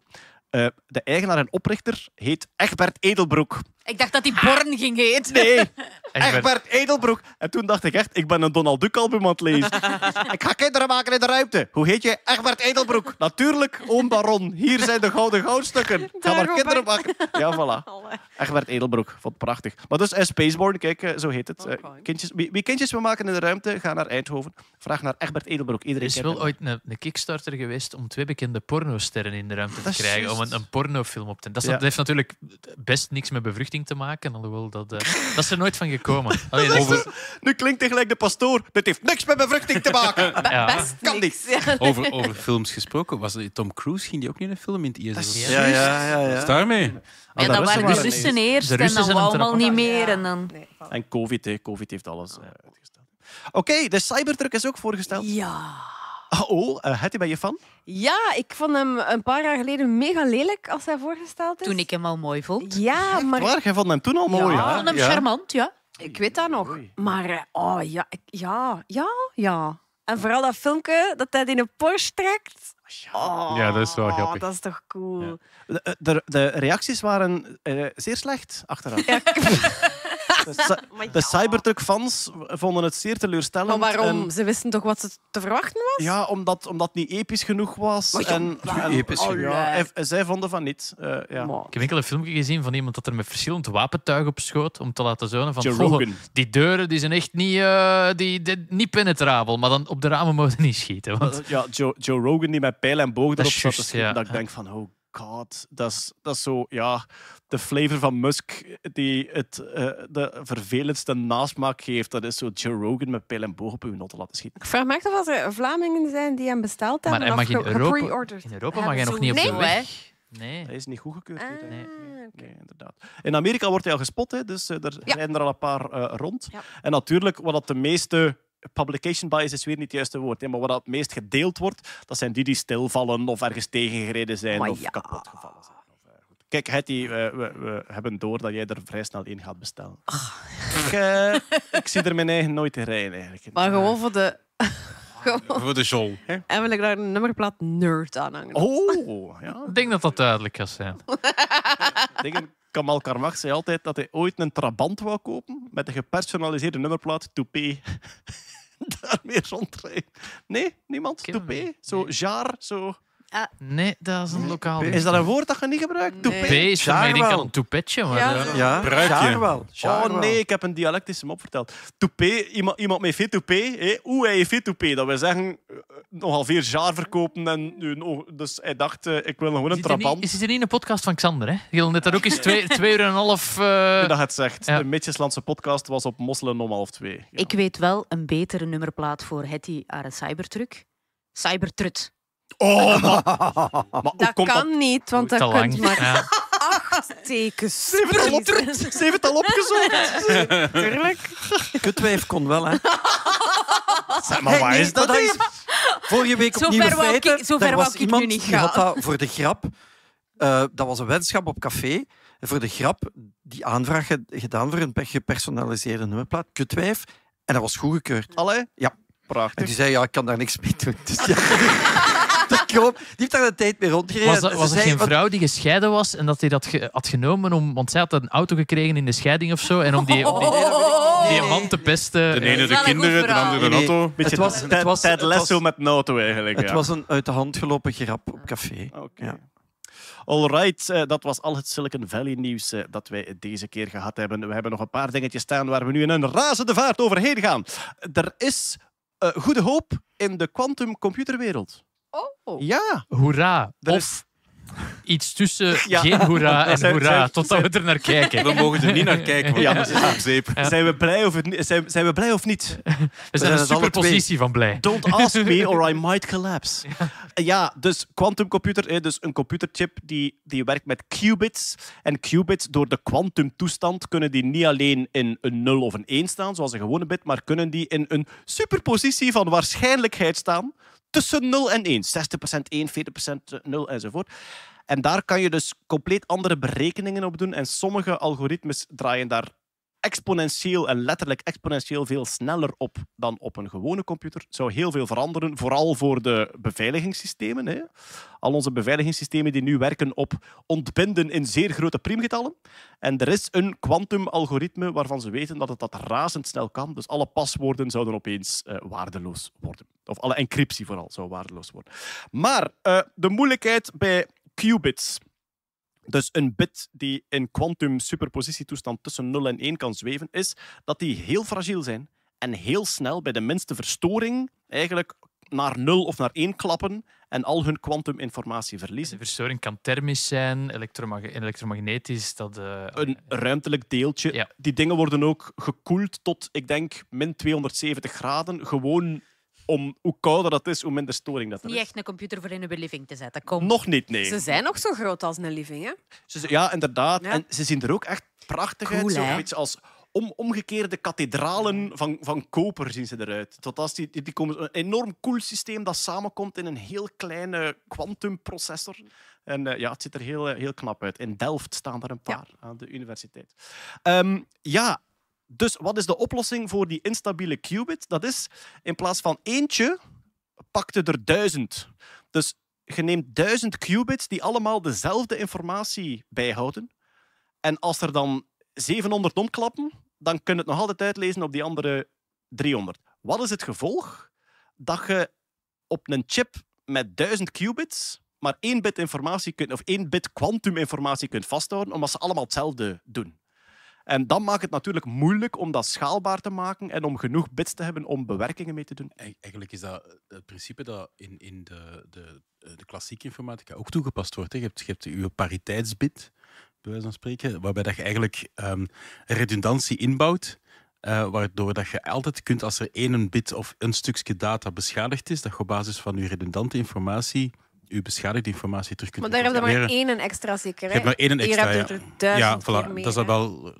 C: Eh, de eigenaar en oprichter heet Egbert Edelbroek.
B: Ik dacht dat die Born ging heten.
C: Nee, (laughs)
H: Egbert.
C: Edelbroek. En toen dacht ik echt, ik ben een Donald Duck album aan het lezen. (laughs) ik ga kinderen maken in de ruimte. Hoe heet je? Egbert Edelbroek. Natuurlijk, oom Baron. Hier zijn de gouden goudstukken. Ga maar kinderen maken. Ja, voilà. (laughs) Egbert Edelbroek. Vond het prachtig. Maar dus eh, Spaceborne, kijk, eh, zo heet het. Eh,
I: Oké.
C: kindjes, wie, wie kindjes wil maken in de ruimte, ga naar Eindhoven. Vraag naar Egbert Edelbroek.
H: Er
C: Iedereen
H: is
C: kent
H: wel
C: hem.
H: ooit een, een Kickstarter geweest om twee bekende pornosterren in de ruimte te
C: Dat is
H: krijgen. Om een, een pornofilm op te... Dat, is-
C: Ja.
H: dat heeft natuurlijk best niks met bevruchting te maken. Alhoewel, dat, eh, dat is er nooit van gekomen. (laughs) Allee, dat is-
C: Over... Nu klinkt hij gelijk de pastoor. Dit heeft niks met bevruchting te maken. (laughs)
H: ja.
I: Best
C: Kan
I: niks.
C: niet.
I: Ja. (laughs)
A: Over, over films gesproken, was Tom Cruise ging die ook niet in een film in het ISS?
C: Ja.
G: Ja, ja, ja.
A: Is daarmee?
C: Ah,
B: Ja, dat waren de Russen eerst
H: De
B: en dan allemaal niet
I: Ja.
B: meer. En dan...
C: En COVID, hè. COVID heeft alles eh. Oké, de Cybertruck is ook voorgesteld.
I: Ja.
C: Ah, oh, eh Hetty, ben je fan?
I: Ja, ik vond hem een paar jaar geleden mega lelijk als hij voorgesteld is.
B: Toen ik hem al mooi vond.
I: Ja, maar
C: Waar? Jij vond hem toen al
I: Ja.
C: mooi,
B: Ik
C: hè?
B: vond hem
G: Ja.
B: charmant, ja.
I: ik weet dat nog.
C: Oei.
I: Maar eh, oh ja, ik- ja, ja, ja. En vooral dat filmpje dat hij in een Porsche trekt. Oh,
A: Ja, dat is wel grappig.
I: Dat is toch cool.
C: De, de, de reacties waren eh, zeer slecht achteraf. (laughs) De. (laughs) Cybertruck-fans vonden het zeer teleurstellend.
I: Maar waarom?
C: En-
I: Ze wisten toch wat ze te verwachten was?
C: ja, omdat, omdat het niet episch genoeg was. En, en-
G: episch
C: ja, zij vonden van niet. Eh, ja.
H: Ik heb enkel een filmpje gezien van iemand dat er met verschillend wapentuig op schoot om te laten zonen van
C: Joe
H: "Goh,
C: Rogan.
H: die deuren die zijn echt niet, eh, die, die- niet penetrabel, maar dan op de ramen mogen niet schieten. Want
C: Ja, Joe, Joe Rogan die met pijl en boog
H: Dat
C: erop
H: is
C: zat te schieten.
H: ja.
C: Dat ik denk van, oh god. Dat is, dat is zo, ja... De flavor van Musk die het eh, de vervelendste nasmaak geeft, dat is zo Joe Rogan met pijl en boog op uw noten laten schieten.
I: Ik vraag me af of er Vlamingen zijn die hem besteld
H: Maar
I: hebben.
H: hij
I: of
H: mag in Europa, in Europa mag hij nog niet op
B: Nee,
H: de weg. Nee.
C: Hij is niet goedgekeurd.
I: Ah.
C: Nee, inderdaad. In Amerika wordt hij al gespot, hè, dus eh, er
I: Ja.
C: rijden er al een paar eh, rond.
I: Ja.
C: En natuurlijk, wat dat de meeste... Publication bias is weer niet het juiste woord, hè, maar wat het meest gedeeld wordt, dat zijn die die stilvallen of ergens tegengereden zijn
I: Maar
C: of
I: ja.
C: kapot gevallen zijn. Eh. Kijk, Hetty, eh, we, we hebben door dat jij er vrij snel één gaat bestellen. Ik, eh, ik zie er mijn eigen nooit in rijden, eigenlijk.
I: Maar gewoon voor de... gewoon-
A: Voor de. Hè?
I: En wil ik daar een nummerplaat nerd aan hangen.
C: Oh, ja.
H: Ik denk dat dat duidelijk gaat zijn.
C: Dingen, Kamal Karmach zei altijd dat hij ooit een Trabant wou kopen met een gepersonaliseerde nummerplaat Toupé. (laughs) Daarmee rondrijden. Nee, niemand? Toupé? Zo
H: Nee.
C: jaar, zo...
H: Nee, dat is een lokaal.
C: Is dat een woord dat je niet gebruikt?
I: Nee.
H: Is voor mij denk ik
G: Jaarwel.
H: aan een toepetje. Maar
I: Ja.
H: eh,
G: Ja,
A: Bruikje.
G: Sjaarwel.
C: Oh nee, ik heb een dialectische mop verteld. Toupé, iemand, iemand met veel toupé, hé, hoe hij veel toupé. Dat wil zeggen, eh, nogal veel jaar verkopen. En, nu nog- dus hij dacht, eh, ik wil gewoon een
H: Zit er niet,
C: trabant.
H: is er niet een podcast van Xander? Hè? Je wil net daar ook eens twee, twee uur en een half. eh,
C: Nu dat het zegt.
H: Ja.
C: De Mitjeslandse podcast was op Mosselen om half twee. Ja.
B: Ik weet wel een betere nummerplaat voor Hetty haar Cybertruck. Cybertrut.
C: Oh, (laughs) maar,
I: Dat kan niet, want dat kunt maar
H: Ja.
I: acht tekens.
C: Ze heeft het al, op, ze heeft het al opgezocht. (laughs)
I: Tuurlijk.
G: Kutwijf kon wel, hè.
C: Zeg, maar
G: Nee,
C: is dat? hier?
G: Vorige week op
B: Zo
G: Nieuwe
B: ver wou ik-
G: Feiten,
B: zo ver
G: daar
B: wou
G: was
B: ik nu
G: iemand
B: niet
G: die had dat voor de grap... eh, dat was een weddenschap op café. En voor de grap die aanvraag ge- gedaan voor een pe- gepersonaliseerde nummerplaat. Kutwijf. En dat was goedgekeurd.
C: Allee?
G: Ja. En
C: Prachtig.
G: die zei, ja, ik kan daar niks mee doen. Dus ja, (laughs) die heeft daar de tijd mee rondgereden.
H: Was, dat,
G: Ze
H: was er
G: zei,
H: geen vrouw die gescheiden was en dat hij dat ge- had genomen om, want zij had een auto gekregen in de scheiding of zo en om die, om die, die man te pesten?
A: De ene
B: is
A: de kinderen, de andere de.
G: Nee,
A: auto.
G: Het was-
C: Ted-
G: het was-
C: Ted
G: het
C: Lasso
G: was-
C: met een auto eigenlijk.
G: Het
C: ja.
G: was een uit de hand gelopen grap op café.
C: Oké.
G: Ja.
C: Alright, eh, dat was al het Silicon Valley nieuws eh, dat wij deze keer gehad hebben. We hebben nog een paar dingetjes staan waar we nu in een razende vaart overheen gaan. Er is eh, goede hoop in de quantum computerwereld.
I: Oh.
C: Ja,
H: Hoera.
C: Er
H: Of iets tussen (laughs)
C: Ja.
H: geen hoera (laughs) en
C: Zijn-
H: hoera,
C: zijn-
H: totdat we er naar kijken.
A: We mogen er niet naar (laughs) kijken, want
C: Ja.
A: is op zeep.
C: zijn we blij of, het zijn, zijn we blij of niet?
H: We zijn
G: zijn
H: een superpositie van blij.
C: Don't ask me or I might collapse. Ja, dus quantumcomputer, hè, dus een computerchip die, die werkt met qubits. En qubits, door de quantumtoestand, kunnen die niet alleen in een 0 of een 1 staan, zoals een gewone bit, maar kunnen die in een superpositie van waarschijnlijkheid staan tussen 0 en 1. 60% 1, 40% 0 enzovoort. En daar kan je dus compleet andere berekeningen op doen. En sommige algoritmes draaien daar exponentieel en letterlijk exponentieel veel sneller op dan op een gewone computer. Het zou heel veel veranderen, vooral voor de beveiligingssystemen. Hè. Al onze beveiligingssystemen die nu werken op ontbinden in zeer grote priemgetallen. En er is een kwantum-algoritme waarvan ze weten dat het dat razendsnel kan. Dus alle paswoorden zouden opeens eh, waardeloos worden. Of alle encryptie vooral zou waardeloos worden. Maar eh, de moeilijkheid bij qubits dus een bit die in quantum superpositietoestand tussen 0 en 1 kan zweven, is dat die heel fragiel zijn en heel snel bij de minste verstoring eigenlijk naar 0 of naar 1 klappen en al hun kwantuminformatie
H: De
C: verliezen.
H: verstoring kan thermisch zijn, elektromag- elektromagnetisch. Dat, eh,
C: Een ruimtelijk deeltje.
H: Ja.
C: Die dingen worden ook gekoeld tot, ik denk, min 270 graden. Gewoon om hoe kouder dat is, hoe minder storing dat er
B: Niet
C: is.
B: echt een computer voor in een living te zetten. Kom.
C: Nog niet, nee.
I: Ze zijn nog zo groot als een living, hè?
C: Ze- Ja, inderdaad.
I: Ja.
C: En ze zien er ook echt prachtig
B: Cool,
C: uit. Zo
B: hè?
C: een beetje als om, omgekeerde kathedralen van, van koper zien ze eruit. Tot als die, die, komen, een enorm cool systeem dat samenkomt in een heel kleine quantumprocessor. En eh, ja, het ziet er heel, eh, heel knap uit. In Delft staan er een paar aan de universiteit. Ehm, ja, dus wat is de oplossing voor die instabiele qubit? Dat is, in plaats van eentje, pakte er duizend. Dus je neemt duizend qubits die allemaal dezelfde informatie bijhouden. En als er dan 700 omklappen, dan kun je het nog altijd uitlezen op die andere 300. Wat is het gevolg? Dat je op een chip met 1000 qubits maar één bit informatie kunt, of één bit kwantuminformatie kunt vasthouden, omdat ze allemaal hetzelfde doen. En dat maakt het natuurlijk moeilijk om dat schaalbaar te maken en om genoeg bits te hebben om bewerkingen mee te doen.
A: Eigen- Eigenlijk is dat het principe dat in, in de, de, de klassieke informatica ook toegepast wordt. Je hebt, je hebt pariteitsbit, bij spreken, waarbij dat je eigenlijk ehm, redundantie inbouwt. eh, waardoor dat je altijd kunt, als er één bit of een stukje data beschadigd is, dat je op basis van je redundante informatie je beschadigde informatie terug kunt
I: Maar daar hebben we maar één extra zeker.
A: Je hebt maar één extra, ja.
I: er
A: Ja, voilà.
I: meer,
A: dat is wel...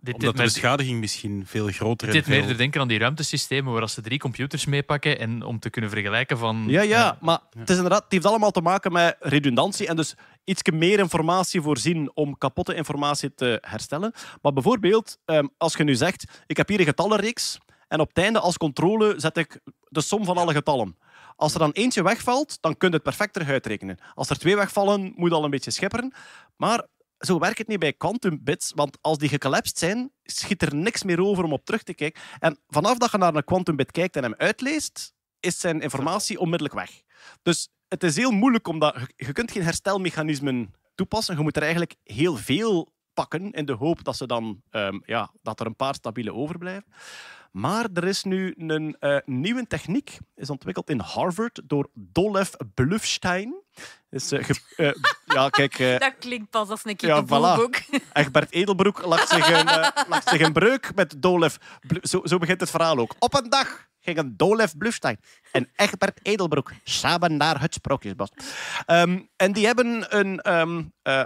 H: dit,
A: Omdat de beschadiging misschien veel groter
H: dit deed me
A: veel...
H: eerder denken aan die ruimtesystemen waar ze drie computers meepakken en om te kunnen vergelijken van...
C: Ja, ja, maar het, is inderdaad, het heeft allemaal te maken met redundantie en dus iets meer informatie voorzien om kapotte informatie te herstellen. Maar bijvoorbeeld, ehm, als je nu zegt, ik heb hier een getallenreeks en op het einde als controle zet ik de som van alle getallen. Als er dan eentje wegvalt, dan kun je het perfect terug uitrekenen. Als er twee wegvallen, moet je al een beetje schepperen. Maar zo werkt het niet bij quantum bits, want als die gecollapsed zijn, schiet er niks meer over om op terug te kijken. En vanaf dat je naar een quantum bit kijkt en hem uitleest, is zijn informatie onmiddellijk weg. Dus het is heel moeilijk omdat je kunt geen herstelmechanismen toepassen. Je moet er eigenlijk heel veel pakken in de hoop dat, ze dan, ehm, ja, dat er een paar stabiele overblijven. Maar er is nu een eh, nieuwe techniek, is ontwikkeld in Harvard door Dolev Blufstein. Is, eh, ge- eh, (laughs) ja, kijk,
B: Dat klinkt pas als een
C: Ja,
B: kippenboek. (laughs)
C: Egbert Edelbroek lag zich een, lag zich een breuk met Dolev. Blu- Zo, zo begint het verhaal ook. Op een dag gingen Dolev Blufstein en Egbert Edelbroek samen naar het Sprookjesbos. Ehm, en die hebben een, eh,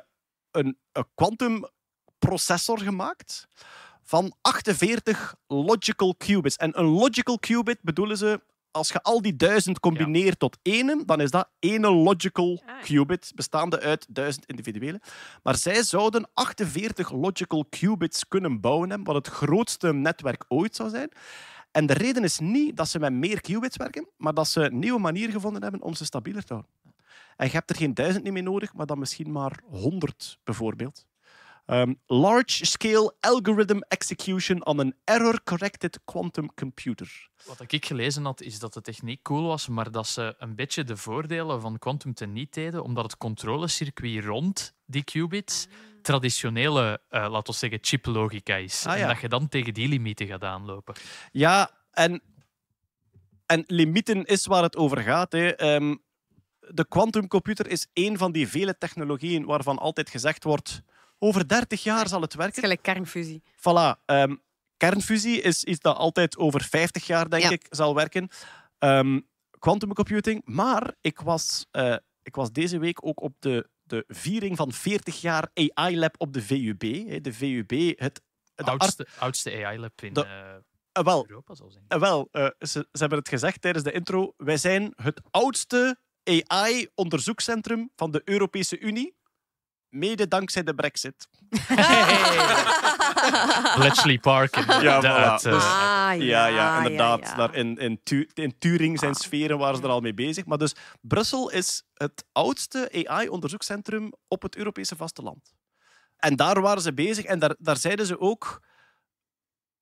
C: een, een quantumprocessor gemaakt van 48 logical qubits. En een logical qubit bedoelen ze, als je al die duizend combineert tot ene, dan is dat ene logical qubit, bestaande uit duizend individuele. Maar zij zouden 48 logical qubits kunnen bouwen, hebben, wat het grootste netwerk ooit zou zijn. En de reden is niet dat ze met meer qubits werken, maar dat ze een nieuwe manier gevonden hebben om ze stabieler te houden. En je hebt er geen duizend niet meer nodig, maar dan misschien maar 100 bijvoorbeeld. Um, large scale algorithm execution on an error-corrected quantum computer.
H: Wat ik gelezen had, is dat de techniek cool was, maar dat ze een beetje de voordelen van quantum teniet deden, omdat het controlecircuit rond die qubits traditionele, eh laten we zeggen, chiplogica is.
C: Ah, ja.
H: En dat je dan tegen die limieten gaat aanlopen.
C: Ja, en, en limieten is waar het over gaat. Hè. Ehm, de quantumcomputer is één van die vele technologieën waarvan altijd gezegd wordt over 30 jaar zal het werken.
I: Gelijk kernfusie.
C: Voilà. ehm, kernfusie is iets dat altijd over 50 jaar, denk
I: Ja.
C: ik, zal werken. Ehm quantum computing. Maar ik was, eh, ik was deze week ook op de, de viering van 40 jaar AI-lab op de VUB. hè. De VUB, het... De
H: oudste, oudste AI-lab in
C: De-
H: eh,
C: Ah, wel,
H: Europa, ik.
C: eh, wel eh, ze, ze hebben het gezegd tijdens de intro. Wij zijn het oudste AI-onderzoekscentrum van de Europese Unie. Mede dankzij de Brexit. (laughs)
H: Bletchley Park, inderdaad.
C: voilà. Dus-
H: eh.
I: Ah,
C: ja, ja, inderdaad.
I: ja.
C: Daar in, in, Tu- in Turing zijn sferen waren ze er al mee bezig. Maar dus Brussel is het oudste AI-onderzoekscentrum op het Europese vasteland. En daar waren ze bezig en daar, daar zeiden ze ook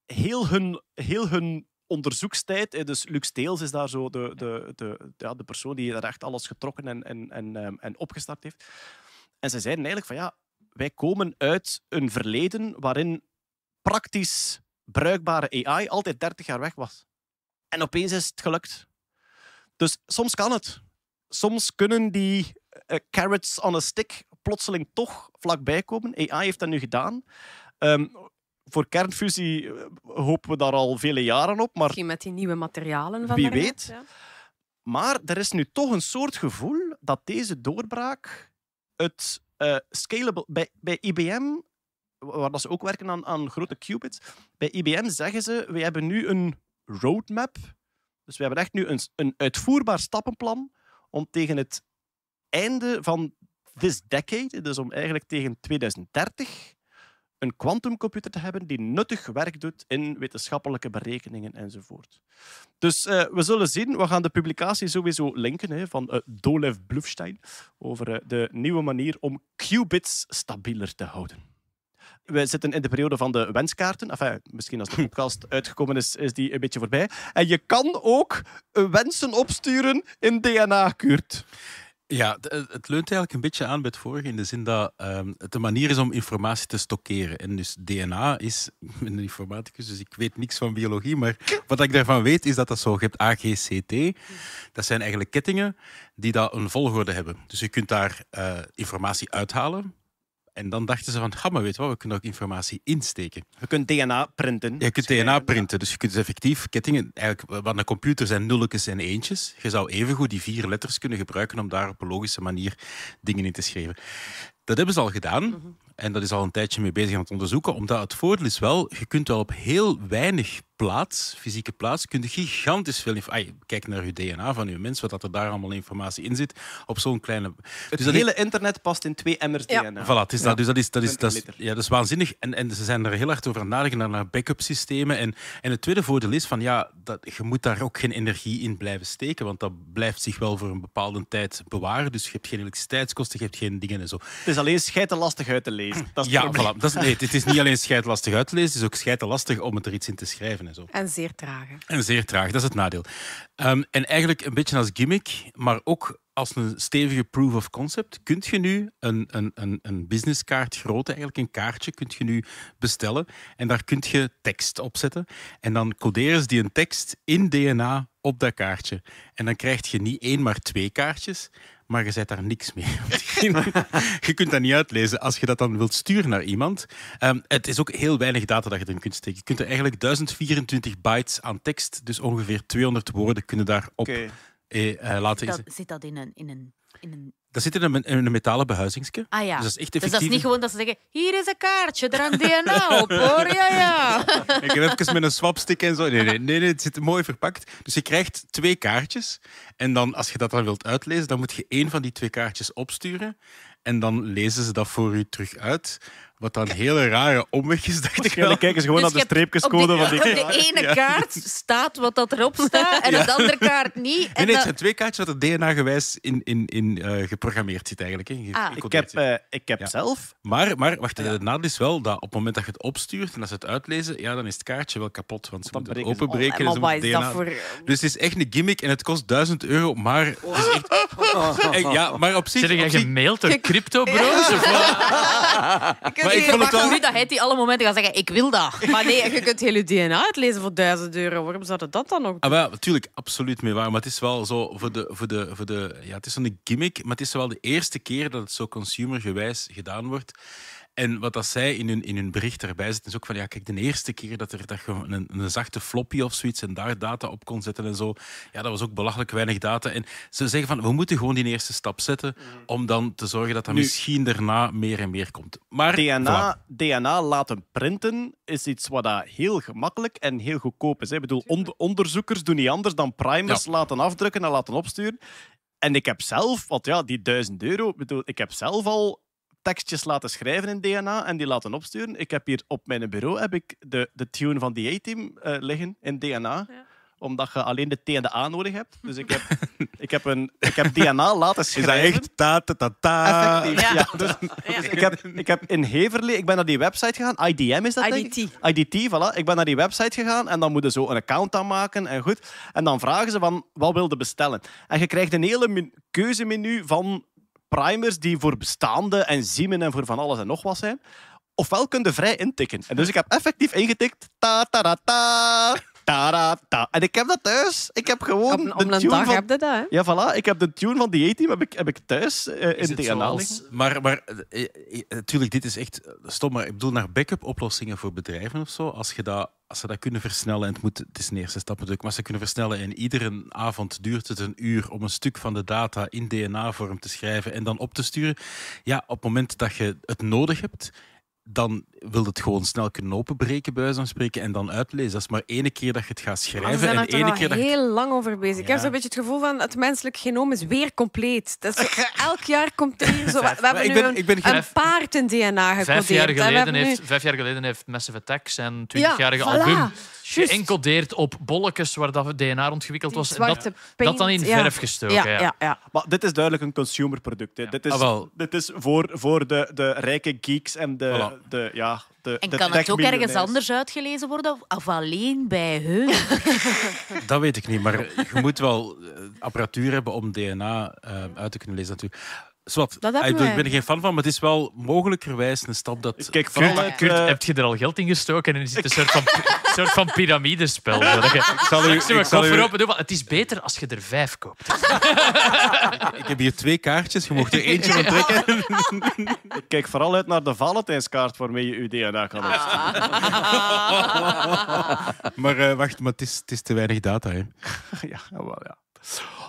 C: heel hun, heel hun onderzoekstijd. Dus Lux Teels is daar zo de, de, de, ja, de persoon die daar echt alles getrokken en, en, en, ehm, en opgestart heeft. En ze zeiden eigenlijk van ja, wij komen uit een verleden waarin praktisch bruikbare AI altijd 30 jaar weg was. En opeens is het gelukt. Dus soms kan het. Soms kunnen die eh, carrots on a stick plotseling toch vlakbij komen. AI heeft dat nu gedaan. Ehm, voor kernfusie eh, hopen we daar al vele jaren op, maar
I: Misschien met die nieuwe materialen van
C: Wie weet.
I: ja.
C: maar er is nu toch een soort gevoel dat deze doorbraak het eh, scalable... Bij, bij IBM, waar dat ze ook werken aan, aan grote qubits, bij IBM zeggen ze, we hebben nu een roadmap. Dus we hebben echt nu een, een uitvoerbaar stappenplan om tegen het einde van this decade, dus om eigenlijk tegen 2030, een quantumcomputer te hebben die nuttig werk doet in wetenschappelijke berekeningen enzovoort. Dus eh, we zullen zien. We gaan de publicatie sowieso linken hè, van eh, Dolev Blufstein over eh, de nieuwe manier om qubits stabieler te houden. We zitten in de periode van de wenskaarten. Enfin, misschien als de (laughs) podcast uitgekomen is, is die een beetje voorbij. En je kan ook wensen opsturen in DNA, Kurt.
A: Ja, d- het leunt eigenlijk een beetje aan bij het vorige in de zin dat ehm, het een manier is om informatie te stockeren. En dus DNA is, ik (laughs) ben een informaticus, dus ik weet niks van biologie, maar wat ik daarvan weet is dat dat zo, je hebt AGCT, dat zijn eigenlijk kettingen die dat een volgorde hebben. Dus je kunt daar eh, informatie uithalen. En dan dachten ze van, ga maar weet wat, we kunnen ook informatie insteken.
C: Je kunt DNA printen.
A: Je kunt DNA printen, dus je kunt effectief kettingen... Eigenlijk, wat een computer zijn nulletjes en eentjes. Je zou evengoed die vier letters kunnen gebruiken om daar op een logische manier dingen in te schrijven. Dat hebben ze al gedaan. En dat is al een tijdje mee bezig aan het onderzoeken. Omdat het voordeel is wel, je kunt wel op heel weinig plaats, fysieke plaats, kun je gigantisch veel... kijk naar je DNA van je mens, wat dat er daar allemaal informatie in zit. Op zo'n kleine...
C: Het
A: Dus dat
C: hele internet past in twee emmers
I: Ja.
C: DNA.
A: Voilà, het is dat. Dus dat is, dat is,
C: 20
A: dat is, ja, dat is waanzinnig. En, en ze zijn er heel hard over aan het nadenken naar- naar backup systemen. En, en het tweede voordeel is van ja, dat, je moet daar ook geen energie in blijven steken, want dat blijft zich wel voor een bepaalde tijd bewaren. Dus je hebt geen elektriciteitskosten, je hebt geen dingen en zo.
C: Het is alleen schijten lastig uit te lezen. Dat is
A: Ja,
C: het
A: voilà. Dat is, nee, het is niet alleen scheidlastig uit te lezen, het is ook scheidlastig om het er iets in te schrijven en zo.
I: En zeer trage.
A: En zeer traag, dat is het nadeel. Ehm, en eigenlijk een beetje als gimmick, maar ook als een stevige proof of concept, kunt je nu een, een, een, een businesskaart, groot eigenlijk, een kaartje, kunt je nu bestellen. En daar kun je tekst op zetten. En dan coderen ze die een tekst in DNA op dat kaartje. En dan krijg je niet één, maar twee kaartjes. Maar je zet daar niks mee. (laughs) (laughs) je kunt dat niet uitlezen als je dat dan wilt sturen naar iemand. Ehm, het is ook heel weinig data dat je erin kunt steken. Je kunt er eigenlijk 1024 bytes aan tekst, dus ongeveer 200 woorden, kunnen daarop
C: Oké.
A: eh, eh, laten.
B: Dat, zit dat in een, in een, in een...
A: Dat zit in een, in een metalen behuizingsje.
B: Ah ja.
A: Dus dat is echt
B: Dus
A: effectief.
B: dat is niet gewoon dat ze zeggen, hier is een kaartje, er hangt DNA op, hoor. Ja, ja. (laughs)
A: Ik heb even met een swapstick en zo. Nee, nee, nee, nee, het zit mooi verpakt. Dus je krijgt twee kaartjes. En dan, als je dat dan wilt uitlezen, dan moet je één van die twee kaartjes opsturen. En dan lezen ze dat voor u terug uit. Wat dan een hele rare omweg is, dacht ik wel.
C: Kijken ze gewoon
B: Dus
C: naar de
B: je
C: streepjescode
B: op
C: van
B: de,
C: die
B: op de ene kaart staat wat dat erop (laughs) staat en op de andere kaart niet.
A: Nee,
B: En
A: nee, het zijn twee kaartjes dat er DNA-gewijs in, in, in eh, geprogrammeerd zit eigenlijk. Hè. Ge-
B: Ah.
C: Ik heb, eh, ik heb
A: Ja.
C: zelf...
A: Maar, maar wacht, het nadeel is wel dat op het moment dat je het opstuurt en als ze het uitlezen, ja, dan is het kaartje wel kapot. Want ze
C: Dan
A: moeten het openbreken. en
I: maar
A: ze DNA
I: voor...
A: Dus het is echt een gimmick en het kost 1000 euro, maar het is echt... (laughs) Ja, maar op zich...
H: Zit
A: zich-
H: gemaild door Crypto Bros? (laughs)
A: Maar ik vond het wel-
B: nu dat hij die alle momenten gaat zeggen, ik wil dat. (laughs)
I: Maar nee, je kunt heel je DNA uitlezen voor 1000 euro. Waarom zou dat dan ook
A: Ah, wel, natuurlijk, absoluut mee waar. Maar het is wel zo voor de, voor de, voor de, ja, het is zo'n gimmick, maar het is wel de eerste keer dat het zo consumergewijs gedaan wordt. En wat dat zij in hun, in hun bericht erbij zit, is ook van ja, kijk, de eerste keer dat, er, dat je een, een zachte floppy of zoiets en daar data op kon zetten en zo, ja, dat was ook belachelijk weinig data. En ze zeggen van we moeten gewoon die eerste stap zetten om dan te zorgen dat dat
C: Nu-
A: misschien daarna meer en meer komt. Maar
C: DNA,
A: voilà.
C: DNA laten printen is iets wat dat heel gemakkelijk en heel goedkoop is. hè. Ik bedoel, on- onderzoekers doen niet anders dan primers laten afdrukken en laten opsturen. En ik heb zelf, want ja, die 1000 euro, ik bedoel, ik heb zelf al tekstjes laten schrijven in DNA en die laten opsturen. Ik heb hier op mijn bureau heb ik de, de tune van die A-team eh, liggen in DNA. Omdat je alleen de T en de A nodig hebt. Dus ik heb, (laughs) ik heb, een, ik heb DNA laten
A: Is dat
C: schrijven.
A: echt ta ta ta ta?
C: Effectief, ja. Dus, (laughs) dus ik, heb, ik heb in Heverlee, ik ben naar die website gegaan. IDM is dat, denk ik?
I: IDT.
C: IDT, voilà. Ik ben naar die website gegaan en dan moet je zo een account aanmaken en goed. En dan vragen ze van, wat wil je bestellen? En je krijgt een hele men- keuzemenu van primers die voor bestaande en ziemen en voor van alles en nog wat zijn. Ofwel kun je vrij intikken. En dus ik heb effectief ingetikt ta ta ta ta ta ta ta. En ik heb dat thuis. Ik heb gewoon
I: Op, op
C: de
I: een
C: tune
I: dag
C: van...
I: heb je dat, hè?
C: Ja, voilà. Ik heb de tune van die A-team heb ik, heb ik thuis eh, in
H: het
C: DNA
H: zoals-.
A: Maar, maar eh, eh, natuurlijk, dit is echt eh, stom. Maar ik bedoel naar backup-oplossingen voor bedrijven of zo. Als, je dat, als ze dat kunnen versnellen, en het, moet, het is een eerste stap natuurlijk, maar als ze kunnen versnellen en iedere avond duurt het een uur om een stuk van de data in DNA-vorm te schrijven en dan op te sturen. Ja, op het moment dat je het nodig hebt, dan wil het gewoon snel kunnen openbreken, bij wijze van spreken, en dan uitlezen. Dat is maar ene keer dat je het gaat schrijven
I: zijn
A: en
I: er
A: ene keer dat je...
I: heel lang over bezig. Ik heb
A: Ja.
I: zo'n beetje het gevoel van het menselijk genoom is weer compleet. Dat is zo- (laughs) elk jaar komt er hier zo. We hebben
A: ik
I: nu
A: ben-
I: een,
A: ik ben geen-
I: een paard in DNA gecodeerd.
H: Vijf jaar, geleden
I: nu-
H: heeft, vijf jaar geleden heeft Massive Attack zijn
I: Ja,
H: 20-jarige
I: voilà.
H: album
I: Juist.
H: geëncodeerd op bolletjes waar dat DNA ontwikkeld was. En dat,
I: paint,
H: dat dan in
I: ja.
H: verf gestoken.
I: Ja,
H: Ja,
I: ja, ja.
C: Maar dit is duidelijk een consumerproduct. Hè. Dit, is,
A: Ah, wel.
C: dit is voor, voor de, de rijke geeks en de,
A: Voilà.
C: de, ja, de,
B: En
C: de
B: kan het ook ergens anders uitgelezen worden? Of, of alleen bij hun? (laughs)
A: Dat weet ik niet, maar je moet wel eh, apparatuur hebben om DNA eh, uit te kunnen lezen natuurlijk. Zwat,
I: Dat hebben
A: ik ben er geen fan van, maar het is wel mogelijkerwijs een stap dat...
C: Kijk,
A: vooral
C: Kurt, Kurt,
H: Kurt,
C: eh,
H: heb je er al geld in gestoken en is het een soort van, (laughs) soort van piramidespel? Dat je-
A: zal u-
H: Ik
A: zal u-
H: open doen, maar het is beter als je er vijf koopt. (laughs)
A: Ik heb hier twee kaartjes, je mocht er eentje van trekken. (laughs)
C: ik kijk vooral uit naar de Valentijnskaart waarmee je je DNA kan opsturen.
A: Maar eh, wacht, maar het is, het is te weinig data. Hè.
C: ja, wel, ja.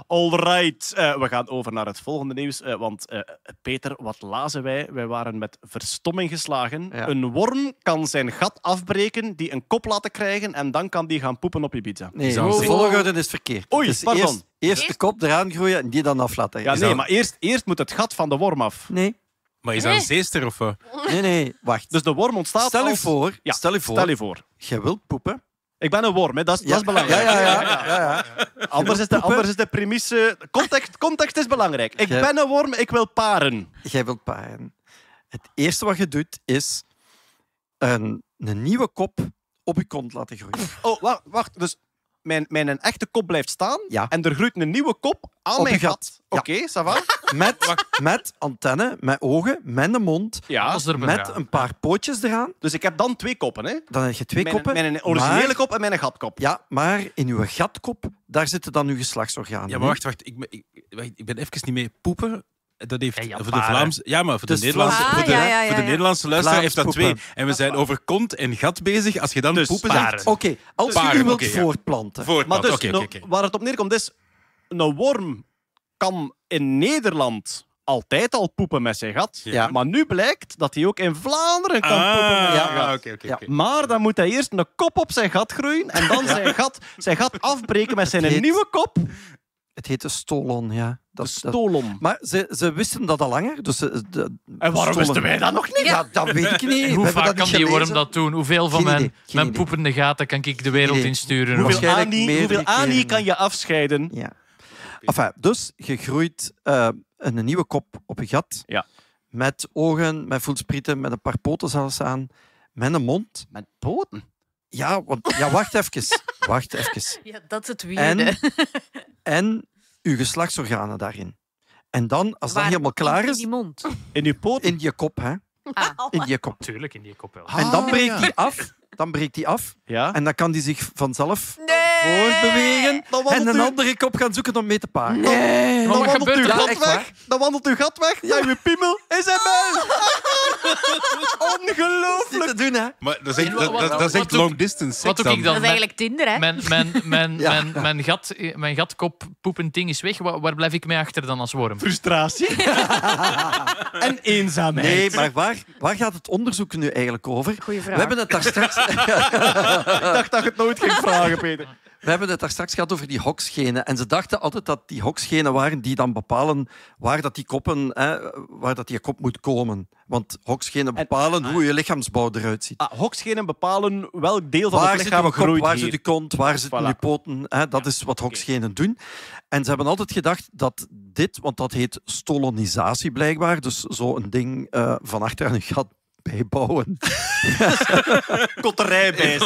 C: Alright, Eh, we gaan over naar het volgende nieuws. eh, want eh, Peter, wat lazen wij? Wij waren met verstomming geslagen.
G: Ja.
C: Een worm kan zijn gat afbreken, die een kop laten krijgen en dan kan die gaan poepen op Ibiza.
G: Nee,
A: Zou
G: de volgorde is verkeerd.
C: Oei,
G: is
C: pardon.
G: Eerst, eerst de kop eraan groeien en die dan aflaten.
C: Ja,
G: Is
C: nee, maar eerst, eerst moet het gat van de worm af.
G: Nee,
A: Maar is dat een zeester of wat?
G: nee, nee, wacht.
C: Dus de worm ontstaat
G: stel je
C: als-
G: voor,
C: Ja,
G: stel je voor,
C: Stel je voor.
G: jij wilt poepen.
C: Ik ben een worm, hè. Dat, is, dat is belangrijk.
G: Ja, ja, ja. ja, ja.
C: Anders, is de, anders is de premisse... Context, context is belangrijk. Ik ben een worm, ik wil paren.
G: Jij wilt paren. Het eerste wat je doet, is een, een nieuwe kop op je kont laten groeien.
C: Oh, wacht. wacht. Dus mijn, mijn echte kop blijft staan
G: Ja.
C: en er groeit een nieuwe kop aan
G: Op
C: mijn gat. Oké, ça va? (laughs)
G: Met, met antenne, met ogen, met een mond,
C: Ja.
H: Als er
G: met een paar pootjes eraan.
C: Dus ik heb dan twee koppen, hè?
G: Dan heb je twee
C: Mijn,
G: koppen.
C: mijn originele
G: maar-
C: kop en mijn gatkop.
G: Ja, maar in uw gatkop, daar zitten dan uw geslachtsorganen.
A: Ja, maar wacht, wacht. Ik ben, ik, wacht, ik ben even niet mee. Poepen, dat heeft voor de
H: paren.
A: Vlaamse... Ja, maar voor de
G: is
A: Nederlandse,
G: Vlaams-
A: voor de,
I: Ah, ja, ja, ja,
A: voor de
I: ja.
A: Nederlandse luisteraar
G: Vlaams
A: heeft dat twee. En we zijn over kont en gat bezig. Als je dan
C: Dus
A: poepen
H: paren.
A: zegt...
G: Oké, als je
A: Paren,
G: u wilt voortplanten.
A: Voor
C: Maar dus, nou, waar het op neerkomt is... Een worm kan in Nederland altijd al poepen met zijn gat.
G: Ja.
C: Maar nu blijkt dat hij ook in Vlaanderen kan poepen met zijn
A: Ah,
C: gat.
A: oké, oké,
G: Ja.
A: oké.
C: Maar dan moet hij eerst een kop op zijn gat groeien en dan zijn, gat, zijn gat afbreken met zijn nieuwe kop.
G: Het heet de stolon, ja.
C: De
G: Dat, dat-
C: stolom.
G: maar ze, ze wisten dat al langer. Dus ze, de,
C: En waarom
G: stolon-
C: wisten wij dat nog niet?
G: Ja, dat weet ik niet. (laughs)
H: Hoe vaak
G: dat
H: kan die worm dat doen? Hoeveel van
G: Geen
H: mijn,
G: idee,
H: mijn poepende gaten kan ik de wereld insturen?
C: Hoeveel
G: Waarschijnlijk
C: ani, hoeveel ani kan je afscheiden?
G: Ja. Enfin, dus je groeit eh, een nieuwe kop op je gat.
C: Ja.
G: Met ogen, met voelsprieten, met een paar poten zelfs aan. Met een mond.
C: Met poten?
G: Ja, want, ja wacht even. (laughs) Wacht even.
B: Ja, dat is het weirde.
G: En, en uw geslachtsorganen daarin. En dan, als dat
B: Waar-
G: helemaal klaar
B: in
G: is,
B: die mond.
C: In je poten?
G: in je kop, hè.
B: Ah.
G: In je kop.
H: Tuurlijk, in die kop wel.
G: En dan
C: Ah,
G: breekt
C: ja.
G: die af. (laughs) Dan breekt die af.
C: Ja.
G: En dan kan die zich vanzelf
B: Nee!
G: Voortbewegen.
C: Dan
G: En een
C: u-
G: andere kop gaan zoeken om mee te paren.
C: Dan
H: wat
C: wandelt
H: gebeurt
C: uw gat weg.
G: waar.
C: Dan wandelt uw gat weg. Ja, uw piemel is in muil. (laughs) Ongelooflijk.
G: Te doen, hè.
A: Maar dat is echt,
H: En
A: dat,
H: wat-
A: dat, dat is
H: wat
A: echt
H: doe-
A: long distance seks
H: wat doe ik dan?
B: Dat is eigenlijk Tinder, hè?
H: Mijn, mijn, mijn, (laughs)
G: Ja.
H: mijn, mijn, gat, mijn gatkop poepend ding is weg. Waar, waar blijf ik mee achter dan als worm?
C: Frustratie. (laughs) en eenzaamheid.
G: Nee, maar waar, waar gaat het onderzoek nu eigenlijk over?
I: Goeie vraag.
G: We hebben het daar straks,
C: Ik dacht dat je het nooit ging vragen, Peter.
G: We hebben het daar straks gehad over die hoksgenen. En ze dachten altijd dat die hoksgenen waren die dan bepalen waar dat die koppen, hè, waar dat die kop moet komen. Want hoksgenen bepalen hoe je lichaamsbouw eruit ziet.
C: Ah, hoksgenen bepalen welk deel van
G: Waar
C: het lichaam
G: kop,
C: groeit
G: waar zit uw kont, waar zitten
C: Voilà.
G: uw poten? Hè? Dat is wat hoksgenen doen. En ze hebben altijd gedacht dat dit, want dat heet stolonisatie blijkbaar, dus zo'n ding eh, van achter aan een gat bijbouwen.
C: Kotterij bij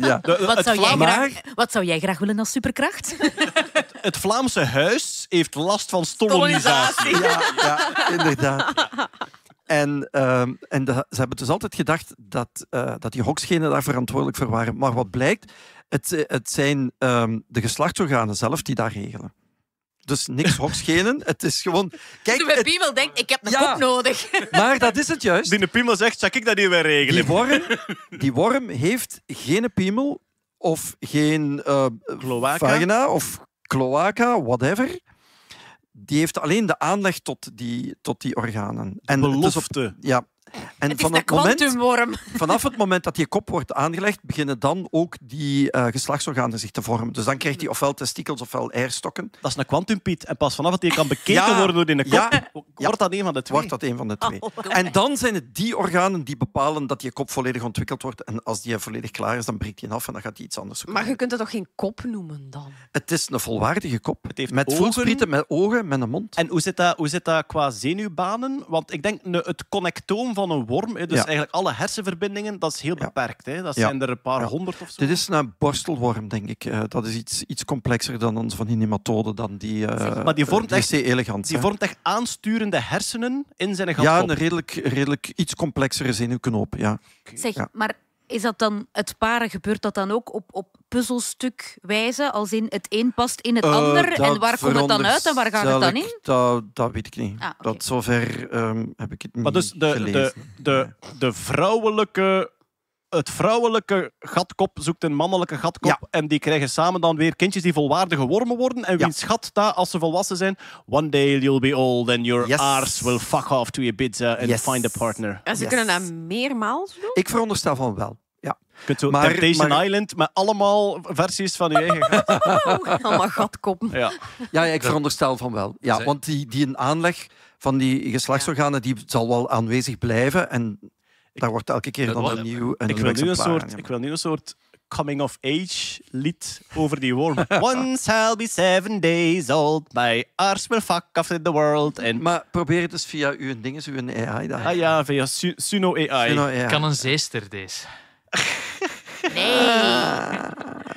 G: ja.
B: Wat zou, jij graag, wat zou jij graag willen als superkracht?
C: het Vlaamse huis heeft last van stolonisatie.
G: Ja, ja, inderdaad. En, ehm, en de- ze hebben dus altijd gedacht dat, eh, dat die hoksgenen daar verantwoordelijk voor waren. Maar wat blijkt, het, eh, het zijn ehm, de geslachtsorganen zelf die daar regelen. Dus niks hoksgenen. Het is gewoon... Kijk,
B: Toen mijn
G: het-
B: piemel denkt, ik heb een
G: Ja.
B: kop nodig. (laughs)
G: maar dat is het juist.
C: Die de piemel zegt, zal ik dat hier weer regelen?
G: Die worm, die worm heeft geen piemel of geen eh, vagina of cloaca, whatever. Die heeft alleen de aanleg tot die, tot die organen. En het is op-
C: Belofte.
G: ja. En
B: Het is
G: van
B: een
G: het moment, (laughs) vanaf het moment dat die kop wordt aangelegd, beginnen dan ook die eh, geslachtsorganen zich te vormen. Dus dan krijgt hij ofwel testikels ofwel eierstokken.
C: Dat is een kwantumpiet. En pas vanaf dat die kan bekeken
G: Ja.
C: worden door in de kop,
G: Ja.
C: wordt dat een van de twee.
G: Wordt dat een van de twee. En dan zijn het die organen die bepalen dat je kop volledig ontwikkeld wordt. En als die volledig klaar is, dan breekt die af en dan gaat hij iets anders zoeken.
I: Maar je kunt het toch geen kop noemen dan?
G: Het is een volwaardige kop.
C: Het heeft
G: met voelsprieten, met ogen, met een mond.
C: En hoe zit, dat, hoe zit dat qua zenuwbanen? Want ik denk, het connectoom van een worm, hè, dus
G: Ja.
C: eigenlijk alle hersenverbindingen, dat is heel beperkt. Hè? Dat
G: Ja.
C: zijn er een paar
G: Ja.
C: honderd of zo.
G: Dit is een borstelworm, denk ik. Eh, dat is iets, iets complexer dan onze van die nematoden, dan die... eh
C: maar die vormt
G: eh,
C: echt-
G: DC elegans.
C: Die
G: hè.
C: vormt echt aansturende hersenen in zijn gatkop.
G: Ja, een redelijk, redelijk iets complexere zenuwknoop. Ja.
B: Zeg,
G: Ja.
B: maar is dat dan het paren, gebeurt dat dan ook op, op puzzelstukwijze? Als in het een past in het
G: Eh,
B: ander? En waar komt het dan uit en waar gaat het dan in?
G: Dat, dat weet ik niet.
B: Ah,
G: dat, zover ehm, heb ik het niet
C: Maar dus de, de,
G: gelezen.
C: de, de vrouwelijke... Het vrouwelijke gatkop zoekt een mannelijke gatkop
G: Ja.
C: en die krijgen samen dan weer kindjes die volwaardige wormen worden. En
G: Ja.
C: wiens gat dat, als ze volwassen zijn, one day you'll be old and your
G: Yes.
C: arse will fuck off to Ibiza and
G: Yes.
C: find a partner.
I: En ze
G: Yes.
I: kunnen dat meermaals doen?
G: Ik veronderstel van wel. Ja.
C: Je kunt zo
G: Maar-
C: Temptation
G: maar-
C: Island met allemaal versies van je eigen gat. (laughs)
I: Allemaal gatkoppen.
C: Ja.
G: Ja, ja, ik veronderstel van wel. Ja, want die, die een aanleg van die geslachtsorganen die zal wel aanwezig blijven. En daar wordt elke keer dan een nieuw een
C: Ik
G: nieuw
C: wil, nu een soort,
G: aan
C: ik wil nu een soort coming-of-age lied over die worm. (laughs) Once I'll be seven days old, my arse will fuck off in the world. En,
G: Maar probeer het dus via uw dingen, uw AI. Dat
C: ah ja, via Su- Suno AI.
G: Suno AI.
H: Kan een zeester deze. (laughs)
G: Ah,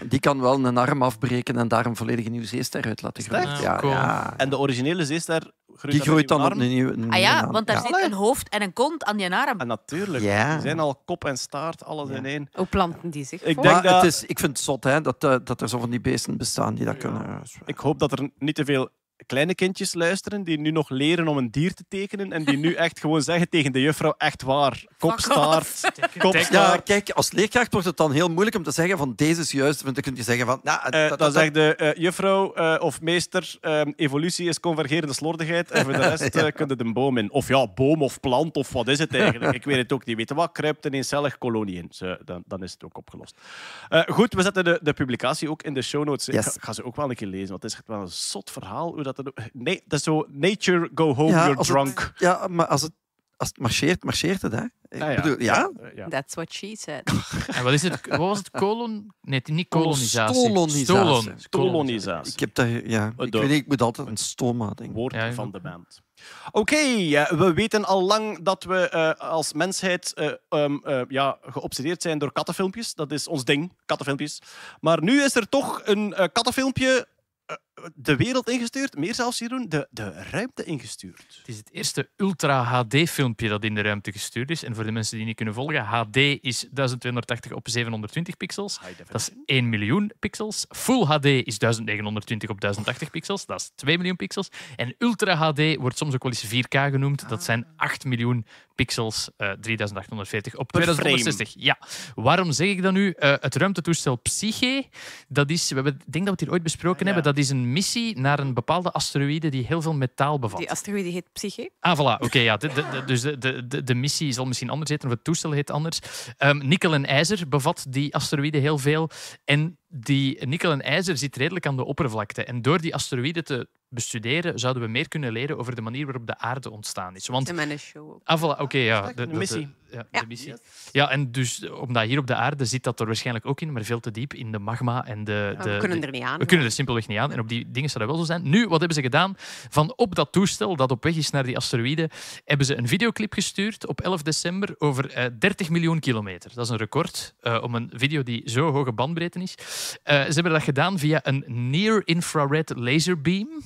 G: Die kan wel een arm afbreken en daar een volledige nieuwe zeester uit laten groeien.
H: echt?
G: Ja,
H: Cool.
G: ja.
C: En de originele zeester groeit
G: Die groeit dan op
C: een
G: nieuwe. een
B: Ah ja, want daar
G: Ja.
B: zit een hoofd en een kont aan je arm.
C: En natuurlijk,
G: Ja.
C: die zijn al kop en staart, alles in één.
I: Hoe planten die zich
C: Ik
I: voor?
C: denk
G: Maar
C: dat-
G: het is, ik vind het zot hè, dat, eh, dat er zo van die beesten bestaan die dat kunnen.
C: Ik hoop dat er niet te veel kleine kindjes luisteren die nu nog leren om een dier te tekenen en die nu echt gewoon zeggen tegen de juffrouw, echt waar, kop, staart, kop,
G: Ja, kijk, als leerkracht wordt het dan heel moeilijk om te zeggen van deze is juist. Want dan kun je zeggen van... Nou,
C: Eh,
G: dat-
C: dan zegt de eh, juffrouw eh, of meester, ehm, evolutie is convergerende slordigheid en voor de rest (laughs) eh kun je de boom in. Of ja, boom of plant of wat is het eigenlijk? Ik weet het ook niet. Weet je wat? Kruipt een eencellig kolonie in. Zo, dan, dan is het ook opgelost. Eh, goed, we zetten de, de publicatie ook in de show notes. Ik ga ze ook wel een keer lezen, want het is echt wel een zot verhaal. Hoe dat, er- nee, dat is zo nature, go home,
G: Ja,
C: you're
G: het-
C: drunk.
G: ja, maar als het, als het marcheert, marcheert het. Hè? Ik
C: Ah, ja.
G: bedoel, ja?
C: Eh, ja.
I: That's what she said. (laughs)
H: En wat is het? Wat was het? Kolon? Nee, niet kolonisatie.
G: Stolonisatie.
H: Stolon.
C: Kolonisatie.
G: Ik heb dat... Ja, ik, weet ik moet altijd een stoma denken.
C: woord
H: Ja,
C: van de band. Oké, eh, we weten al lang dat we eh, als mensheid eh, ehm, eh, ja, geobsedeerd zijn door kattenfilmpjes. Dat is ons ding, kattenfilmpjes. Maar nu is er toch een eh, kattenfilmpje de wereld ingestuurd. Meer zelfs, Jeroen, de, de ruimte ingestuurd.
H: Het is het eerste Ultra HD-filmpje dat in de ruimte gestuurd is. En voor de mensen die niet kunnen volgen, HD is 1280 op 720 pixels. Dat is 1 miljoen pixels. Full HD is 1920 op 1080 pixels. Dat is 2 miljoen pixels. En Ultra HD wordt soms ook wel eens 4K genoemd. Dat zijn 8 miljoen pixels, eh 3840 op
C: Per
H: 2160. Ja. Waarom zeg ik dat nu? Eh, het ruimtetoestel Psyche, dat is, we hebben, ik denk dat we het hier ooit besproken hebben, dat is een missie naar een bepaalde asteroïde die heel veel metaal bevat.
I: Die asteroïde heet Psyche.
H: Ah, voilà. Oké, ja. De, dus de, de, de, missie zal misschien anders heten, of het toestel heet anders. Ehm, nikkel en ijzer bevat die asteroïde heel veel. En die nikkel en ijzer zit redelijk aan de oppervlakte. En door die asteroïde te bestuderen, zouden we meer kunnen leren over de manier waarop de aarde ontstaan is. Want
I: show.
H: Ah, voilà, oké, ja. De,
C: de
H: de-
C: missie.
H: de- ja, de missie. Ja, en dus omdat hier op de aarde zit dat er waarschijnlijk ook in, maar veel te diep in de magma en de... De
I: we kunnen er niet aan.
H: we kunnen er simpelweg niet aan. En op die dingen zou dat wel zo zijn. Nu, wat hebben ze gedaan? Van op dat toestel dat op weg is naar die asteroïde, hebben ze een videoclip gestuurd op 11 december over eh, 30 miljoen kilometer. Dat is een record eh, om een video die zo hoge bandbreedte is. Eh, ze hebben dat gedaan via een near-infrared laserbeam.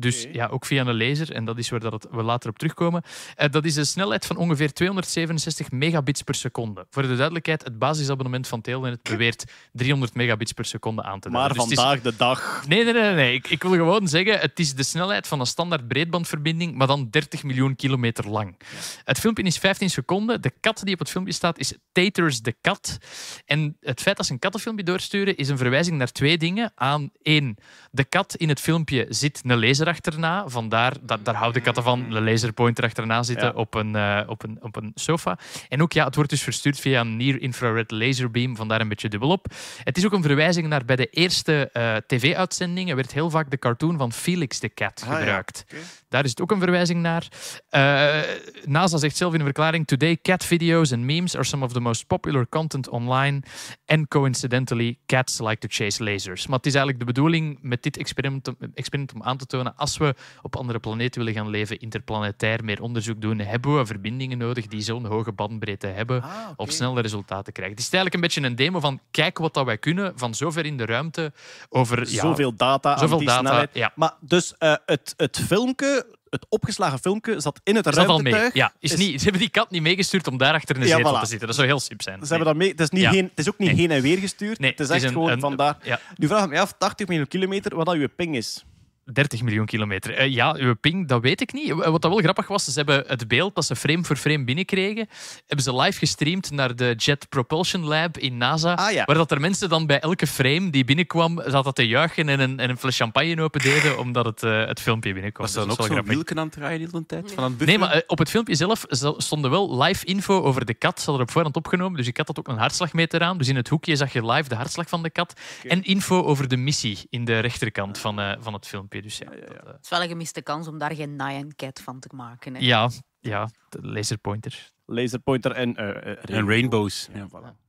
H: Dus ja, ook via een laser, en dat is waar dat we later op terugkomen. Eh, dat is een snelheid van ongeveer 267 megabits per seconde. Voor de duidelijkheid, het basisabonnement van Telenet beweert 300 megabits per seconde aan te duiden.
C: Maar
H: Dus is-
C: vandaag de dag.
H: Nee, nee, nee. nee. Ik, ik wil gewoon zeggen, het is de snelheid van een standaard breedbandverbinding, maar dan 30 miljoen kilometer lang. Het filmpje is 15 seconden. De kat die op het filmpje staat is Taters de kat. En het feit dat ze een kattenfilmpje doorsturen is een verwijzing naar twee dingen. Aan één, de kat in het filmpje zit een laser achterna. Vandaar, dat, daar houden katten van, een laserpointer achterna zitten
C: Ja.
H: op, een, eh, op, een, op een sofa. En ook, ja, het wordt dus verstuurd via een near-infrared laserbeam, vandaar een beetje dubbelop. Het is ook een verwijzing naar bij de eerste eh, tv-uitzendingen werd heel vaak de cartoon van Felix the Cat
C: Ah, ja.
H: gebruikt. Daar is het ook een verwijzing naar. Eh, NASA zegt zelf in een verklaring: Today, cat videos and memes are some of the most popular content online. And coincidentally, cats like to chase lasers. Maar het is eigenlijk de bedoeling met dit experiment, experiment om aan te tonen: als we op andere planeten willen gaan leven, interplanetair meer onderzoek doen, hebben we verbindingen nodig die zo'n hoge bandbreedte hebben
C: Ah,
H: om snelle resultaten te krijgen. Het is eigenlijk een beetje een demo van kijk wat dat wij kunnen van zover in de ruimte over ja,
C: Zoveel data
H: zoveel
C: die
H: data,
C: snelheid.
H: ja.
C: Maar dus eh, het, het filmpje, het opgeslagen filmpje, zat in het
H: dat al mee? Ja, is niet, ze hebben die kat niet meegestuurd om daar achter in de
C: Ja,
H: zetel
C: voilà.
H: te zitten. Dat zou heel sip zijn.
C: Ze hebben dat mee. Het is, niet
H: Ja.
C: heen, het is ook niet
H: Nee.
C: heen en weer gestuurd.
H: Nee,
C: het is
H: het is
C: echt
H: een-
C: gewoon
H: een-
C: vandaar.
H: ja.
C: Nu vraag ik me af, 80 miljoen kilometer, wat dat uw ping is.
H: 30 miljoen kilometer. Eh, ja, uw ping, dat weet ik niet. Eh, Wat dat wel grappig was, ze hebben het beeld dat ze frame voor frame binnenkregen, hebben ze live gestreamd naar de Jet Propulsion Lab in NASA,
C: Ah, ja.
H: waar dat er mensen dan bij elke frame die binnenkwam, zat dat te juichen en een, en een fles champagne open deden, omdat het, eh, het filmpje binnenkwam.
A: Was er
H: Dus
A: dan
H: dat
A: ook
H: is wel
A: zo'n
H: grappig.
A: wielken aan het draaien de hele tijd? Van
H: Nee, maar op het filmpje zelf stonden wel live info over de kat. Ze hadden er op voorhand opgenomen, dus ik had dat ook een hartslagmeter aan. Dus in het hoekje zag je live de hartslag van de kat. En info over de missie in de rechterkant van, eh, van het filmpje. Dus ja, dat, eh,
B: Het is wel een gemiste kans om daar geen Nyan Cat van te maken. Hè.
H: ja, ja, de laserpointer.
C: Laserpointer en, eh, eh,
A: En rainbows.
C: Ja,
A: Ja.
C: voilà.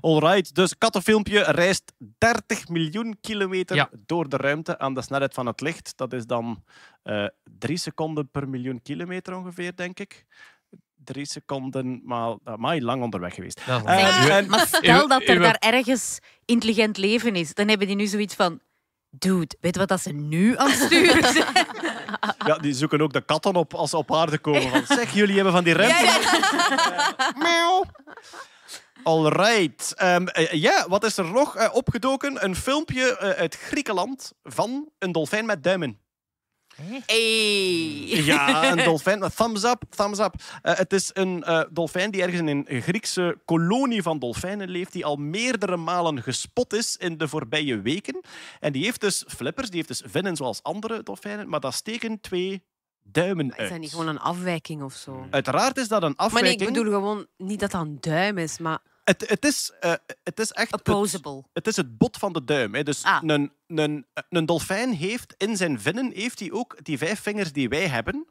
C: Alright, dus kattenfilmpje reist 30 miljoen kilometer
H: Ja.
C: door de ruimte aan de snelheid van het licht. Dat is dan eh 3 seconden per miljoen kilometer ongeveer, denk ik. Drie seconden, maar maar lang onderweg geweest.
H: Dat is
B: Zeg,
C: en-
B: maar stel dat er daar ergens intelligent leven is, dan hebben die nu zoiets van... Dude, weet je wat dat ze nu aan het sturen zijn? (laughs)
C: Ja, die zoeken ook de katten op als ze op aarde komen. Van, (laughs) zeg, jullie hebben van die ruimte. (laughs) Miauw. Alright. Ehm, eh, ja, wat is er nog eh, opgedoken? Een filmpje eh, uit Griekenland van een dolfijn met duimen.
B: Hey.
C: Ja, (laughs) een dolfijn. Thumbs up, thumbs up. Eh, het is een eh, dolfijn die ergens in een Griekse kolonie van dolfijnen leeft, die al meerdere malen gespot is in de voorbije weken. En die heeft dus flippers, die heeft dus vinnen zoals andere dolfijnen, maar dat steken twee duimen
I: Is
C: uit.
I: dat niet gewoon een afwijking of zo?
C: Uiteraard is dat een
I: Maar nee,
C: afwijking.
I: ik bedoel gewoon niet dat dat een duim is, maar
C: het, het, is, eh, het is echt het,
B: Opposable.
C: het is het bot van de duim. Hè. Dus
B: Ah.
C: een, een, een dolfijn heeft in zijn vinnen heeft hij ook die vijf vingers die wij hebben.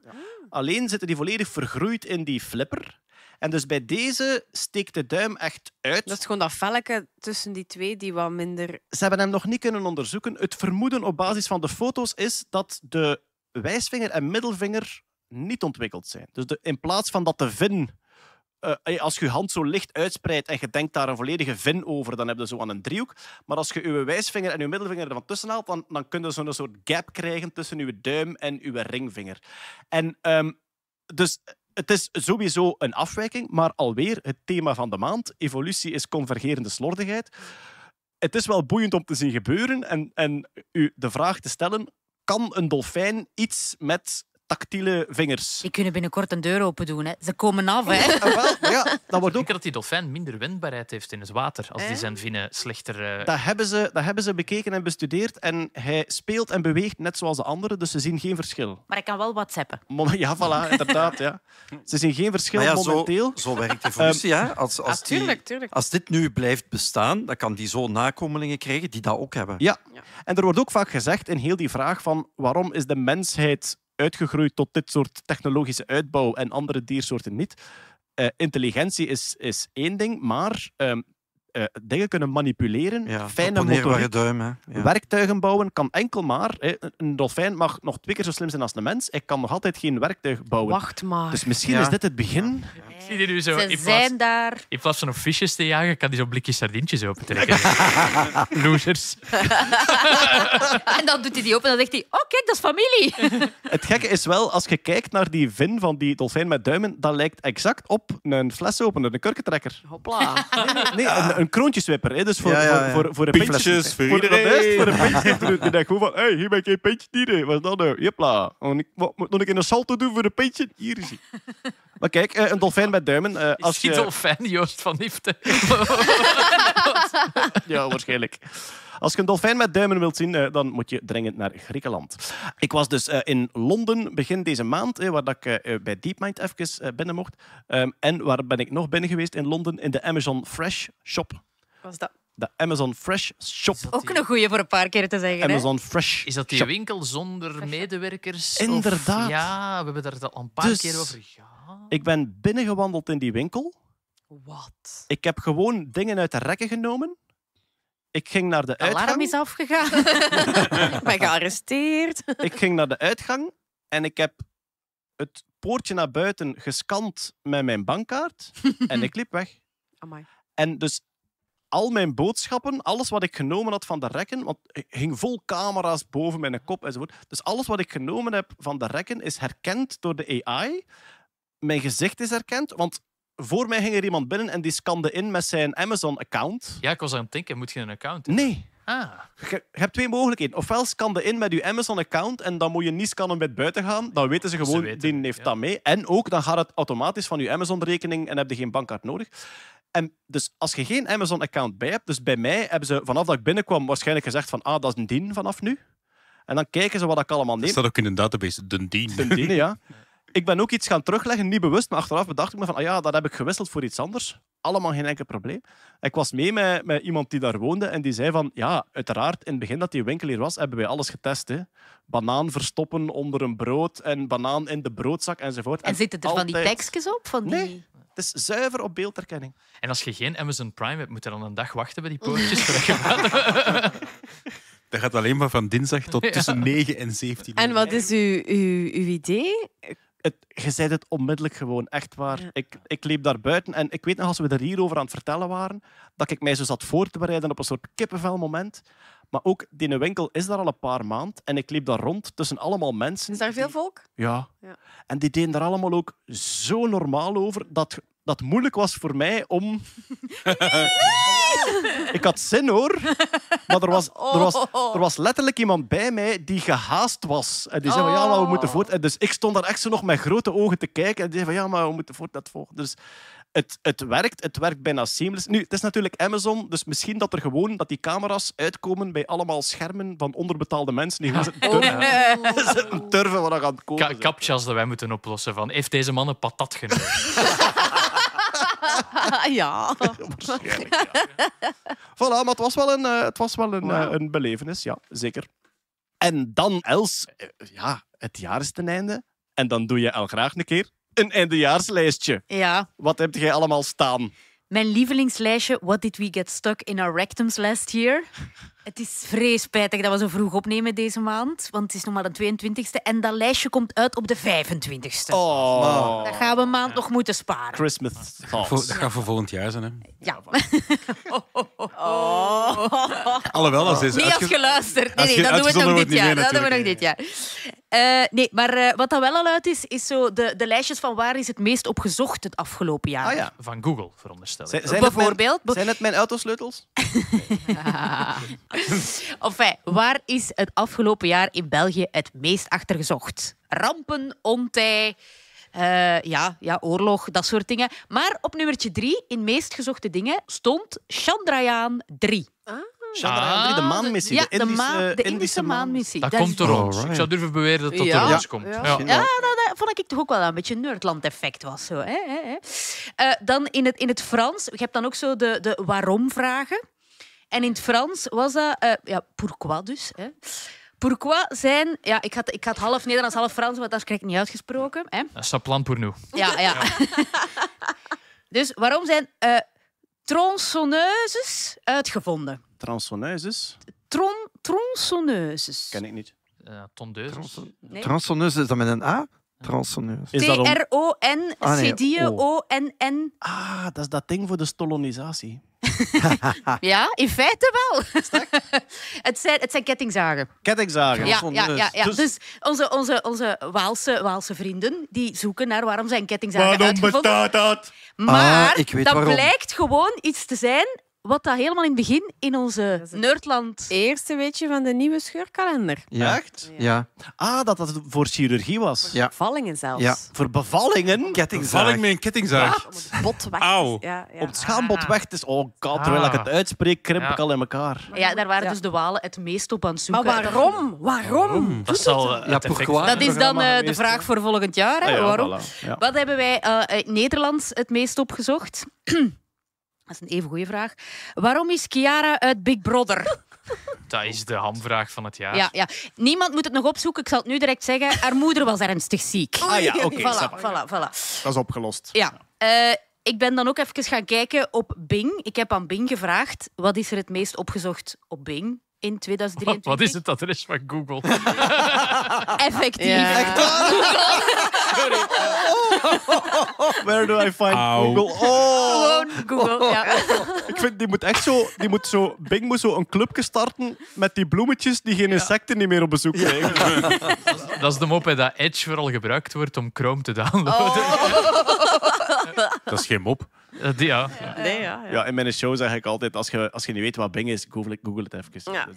C: Alleen zitten die volledig vergroeid in die flipper. En dus bij deze steekt de duim echt uit.
I: dat is gewoon dat velletje tussen die twee die wat minder...
C: Ze hebben hem nog niet kunnen onderzoeken. Het vermoeden op basis van de foto's is dat de wijsvinger en middelvinger niet ontwikkeld zijn. Dus de, in plaats van dat de vin, eh, als je je hand zo licht uitspreidt en je denkt daar een volledige vin over, dan heb je zo aan een driehoek. Maar als je je wijsvinger en je middelvinger ervan tussen haalt, dan, dan kun je zo'n soort gap krijgen tussen je duim en je ringvinger. En ehm, dus het is sowieso een afwijking, maar alweer het thema van de maand. Evolutie is convergerende slordigheid. Het is wel boeiend om te zien gebeuren en, en u de vraag te stellen: kan een dolfijn iets met tactiele vingers?
B: Die kunnen binnenkort een deur open doen. Hè. Ze komen af. Hè.
C: Ah, wel, ja, dat wordt
H: Ik
C: ook
H: denk dat die dolfijn minder wendbaarheid heeft in het water als die
I: Eh?
H: zijn vinnen slechter... eh,
C: Dat hebben, ze, dat hebben ze bekeken en bestudeerd. En hij speelt en beweegt net zoals de anderen, dus ze zien geen verschil.
B: Maar ik kan wel whatsappen. (laughs)
C: Ja, voilà, inderdaad. Ja. Ze zien geen verschil
G: ja, zo,
C: momenteel.
G: zo werkt evolutie. hè? Als, als,
I: Ah, tuurlijk,
G: als dit nu blijft bestaan, dan kan die zo nakomelingen krijgen die dat ook hebben.
C: Ja. En er wordt ook vaak gezegd in heel die vraag van waarom is de mensheid uitgegroeid tot dit soort technologische uitbouw en andere diersoorten niet. Eh, intelligentie is, is één ding, maar ehm, eh, dingen kunnen manipuleren,
G: Ja,
C: fijne
G: opponeerbare
C: motoriek,
G: duim. Hè? Ja.
C: werktuigen bouwen, kan enkel maar. hè, een dolfijn mag nog twee keer zo slim zijn als een mens. Hij kan nog altijd geen werktuig bouwen.
I: Wacht maar.
C: Dus misschien
G: Ja.
C: is dit het begin.
H: zie die nu zo
B: Ze
H: in plaats,
B: zijn daar.
H: in plaats van op visjes te jagen, kan die zo blikjes sardientjes opentrekken. (laughs) Losers. (laughs)
B: En dan doet hij die open en dan zegt hij... Oh, kijk, dat is familie. (laughs)
C: Het gekke is wel, als je kijkt naar die vin van die dolfijn met duimen, dat lijkt exact op een flesopener, een kurkentrekker.
I: Hopla.
C: Nee, een, een kroontjeswipper. Hè. Dus voor,
G: Ja, ja, ja.
C: voor, voor, voor een
A: Pintjes
C: pintje.
A: voor
C: voor, is, voor een pintje. Die denkt gewoon van, hey, hier ben ik geen pintje dieren. Wat is dat nou? Jepla. Moet ik, wat, moet een keer een salto doen voor een pintje? Hier is (laughs) hij. Maar kijk, eh, een dolfijn met duimen. eh,
H: Als die
C: je,
H: dolfijn, Joost van Nifte. (laughs) (laughs)
C: ja, waarschijnlijk. Als je een dolfijn met duimen wilt zien, eh, dan moet je dringend naar Griekenland. Ik was dus eh, in Londen begin deze maand, eh, waar dat ik eh, bij DeepMind even binnen mocht. Ehm, en waar ben ik nog binnen geweest in Londen? In de Amazon Fresh Shop.
I: Was dat?
C: De Amazon Fresh Shop.
B: Ook een goeie voor een paar keer te zeggen. Hè?
C: Amazon Fresh
H: Is dat die
C: Shop.
H: winkel zonder medewerkers? Of-
C: Inderdaad.
H: ja, we hebben daar al een paar
C: Dus-
H: keer over gehad.
C: Ik ben binnengewandeld in die winkel.
I: Wat?
C: Ik heb gewoon dingen uit de rekken genomen. Ik ging naar de
B: Het alarm
C: uitgang.
B: is afgegaan. (laughs)
I: Ik ben gearresteerd.
C: Ik ging naar de uitgang en ik heb het poortje naar buiten gescand met mijn bankkaart en ik liep weg.
I: Amai.
C: En dus al mijn boodschappen, alles wat ik genomen had van de rekken, want ik hing vol camera's boven mijn kop enzovoort. Dus alles wat ik genomen heb van de rekken is herkend door de AI. Mijn gezicht is herkend, want voor mij ging er iemand binnen en die scande in met zijn Amazon-account.
H: Ja, ik was aan het denken, moet je een account hebben?
C: Nee,
H: Ah,
C: je, je hebt twee mogelijkheden. Ofwel scande in met je Amazon-account en dan moet je niet scannen met buiten gaan. Dan weten ze
H: Ze
C: gewoon,
H: weten,
C: die heeft
H: ja.
C: dat mee. En ook, dan gaat het automatisch van je Amazon-rekening en heb je geen bankkaart nodig. En dus als je geen Amazon-account bij hebt, dus bij mij hebben ze vanaf dat ik binnenkwam waarschijnlijk gezegd van ah, dat is een dien vanaf nu. En dan kijken ze wat ik allemaal
A: Dat
C: neem.
A: staat ook in een database, Dundee.
C: Ten diene, ja. (laughs) Ik ben ook iets gaan terugleggen, niet bewust, maar achteraf bedacht ik me van, ah ja, dat heb ik gewisseld voor iets anders. Allemaal geen enkel probleem. Ik was mee met, met iemand die daar woonde en die zei van, ja, uiteraard, in het begin dat die winkel hier was, hebben wij alles getest. Hè. Banaan verstoppen onder een brood en banaan in de broodzak enzovoort.
B: En zitten er van die tekstjes op? Van die...
C: Nee. Het is zuiver op beeldherkenning.
H: En als je geen Amazon Prime hebt, moet je dan een dag wachten bij die (laughs) poortjes. (laughs)
A: Dat gaat alleen maar van dinsdag tot tussen 9 en 17
I: En
A: uur.
I: wat is uw, uw, uw idee?
C: Het, je zei het onmiddellijk gewoon, echt waar. Ik, ik liep daar buiten en ik weet nog, als we er hierover aan het vertellen waren, dat ik mij zo zat voor te bereiden op een soort kippenvelmoment. Maar ook, die winkel is daar al een paar maanden en ik liep daar rond tussen allemaal mensen.
I: Is daar veel volk?
C: Ja.
I: Ja.
C: En die deden daar allemaal ook zo normaal over dat dat moeilijk was voor mij om. (laughs) ik had zin hoor, maar er was, er, was, er was letterlijk iemand bij mij die gehaast was. En die zei van ja, maar we moeten voort. En dus ik stond daar echt zo nog met grote ogen te kijken. En die zei van ja, maar we moeten voort dat volgen. Dus het, het werkt, het werkt bijna seamless. Nu, het is natuurlijk Amazon, dus misschien dat er gewoon dat die camera's uitkomen bij allemaal schermen van onderbetaalde mensen die gewoon zitten turven, (laughs) (laughs) zitten turven wat er gaan komen.
H: Ka captchas dat wij moeten oplossen. Van, heeft deze man een patat genomen? (laughs)
I: ja. (laughs)
C: Waarschijnlijk, ja. Voilà, maar het was wel een, eh, het was wel een, eh, een belevenis, ja, zeker. En dan, Els, eh, ja, het jaar is ten einde. En dan doe je al graag een keer een eindejaarslijstje.
B: Ja,
C: Wat heb jij allemaal staan?
B: mijn lievelingslijstje What did we get stuck in our rectums last year? Het is vrees spijtig dat we zo vroeg opnemen deze maand, want het is nog maar de 22e en dat lijstje komt uit op de 25e.
C: Oh,
B: Dan gaan we een maand nog moeten sparen.
C: Christmas thoughts.
A: dat gaat voor volgend jaar zijn. Hè.
B: Ja.
A: Alhoewel, als deze
B: Niet als geluisterd. Nee, nee, dat doen we nog dit
A: niet
B: jaar. Dat doen we nog dit jaar. Eh, nee, maar eh, wat dat wel al uit is, is zo de, de lijstjes van waar is het meest op gezocht het afgelopen jaar.
C: Ah ja.
H: Van Google, veronderstel ik.
C: Zijn, zijn het mijn-
B: Bijvoorbeeld.
C: zijn het mijn autosleutels? (laughs) (laughs) (laughs)
B: Enfin, waar is het afgelopen jaar in België het meest achter gezocht? Rampen, ontij, eh, ja, ja, oorlog, dat soort dingen. Maar op nummertje drie, in meest gezochte dingen, stond Chandrayaan 3.
C: Chandrayaan drie, de maanmissie.
B: Ja,
C: de
B: de,
C: Indische,
B: de maanmissie.
H: Dat komt door ons. Ik zou durven beweren dat dat
I: Ja.
H: door ons
I: Ja.
H: komt.
I: Ja.
H: Ja.
G: Wel.
B: dat, dat vond ik toch ook wel een beetje een Nerdland-effect was. Zo, hè, hè, hè. Eh, dan in het, in het Frans, je hebt dan ook zo de, de waarom-vragen. En in het Frans was dat, eh, ja, pourquoi dus. Hè. Pourquoi zijn, ja, ik had, ik had half Nederlands, half Frans, maar dat krijg ik niet uitgesproken. Hè.
H: Saplan pour nous.
B: Ja, ja. (laughs) dus waarom zijn eh tronçonneuses uitgevonden?
C: Tronçonneuses?
B: Tron, tronçonneuses.
C: Ken ik niet.
H: Uh, tondeuses.
B: Nee.
G: Is dat met een A?
C: Dat om...
G: Ah, nee,
B: T-R-O-N-C-D-O-N-N.
C: Ah, dat is dat ding voor de stolonisatie. (laughs)
B: Ja, in feite wel. (laughs) het, zijn, het zijn kettingzagen.
C: Kettingzagen.
B: Ja, ja, ja, ja.
C: Dus-
B: Dus onze, onze, onze Waalse, Waalse vrienden die zoeken naar waarom zijn kettingzagen
C: Waarom
B: uitgevonden.
C: bestaat dat?
B: Maar
G: Ah, ik weet
B: dat
G: waarom.
B: blijkt gewoon iets te zijn wat dat helemaal in het begin in onze Nerdland...
I: Eerste weetje van de nieuwe scheurkalender.
G: Ja.
C: Echt?
G: Ja.
C: Ah, dat dat voor chirurgie was.
G: Ja.
I: Vallingen zelfs.
G: Ja.
C: Voor bevallingen?
G: Kettingzaag.
A: Valling met een kettingzaag.
I: Om het bot weg.
A: Auw.
I: Ja, ja.
C: Om het schaambod weg te... Oh god, terwijl ik het uitspreek, krimp
H: Ja.
C: ik al in elkaar.
B: Ja, daar waren
I: Ja.
B: dus de Walen het meest op aan het
I: Maar
B: zoeken.
I: waarom? Waarom?
H: Dat zal
G: Ja?
B: Dat is dan eh, de vraag voor volgend jaar. Hè?
C: Ah ja,
B: waarom?
C: voilà. Ja.
B: Wat hebben wij eh, in Nederlands het meest opgezocht? (clears throat) Dat is een even goede vraag. Waarom is Chiara uit Big Brother? (laughs)
H: Dat is de hamvraag van het jaar.
B: Ja, ja. Niemand moet het nog opzoeken. Ik zal het nu direct zeggen. Haar moeder was ernstig ziek.
C: Ah ja, oké.
B: voilà, voilà, voilà.
C: Dat is opgelost.
B: Ja. Eh, ik ben dan ook even gaan kijken op Bing. Ik heb aan Bing gevraagd, wat is er het meest opgezocht op Bing in
H: Wat,
B: 2023?
H: wat is het adres van Google? (laughs)
B: Effectief.
I: Ja. (laughs) (laughs)
C: Where do I find. Google? Oh!
B: Gewoon Google, ja.
C: Ik vind, die moet echt zo... Die moet zo Bing moet zo een clubje starten met die bloemetjes die geen insecten niet meer op bezoek krijgen.
H: Dat is de mop hè, dat Edge vooral gebruikt wordt om Chrome te downloaden.
A: Dat is geen mop.
H: Eh, die- ja.
I: Nee, ja, ja.
C: Ja, in mijn show zeg ik altijd, als je, als je niet weet wat Bing is, google, het- google het even.
I: Ja.
C: Dus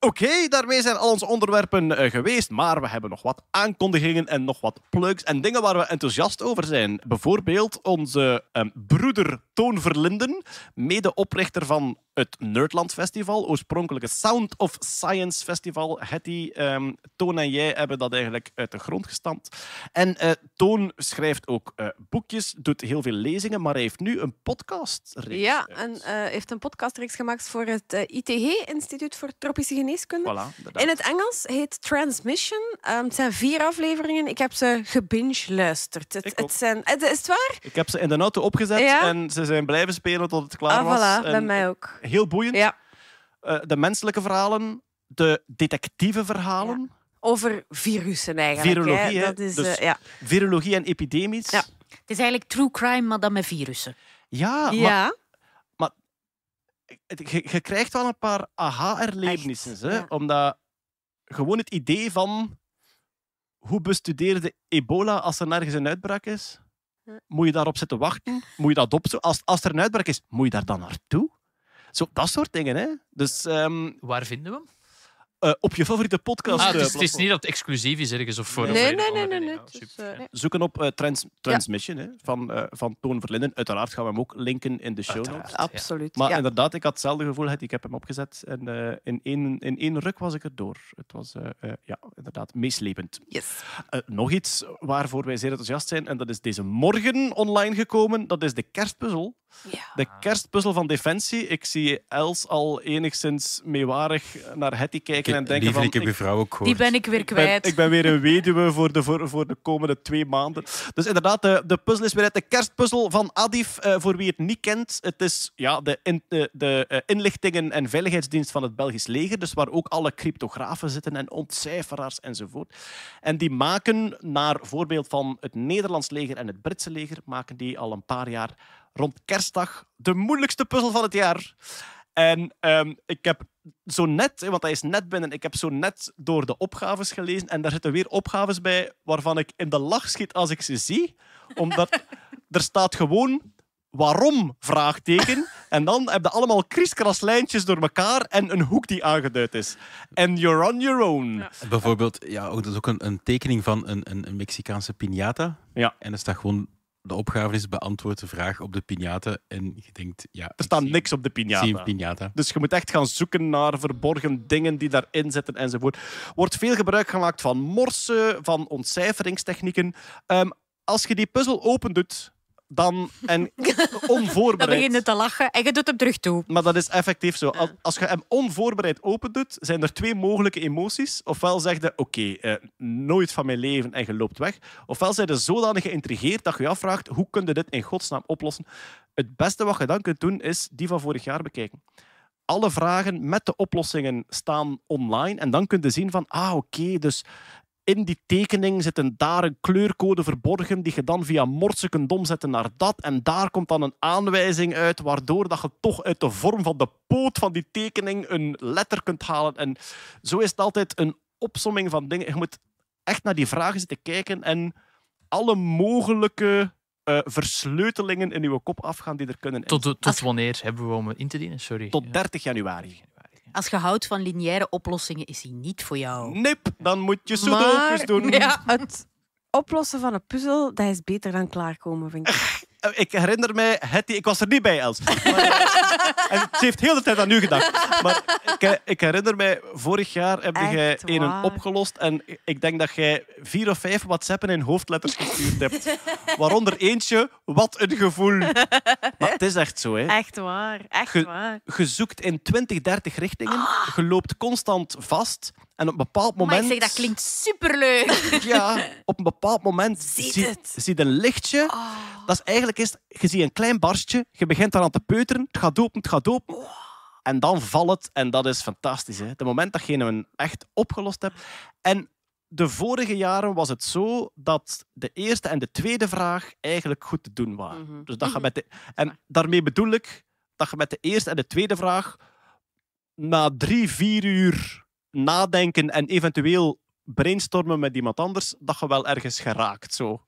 C: Oké, daarmee zijn al onze onderwerpen eh, geweest, maar we hebben nog wat aankondigingen en nog wat plugs en dingen waar we enthousiast over zijn. Bijvoorbeeld onze ehm, broeder Toon Verlinden, medeoprichter van het Nerdland Festival, oorspronkelijke Sound of Science Festival. Hetty, ehm, Toon en jij hebben dat eigenlijk uit de grond gestampt. En eh, Toon schrijft ook eh, boekjes, doet heel veel lezingen, maar hij heeft nu een podcast.
I: Ja, en eh, heeft een podcastreeks gemaakt voor het ITG, Instituut voor Tropische Geneeskunde.
C: Voilà.
I: In het Engels heet Transmission. Ehm, het zijn vier afleveringen. Ik heb ze gebinge-luisterd. Het, het zijn, het, is het waar?
C: Ik heb ze in de auto opgezet
I: Ja?
C: en ze zijn blijven spelen tot het klaar
I: Ah,
C: was.
I: voilà, bij
C: En
I: mij ook.
C: Heel boeiend.
I: Ja.
C: Eh, de menselijke verhalen, de detectieve verhalen,
I: Over virussen eigenlijk.
C: Virologie,
I: hè. Dat is,
C: Dus-
I: eh, ja.
C: virologie en epidemisch.
I: Ja.
B: Het is eigenlijk true crime, maar dan met virussen.
C: Ja, maar
I: ja.
C: het- je, je krijgt wel een paar aha-erlebnissen.
I: Ja.
C: Omdat gewoon het idee van hoe bestudeerde ebola als er nergens een uitbraak is? Moet je daarop zitten wachten? Moet je dat opzoeken? Als, als er een uitbraak is, moet je daar dan naartoe? Zo, dat soort dingen. Hè? Dus ehm,
H: Waar vinden we hem?
C: Eh, op je favoriete podcast.
H: Ah,
C: eh,
H: dus het is
C: platform.
H: niet dat het exclusief is ergens of voor
I: Nee,
H: of
I: nee,
H: een
I: nee, nee, nee. Het is,
H: super.
I: eh, nee.
C: Zoeken op eh, trans, Transmission hè, van, eh, van Toon Verlinden. Uiteraard gaan we hem ook linken in de show notes.
H: Uiteraard.
I: Absoluut.
C: Maar
I: ja.
C: inderdaad, ik had hetzelfde gevoel. het, Ik heb hem opgezet en eh, in, één, in één ruk was ik er door. Het was eh, eh, ja, inderdaad meeslepend.
I: Yes.
C: Eh, nog iets waarvoor wij zeer enthousiast zijn, en dat is deze morgen online gekomen. Dat is de kerstpuzzel.
I: Ja.
C: De kerstpuzzel van Defensie. Ik zie Els al enigszins meewarig naar Hetty kijken en denken van...
A: ik heb
C: ik-
A: uw vrouw ook
B: Die ben ik weer
C: ik ben,
B: kwijt.
C: ik ben weer een weduwe voor de, voor, voor de komende twee maanden. Dus inderdaad, de, de puzzel is weer uit de kerstpuzzel van Adif. eh, voor wie het niet kent, het is ja, de, in, de, de eh, inlichtingen- en veiligheidsdienst van het Belgisch leger. Dus waar ook alle cryptografen zitten en ontcijferaars enzovoort. En die maken, naar voorbeeld van het Nederlands leger en het Britse leger, maken die al een paar jaar rond kerstdag de moeilijkste puzzel van het jaar. En ehm, ik heb zo net, want hij is net binnen, ik heb zo net door de opgaves gelezen en daar zitten weer opgaves bij waarvan ik in de lach schiet als ik ze zie. Omdat (laughs) er staat gewoon waarom vraagteken en dan heb je allemaal kriskras-lijntjes door elkaar en een hoek die aangeduid is. En you're on your own.
A: Bijvoorbeeld, ja, ook, dat is ook een, een tekening van een, een, een Mexicaanse piñata.
C: Ja.
A: En er staat gewoon, de opgave is beantwoord de vraag op de piñata. En je denkt, ja...
C: Er staat niks op de piñata. Dus je moet echt gaan zoeken naar verborgen dingen die daarin zitten enzovoort. Wordt veel gebruik gemaakt van morsen, van ontcijferingstechnieken. Ehm, als je die puzzel opendoet, dan en (laughs)
B: Dan
C: onvoorbereid.
B: begin je te lachen en je doet hem terug toe.
C: Maar dat is effectief zo. Als, als je hem onvoorbereid opendoet, zijn er twee mogelijke emoties. Ofwel zeg je, oké, eh, nooit van mijn leven en je loopt weg. Ofwel zijn je zodanig geïntrigeerd dat je je afvraagt, hoe kun je dit in godsnaam oplossen? Het beste wat je dan kunt doen, is die van vorig jaar bekijken. Alle vragen met de oplossingen staan online. En dan kun je zien van, ah, oké, dus in die tekening zit een, daar een kleurcode verborgen die je dan via morse kunt omzetten naar dat. En daar komt dan een aanwijzing uit, waardoor dat je toch uit de vorm van de poot van die tekening een letter kunt halen. En zo is het altijd een opsomming van dingen. Je moet echt naar die vragen zitten kijken en alle mogelijke eh, versleutelingen in je kop afgaan die er kunnen
H: Tot, tot wanneer hebben we om in te dienen? Sorry.
C: Tot 30 januari.
B: Als je houdt van lineaire oplossingen, is hij niet voor jou.
C: Nip, dan moet je sudokus doen.
B: Ja.
I: het oplossen van een puzzel, dat is beter dan klaarkomen, vind ik.
C: Eh, Ik herinner mij, Hetty, ik was er niet bij, Els. (laughs) Maar, eh, en ze heeft heel de tijd aan u gedacht. Maar ik, eh, ik herinner mij, vorig jaar heb jij een opgelost. En ik denk dat jij vier of vijf WhatsAppen in hoofdletters gestuurd hebt. Waaronder eentje, wat een gevoel. Maar het is echt zo, hè.
I: Echt waar, echt
C: Ge-
I: waar.
C: Je zoekt in 20, 30 richtingen. Je loopt constant vast. En op een bepaald
B: Maar
C: moment...
B: ik zeg, dat klinkt superleuk.
C: Ja, op een bepaald moment
I: Ziet
C: zie
I: het.
C: zie een lichtje. Dat is eigenlijk is, je ziet een klein barstje, je begint eraan te peuteren, het gaat open, het gaat open. En dan valt het en dat is fantastisch. Hè? Het moment dat je hem echt opgelost hebt. En de vorige jaren was het zo dat de eerste en de tweede vraag eigenlijk goed te doen waren.
I: Mhm.
C: Dus dat je met de, en daarmee bedoel ik dat je met de eerste en de tweede vraag na drie, vier uur nadenken en eventueel brainstormen met iemand anders, dat je wel ergens geraakt. Zo.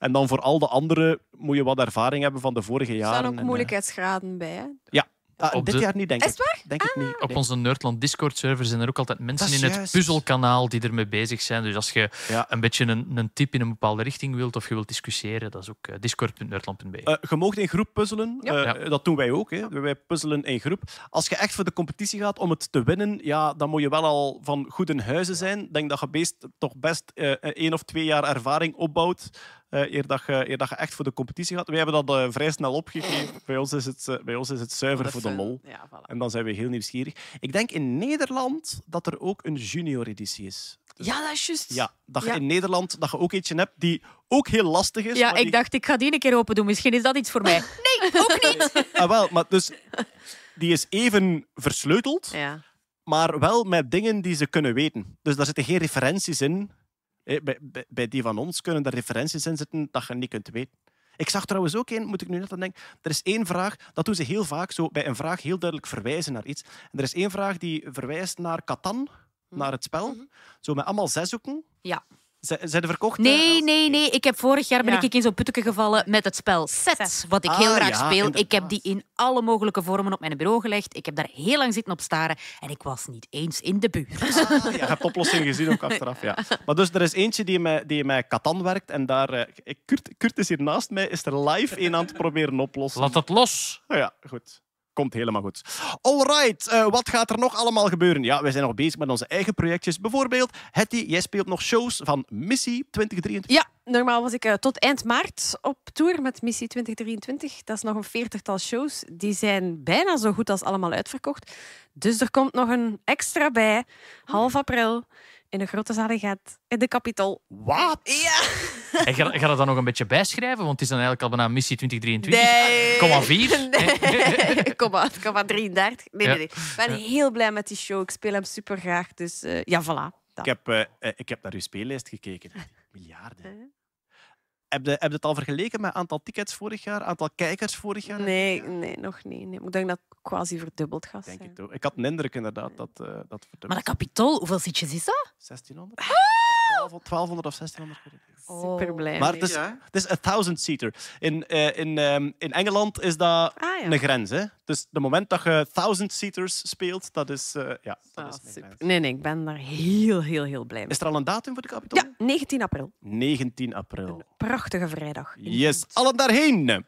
C: En dan voor al de andere moet je wat ervaring hebben van de vorige
I: Er
C: jaren.
I: staan
C: en,
I: ook
C: eh,
I: moeilijkheidsgraden bij. Hè?
C: Ja. Ah,
H: Op
C: dit
H: de-
C: jaar niet, denk
I: Is
C: ik.
I: het waar?
C: Denk ik niet.
H: Op onze Nerdland Discord-server zijn er ook altijd mensen
C: is
H: in het
C: juist.
H: puzzelkanaal die ermee bezig zijn. Dus als je
C: Ja.
H: een beetje een, een tip in een bepaalde richting wilt of je wilt discussiëren, dat is ook eh, discord.nerdland.be.
C: Eh, je mag in groep puzzelen.
I: Ja.
C: Eh,
H: Ja.
C: Dat doen wij ook. Hè. Wij puzzelen in groep. Als je echt voor de competitie gaat om het te winnen, ja, dan moet je wel al van goed in huizen zijn. Ik denk dat je best, toch best eh, één of twee jaar ervaring opbouwt. Eh eer, dat je, eer dat je echt voor de competitie gaat. Wij hebben dat eh, vrij snel opgegeven. Bij ons is het, eh, bij ons is het zuiver voor de lol.
I: Ja, voilà.
C: En dan zijn we heel nieuwsgierig. Ik denk in Nederland dat er ook een junior-editie is.
I: Ja, dat is juist.
C: Ja, dat je in Nederland dat je ook eentje hebt die ook heel lastig is.
B: Ja,
C: maar
B: ik
C: die-
B: dacht, ik ga die een keer open doen. Misschien is dat iets voor mij. (laughs) Nee, ook niet.
C: Ah, wel, maar dus die is even versleuteld,
I: Ja.
C: maar wel met dingen die ze kunnen weten. Dus daar zitten geen referenties in. Eh, Bij, bij, bij die van ons kunnen er referenties in zitten dat je niet kunt weten. Ik zag trouwens ook één, moet ik nu net aan denken. Er is één vraag, dat doen ze heel vaak, zo bij een vraag heel duidelijk verwijzen naar iets. En er is één vraag die verwijst naar Catan, naar het spel. Zo met allemaal zeshoeken.
B: Ja.
C: Zijn er verkocht?
B: Nee,
C: als-
B: nee, nee. Ik heb vorig jaar ben
I: Ja.
B: ik in zo'n putteke gevallen met het spel Set,
I: Set.
B: wat ik
C: Ah,
B: heel graag
C: ja,
B: speel. Ik heb die in alle mogelijke vormen op mijn bureau gelegd. Ik heb daar heel lang zitten op staren en ik was niet eens in de buurt.
C: Ah, ja, je hebt oplossingen gezien ook achteraf. Ja. Maar dus er is eentje die met, die met Catan werkt. En daar, eh, Kurt, Kurt is hier naast mij, is er live een aan het proberen oplossen.
H: Laat dat los.
C: Oh ja, goed. Komt helemaal goed. Alright, eh, wat gaat er nog allemaal gebeuren? Ja, wij zijn nog bezig met onze eigen projectjes. Bijvoorbeeld, Hetty, jij speelt nog shows van Missie 2023.
I: Ja, normaal was ik eh, tot eind maart op tour met Missie 2023. Dat is nog een veertigtal shows. Die zijn bijna zo goed als allemaal uitverkocht. Dus er komt nog een extra bij, half april, in een grote zaligheid in de Capitol.
C: Wat?
I: Ja!
H: En ga, ga dat dan nog een beetje bijschrijven? Want het is dan eigenlijk al bijna missie 2023.
I: Nee.
H: Komma vier. (laughs)
I: Nee, kom maar, kom maar 33. Nee,
H: Ja.
I: nee, nee. Ik ben heel blij met die show. Ik speel hem super graag. Dus eh, ja, voilà.
C: Ik heb, eh, eh, ik heb naar uw speellijst gekeken. Miljarden. (laughs) Heb je, heb je het al vergeleken met aantal tickets vorig jaar, aantal kijkers vorig jaar?
I: Nee, nee, nog niet. Nee. Maar Ik denk dat het quasi verdubbeld gaat
C: Denk
I: zijn.
C: ik, toch. ik had een indruk inderdaad dat eh dat
B: Maar
C: verdubbeld.
B: de kapitool, hoeveel zitjes is dat?
C: 1600? 1200 1200 of 1600?
I: Super blij.
C: Maar het is, het is een thousand seater. In, eh, in, ehm, in Engeland is dat
I: Ah, ja.
C: een grens. Hè? Dus het moment dat je thousand seaters speelt, dat is, eh, ja, dat
I: Ah,
C: is een
I: super. Nee, nee, ik ben daar heel, heel, heel blij mee.
C: Is er al een datum voor de Capitol?
I: Ja, 19 april.
C: 19 april.
I: Prachtige vrijdag.
C: Yes, allen daarheen.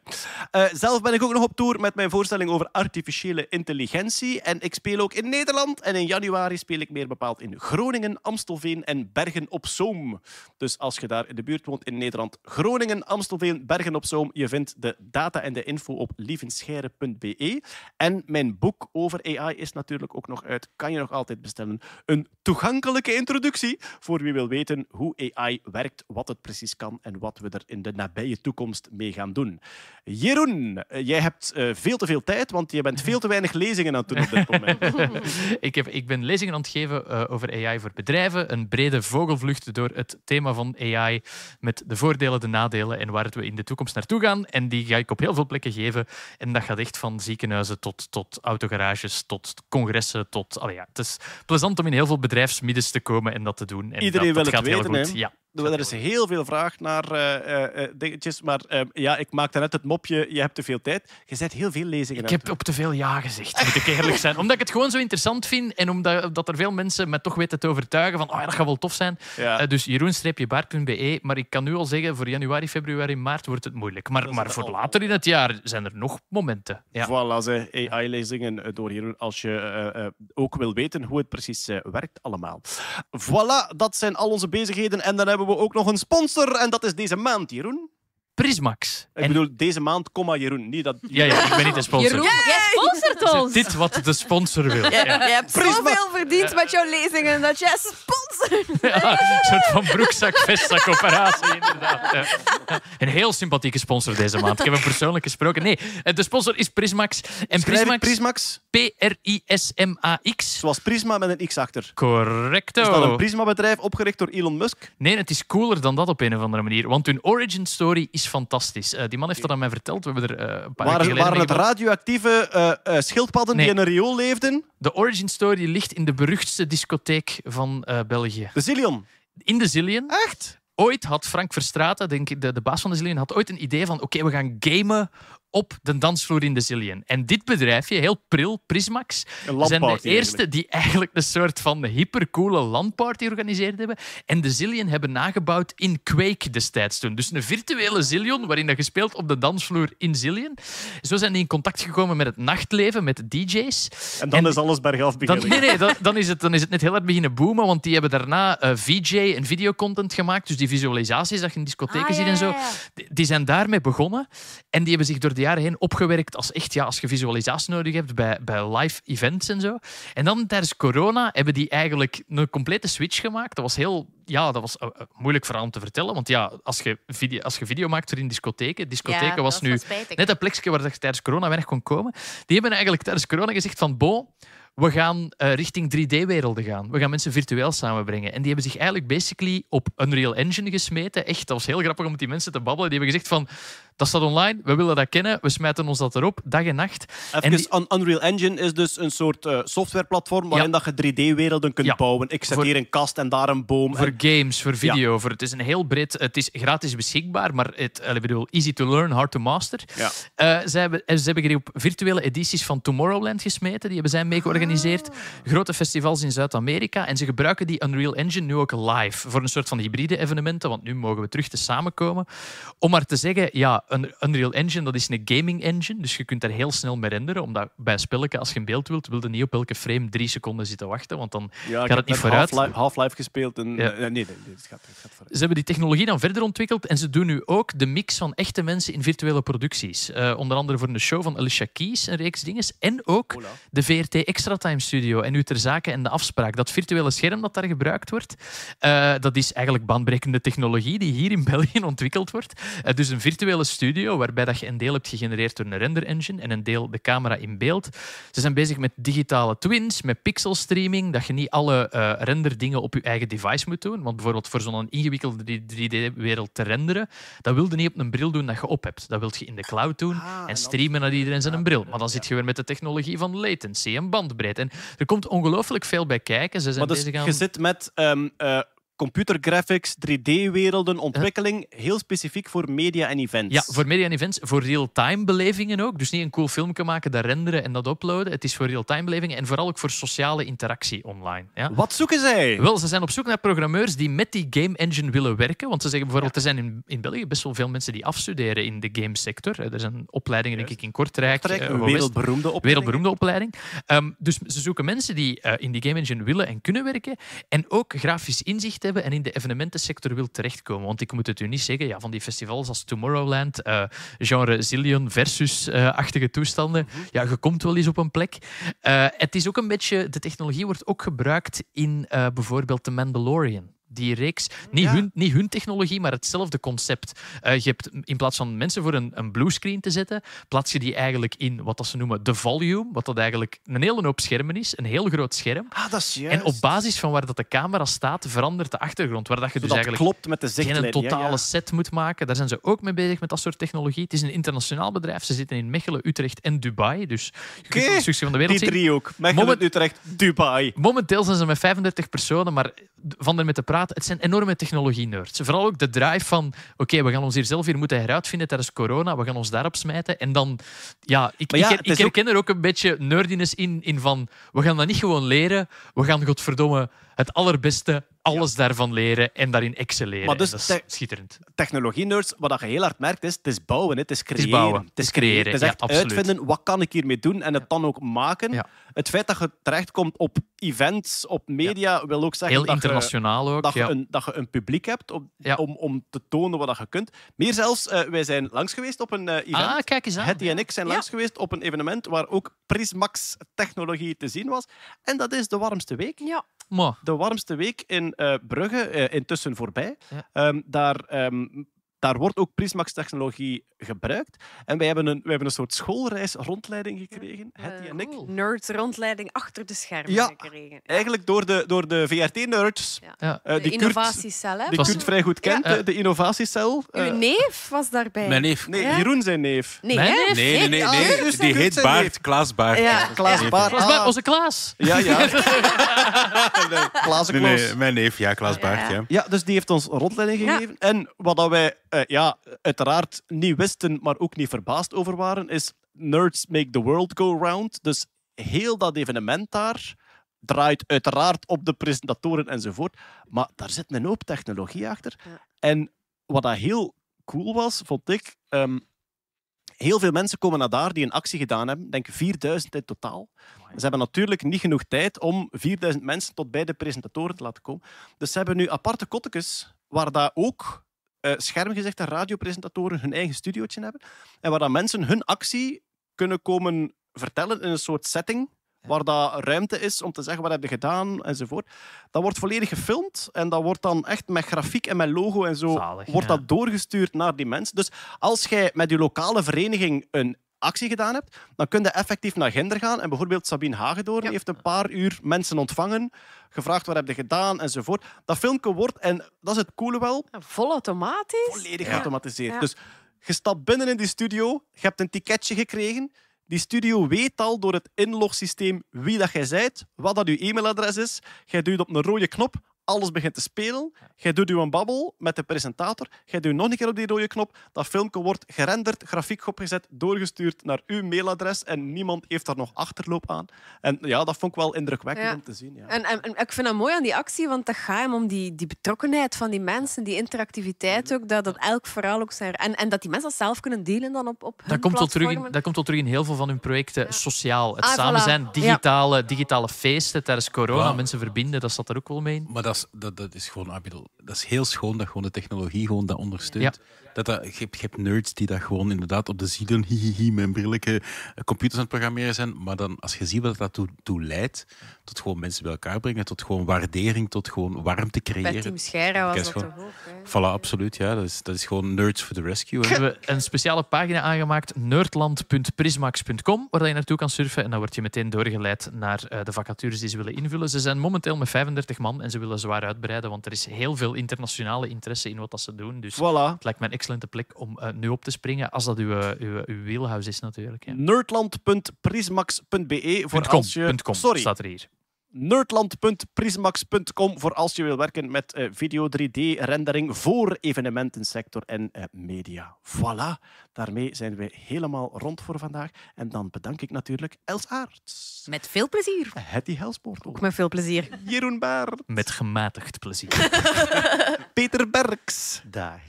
C: Eh, zelf ben ik ook nog op tour met mijn voorstelling over artificiële intelligentie. En ik speel ook in Nederland. En in januari speel ik meer bepaald in Groningen, Amstelveen en Bergen op Zoom. Dus als je daar in de buurt woont in Nederland, Groningen, Amstelveen, Bergen op Zoom, je vindt de data en de info op lievenscheire.be. En mijn boek over AI is natuurlijk ook nog uit. Kan je nog altijd bestellen. Een toegankelijke introductie voor wie wil weten hoe AI werkt, wat het precies kan en wat we er in de nabije toekomst mee gaan doen. Jeroen, eh, jij hebt eh, veel te veel tijd, want je bent veel te weinig lezingen aan het doen op dit moment. (laughs)
H: ik, heb, ik ben lezingen aan het geven eh, over AI voor bedrijven. Een brede vogelvlucht door het thema van AI met de voordelen, de nadelen en waar we in de toekomst naartoe gaan. En die ga ik op heel veel plekken geven. En dat gaat echt van ziekenhuizen tot, tot autogarages, tot congressen, tot... Allee, ja, het is plezant om in heel veel bedrijfsmiddens te komen en dat te doen. En
C: Iedereen
H: dat,
C: wil
H: dat
C: het
H: gaat
C: weten,
H: heel goed. Ja.
C: Er is heel veel vraag naar eh, eh, eh, dingetjes, maar eh, ja, ik maakte net het mopje, je hebt te veel tijd. Je zet heel veel lezingen
H: Ik heb op te veel ja gezegd, moet ik eerlijk (laughs) zijn. Omdat ik het gewoon zo interessant vind en omdat dat er veel mensen me toch weten te overtuigen van oh ja, dat gaat wel tof zijn.
C: Ja.
H: Dus jeroen-baart.be. Maar ik kan nu al zeggen, voor januari, februari, maart wordt het moeilijk. Maar, maar voor later in het jaar zijn er nog momenten. Ja.
C: Voilà, ze, AI-lezingen door Jeroen, als je ook wil weten hoe het precies werkt allemaal. Voilà, dat zijn al onze bezigheden. En dan hebben we ook nog een sponsor, en dat is deze maand, Jeroen.
H: Prismax.
C: Ik
H: En-
C: bedoel, deze maand, comma Jeroen. Niet dat...
H: ja, ja, ik ben niet de sponsor.
B: Jeroen, jij sponsort ons.
H: Is dit wat de sponsor wil?
I: Ja,
H: Ja.
I: Je hebt zoveel verdiend met jouw lezingen dat jij sponsort. (laughs)
H: Ja, een soort van broekzak, vestzak operatie, inderdaad. Ja. Een heel sympathieke sponsor deze maand. Ik heb hem persoonlijk gesproken. Nee, eh, de sponsor is Prismax. En Prismax,
C: Prismax,
H: P-R-I-S-M-A-X.
C: zoals Prisma met een X achter.
H: Correcto.
C: Is dat een Prisma-bedrijf opgericht door Elon Musk?
H: Nee, het is cooler dan dat op een of andere manier. Want hun origin story is fantastisch. Eh, die man heeft dat aan mij verteld. We hebben er eh, een paar
C: Waren,
H: keer geleden
C: waren het radioactieve eh, eh, schildpadden
H: Nee.
C: die in een riool leefden?
H: De origin story ligt in de beruchtste discotheek van eh, België.
C: De Zillion.
H: In de Zillion.
C: Echt?
H: Ooit had Frank Verstraeten, denk ik, de, de baas van de Zillion, had ooit een idee van oké, we gaan gamen op de dansvloer in de Zillion. En dit bedrijfje, heel pril, Prismax, zijn de eerste die eigenlijk een soort van hypercoole landparty georganiseerd hebben. En de Zillion hebben nagebouwd in Quake destijds toen. Dus een virtuele Zillion, waarin dat gespeeld op de dansvloer in Zillion. Zo zijn die in contact gekomen met het nachtleven, met de DJ's.
C: En dan
H: En-
C: is alles bergaf
H: Dan,
C: beginnen.
H: nee, nee, dan, dan, is het, dan is het net heel hard beginnen boomen, want die hebben daarna eh, VJ en videocontent gemaakt. Dus die visualisaties dat je in discotheken
B: Ah,
H: ziet en zo.
B: ja, ja.
H: Die, die zijn daarmee begonnen. En die hebben zich door de jaren heen opgewerkt als echt, ja, als je visualisatie nodig hebt bij, bij live events en zo. En dan tijdens corona hebben die eigenlijk een complete switch gemaakt. Dat was heel, ja, dat was eh, eh, moeilijk verhaal om te vertellen. Want ja, als je video, als je video maakt voor in discotheken, discotheken
B: Ja,
H: was nu net een plekje waar je tijdens corona weinig kon komen. Die hebben eigenlijk tijdens corona gezegd van, bo, we gaan eh, richting 3D-werelden gaan. We gaan mensen virtueel samenbrengen. En die hebben zich eigenlijk basically op Unreal Engine gesmeten. Echt, dat was heel grappig om met die mensen te babbelen. Die hebben gezegd van, dat staat online, we willen dat kennen, we smijten ons dat erop, dag en nacht. En
C: Even,
H: die-
C: Un- Unreal Engine is dus een soort eh, softwareplatform waarin dat je 3D-werelden kunt
H: Ja.
C: bouwen. Ik zet
H: Voor-
C: hier een kast en daar een boom.
H: Voor
C: En-
H: games, voor video. Voor, het is een heel breed. Het is gratis beschikbaar, maar het, ik bedoel, easy to learn, hard to master.
C: Ja.
H: Eh, ze, hebben, en ze hebben hier op virtuele edities van Tomorrowland gesmeten. Die hebben zij mee georganiseerd. Grote festivals in Zuid-Amerika. En ze gebruiken die Unreal Engine nu ook live. Voor een soort van hybride evenementen. Want nu mogen we terug te samenkomen. Om maar te zeggen, ja, een Unreal Engine dat is een gaming engine. Dus je kunt daar heel snel mee renderen. Omdat bij spelletje, als je een beeld wilt, wil je niet op elke frame drie seconden zitten wachten. Want dan
C: Ja,
H: gaat het niet vooruit.
C: Half-Life Half-Life gespeeld. En,
H: Ja.
C: eh, nee, nee, nee, het gaat, het gaat vooruit.
H: Ze hebben die technologie dan verder ontwikkeld en ze doen nu ook de mix van echte mensen in virtuele producties. Eh, onder andere voor een show van Alicia Keys, een reeks dingen. En ook
C: Hola.
H: de VRT Extra Time Studio en nu ter zake en de afspraak. Dat virtuele scherm dat daar gebruikt wordt, eh, dat is eigenlijk baanbrekende technologie die hier in België (laughs) ontwikkeld wordt. Dus een virtuele studio waarbij dat je een deel hebt gegenereerd door een render engine en een deel de camera in beeld. Ze zijn bezig met digitale twins, met pixel streaming, dat je niet alle eh renderdingen op je eigen device moet doen. Want bijvoorbeeld voor zo'n ingewikkelde 3D-wereld te renderen, dat wil je niet op een bril doen dat je op hebt. Dat wil je in de cloud doen en streamen naar iedereen zijn bril. Maar dan zit je weer met de technologie van latency en bandbreedte. En er komt ongelooflijk veel bij kijken. Ze zijn
C: Maar dus
H: bezig aan...
C: je zit met ehm eh, computer graphics, 3D-werelden, ontwikkeling, heel specifiek voor media en events.
H: Ja, voor media en events, voor real-time belevingen ook. Dus niet een cool filmpje maken, dat renderen en dat uploaden. Het is voor real-time belevingen en vooral ook voor sociale interactie online. Ja?
C: Wat zoeken zij?
H: Wel, ze zijn op zoek naar programmeurs die met die game engine willen werken. Want ze zeggen bijvoorbeeld, er zijn in, in België best wel veel mensen die afstuderen in de gamesector. Eh, Er zijn opleidingen, denk ik, in Kortrijk.
C: Kortrijk,
H: eh,
C: wereldberoemde opleiding.
H: Wereldberoemde opleiding. Ehm, dus ze zoeken mensen die eh, in die game engine willen en kunnen werken. En ook grafisch inzicht hebben en in de evenementensector wil terechtkomen. Want ik moet het u niet zeggen, ja, van die festivals als Tomorrowland, eh, genre Zillion versus-achtige toestanden.
C: Mhm.
H: Ja, je komt wel eens op een plek. Eh, het is ook een beetje, de technologie wordt ook gebruikt in eh, bijvoorbeeld The Mandalorian. Die reeks, niet,
C: Ja.
H: hun, niet hun technologie, maar hetzelfde concept. Eh, je hebt in plaats van mensen voor een, een bluescreen te zetten, plaats je die eigenlijk in wat dat ze noemen de volume, wat dat eigenlijk een hele hoop schermen is, een heel groot scherm.
C: Ah, dat is juist.
H: En op basis van waar dat de camera staat, verandert de achtergrond. Waar dat je dus
C: Zodat
H: eigenlijk
C: klopt met de
H: geen
C: zichtlijn.
H: totale
C: ja, ja.
H: set moet maken. Daar zijn ze ook mee bezig met dat soort technologie. Het is een internationaal bedrijf. Ze zitten in Mechelen, Utrecht en Dubai. Dus je kunt
C: Oké,
H: een stukje van de wereld
C: Die drie ook. Mechelen,
H: Moment-
C: Utrecht, Dubai.
H: Momenteel zijn ze met 35 personen, maar van ermee te praten, het zijn enorme technologie-nerds. Vooral ook de drive van, oké, we gaan ons hier zelf hier moeten heruitvinden tijdens corona, we gaan ons daarop smijten. En dan, ja, ik,
C: ja,
H: ik, ik herken er ook een beetje nerdiness in, in van, we gaan dat niet gewoon leren, we gaan godverdomme het allerbeste, alles daarvan leren en daarin excelleren.
C: Maar dus
H: En dat
C: te-
H: is schitterend.
C: Technologie-nerds, wat je heel hard merkt, is het is bouwen, het is creëren.
H: bouwen,
C: Het
H: het
C: is
H: is creëren,
C: Het is
H: ja,
C: echt
H: absoluut.
C: uitvinden, wat kan ik hiermee doen en het dan ook maken.
H: Ja.
C: Het feit dat je terechtkomt op events, op media, wil ook zeggen
H: Heel
C: dat,
H: internationaal
C: je,
H: ook.
C: dat, je een, dat je een publiek hebt om,
H: Ja.
C: om, om te tonen wat je kunt. Meer zelfs, eh, wij zijn langs geweest op een eh, event.
H: Ah, kijk eens aan.
C: Hetty en ik zijn
I: Ja.
C: langs geweest op een evenement waar ook Prismax technologie te zien was. En dat is de warmste week.
I: Ja.
H: Maar,
C: De warmste week in eh, Brugge, eh, intussen voorbij.
H: Ja.
C: Ehm, daar, ehm, daar wordt ook Prismax-technologie gebruikt. En wij hebben een, wij hebben een soort schoolreis rondleiding gekregen, Hetty en ik.
H: cool.
I: Rondleiding achter de schermen
C: Ja.
I: gekregen.
C: Eigenlijk door de, door de VRT-nerds.
I: Ja.
H: ja.
C: eh,
I: de
C: die Kurt,
I: innovatiecel, hè?
C: die
H: was-
C: Kurt vrij goed kent,
H: Ja.
C: de, de innovatiecel.
I: Uw
C: Eh,
I: neef was daarbij.
A: Mijn neef.
C: nee,
I: Ja?
C: Jeroen zijn neef.
I: Nee,
H: Mijn
I: hè?
H: neef?
A: Nee, nee, nee.
C: Ja,
A: nee.
C: dus
A: Die heet Baart,
C: neef.
A: Klaas Baart.
I: Ja.
C: Klaas
A: Ja.
C: Baart. Ah,
H: onze Klaas.
C: Ja, ja. (laughs) Klaas
A: Nee,
C: Kloos.
A: nee, mijn neef, ja, Klaas Baart. Ja.
C: Ja, dus die heeft ons rondleiding
I: Ja.
C: gegeven. En wat dat wij eh, ja, uiteraard niet wisten, maar ook niet verbaasd over waren, is Nerds Make the World Go Round. Dus heel dat evenement daar draait uiteraard op de presentatoren enzovoort. Maar daar zit een hoop technologie achter. En wat dat heel cool was, vond ik... ehm, heel veel mensen komen naar daar die een actie gedaan hebben. Ik denk 4000 in totaal. Ze hebben natuurlijk niet genoeg tijd om 4000 mensen tot bij de presentatoren te laten komen. Dus ze hebben nu aparte kottekes waar dat ook eh schermgezichte radiopresentatoren hun eigen studiootje hebben. En waar dat mensen hun actie kunnen komen vertellen in een soort setting. Waar dat ruimte is om te zeggen wat heb je gedaan enzovoort. Dat wordt volledig gefilmd en dat wordt dan echt met grafiek en met logo en zo
H: Zalig,
C: wordt
H: ja.
C: dat doorgestuurd naar die mensen. Dus als jij met je lokale vereniging een actie gedaan hebt, dan kun je effectief naar Ginder gaan. En bijvoorbeeld Sabine Hagedoorn heeft een paar uur mensen ontvangen, gevraagd wat heb je gedaan enzovoort. Dat filmpje wordt, en dat is het coole wel,
I: Vol automatisch.
C: volledig
I: Ja.
C: geautomatiseerd.
I: Ja.
C: Dus je stapt binnen in die studio, je hebt een ticketje gekregen. Die studio weet al door het inlogsysteem wie dat jij bent, wat dat je e-mailadres is. Jij duwt op een rode knop, alles begint te spelen. Jij doet een babbel met de presentator. Jij duwt nog een keer op die rode knop. Dat filmpje wordt gerenderd, grafiek opgezet, doorgestuurd naar uw mailadres en niemand heeft daar nog achterloop aan. En ja, dat vond ik wel indrukwekkend
I: Ja.
C: om te zien. Ja.
I: En, en, en ik vind dat mooi aan die actie, want dat gaat hem om die, die betrokkenheid van die mensen, die interactiviteit ook, dat, dat elk verhaal ook zijn... En, en dat die mensen dat zelf kunnen delen dan op, op hun
H: Dat komt, terug in, dat komt wel terug in heel veel van hun projecten. Sociaal. Het
I: Ah,
H: samen
I: voilà.
H: zijn, digitale, digitale feesten tijdens corona. Mensen verbinden, dat zat er ook wel mee in.
A: Maar dat is, dat, dat is gewoon, ik bedoel, dat is heel schoon dat gewoon de technologie gewoon dat ondersteunt. Dat dat, je, hebt, je hebt nerds die dat gewoon inderdaad op de zielen, (laughs) hihihi, met een brilletje, eh, computers aan het programmeren zijn. Maar dan, als je ziet wat dat toe, toe leidt, tot gewoon mensen bij elkaar brengen, tot gewoon waardering, tot gewoon warmte
I: Bij
A: creëren.
I: Team Scheira was dat
A: gewoon-
I: toch ook. hè?
A: Voilà, absoluut. Ja. Dat, is, dat is gewoon nerds for the rescue.
H: We hebben een speciale pagina aangemaakt, nerdland.prismax.com, waar je naartoe kan surfen. En dan word je meteen doorgeleid naar eh, de vacatures die ze willen invullen. Ze zijn momenteel met 35 man en ze willen zwaar uitbreiden, want er is heel veel internationale interesse in wat dat ze doen. Dus
C: Voilà.
H: het lijkt me een excellente plek om eh, nu op te springen, als dat uw, eh, uw, uw wheelhouse is natuurlijk. Ja.
C: Nerdland.prismax.be voor
H: .com,
C: als je...
H: .com
C: Sorry.
H: staat er hier.
C: nerdland.prismax.com voor als je wil werken met eh, video 3D-rendering voor evenementensector en eh, media. Voilà, daarmee zijn we helemaal rond voor vandaag. En dan bedank ik natuurlijk Els Aarts,
B: Met veel plezier.
C: Hetty Helspoort,
I: Ook met veel plezier.
C: Jeroen Baert,
H: Met gematigd plezier. (laughs)
C: Peter Berks,
G: Dag.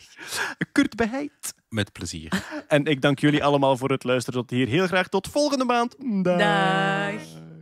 C: Kurt Beheid.
A: Met plezier.
C: En ik dank jullie allemaal voor het luisteren tot hier. Heel graag tot volgende maand.
B: Dag.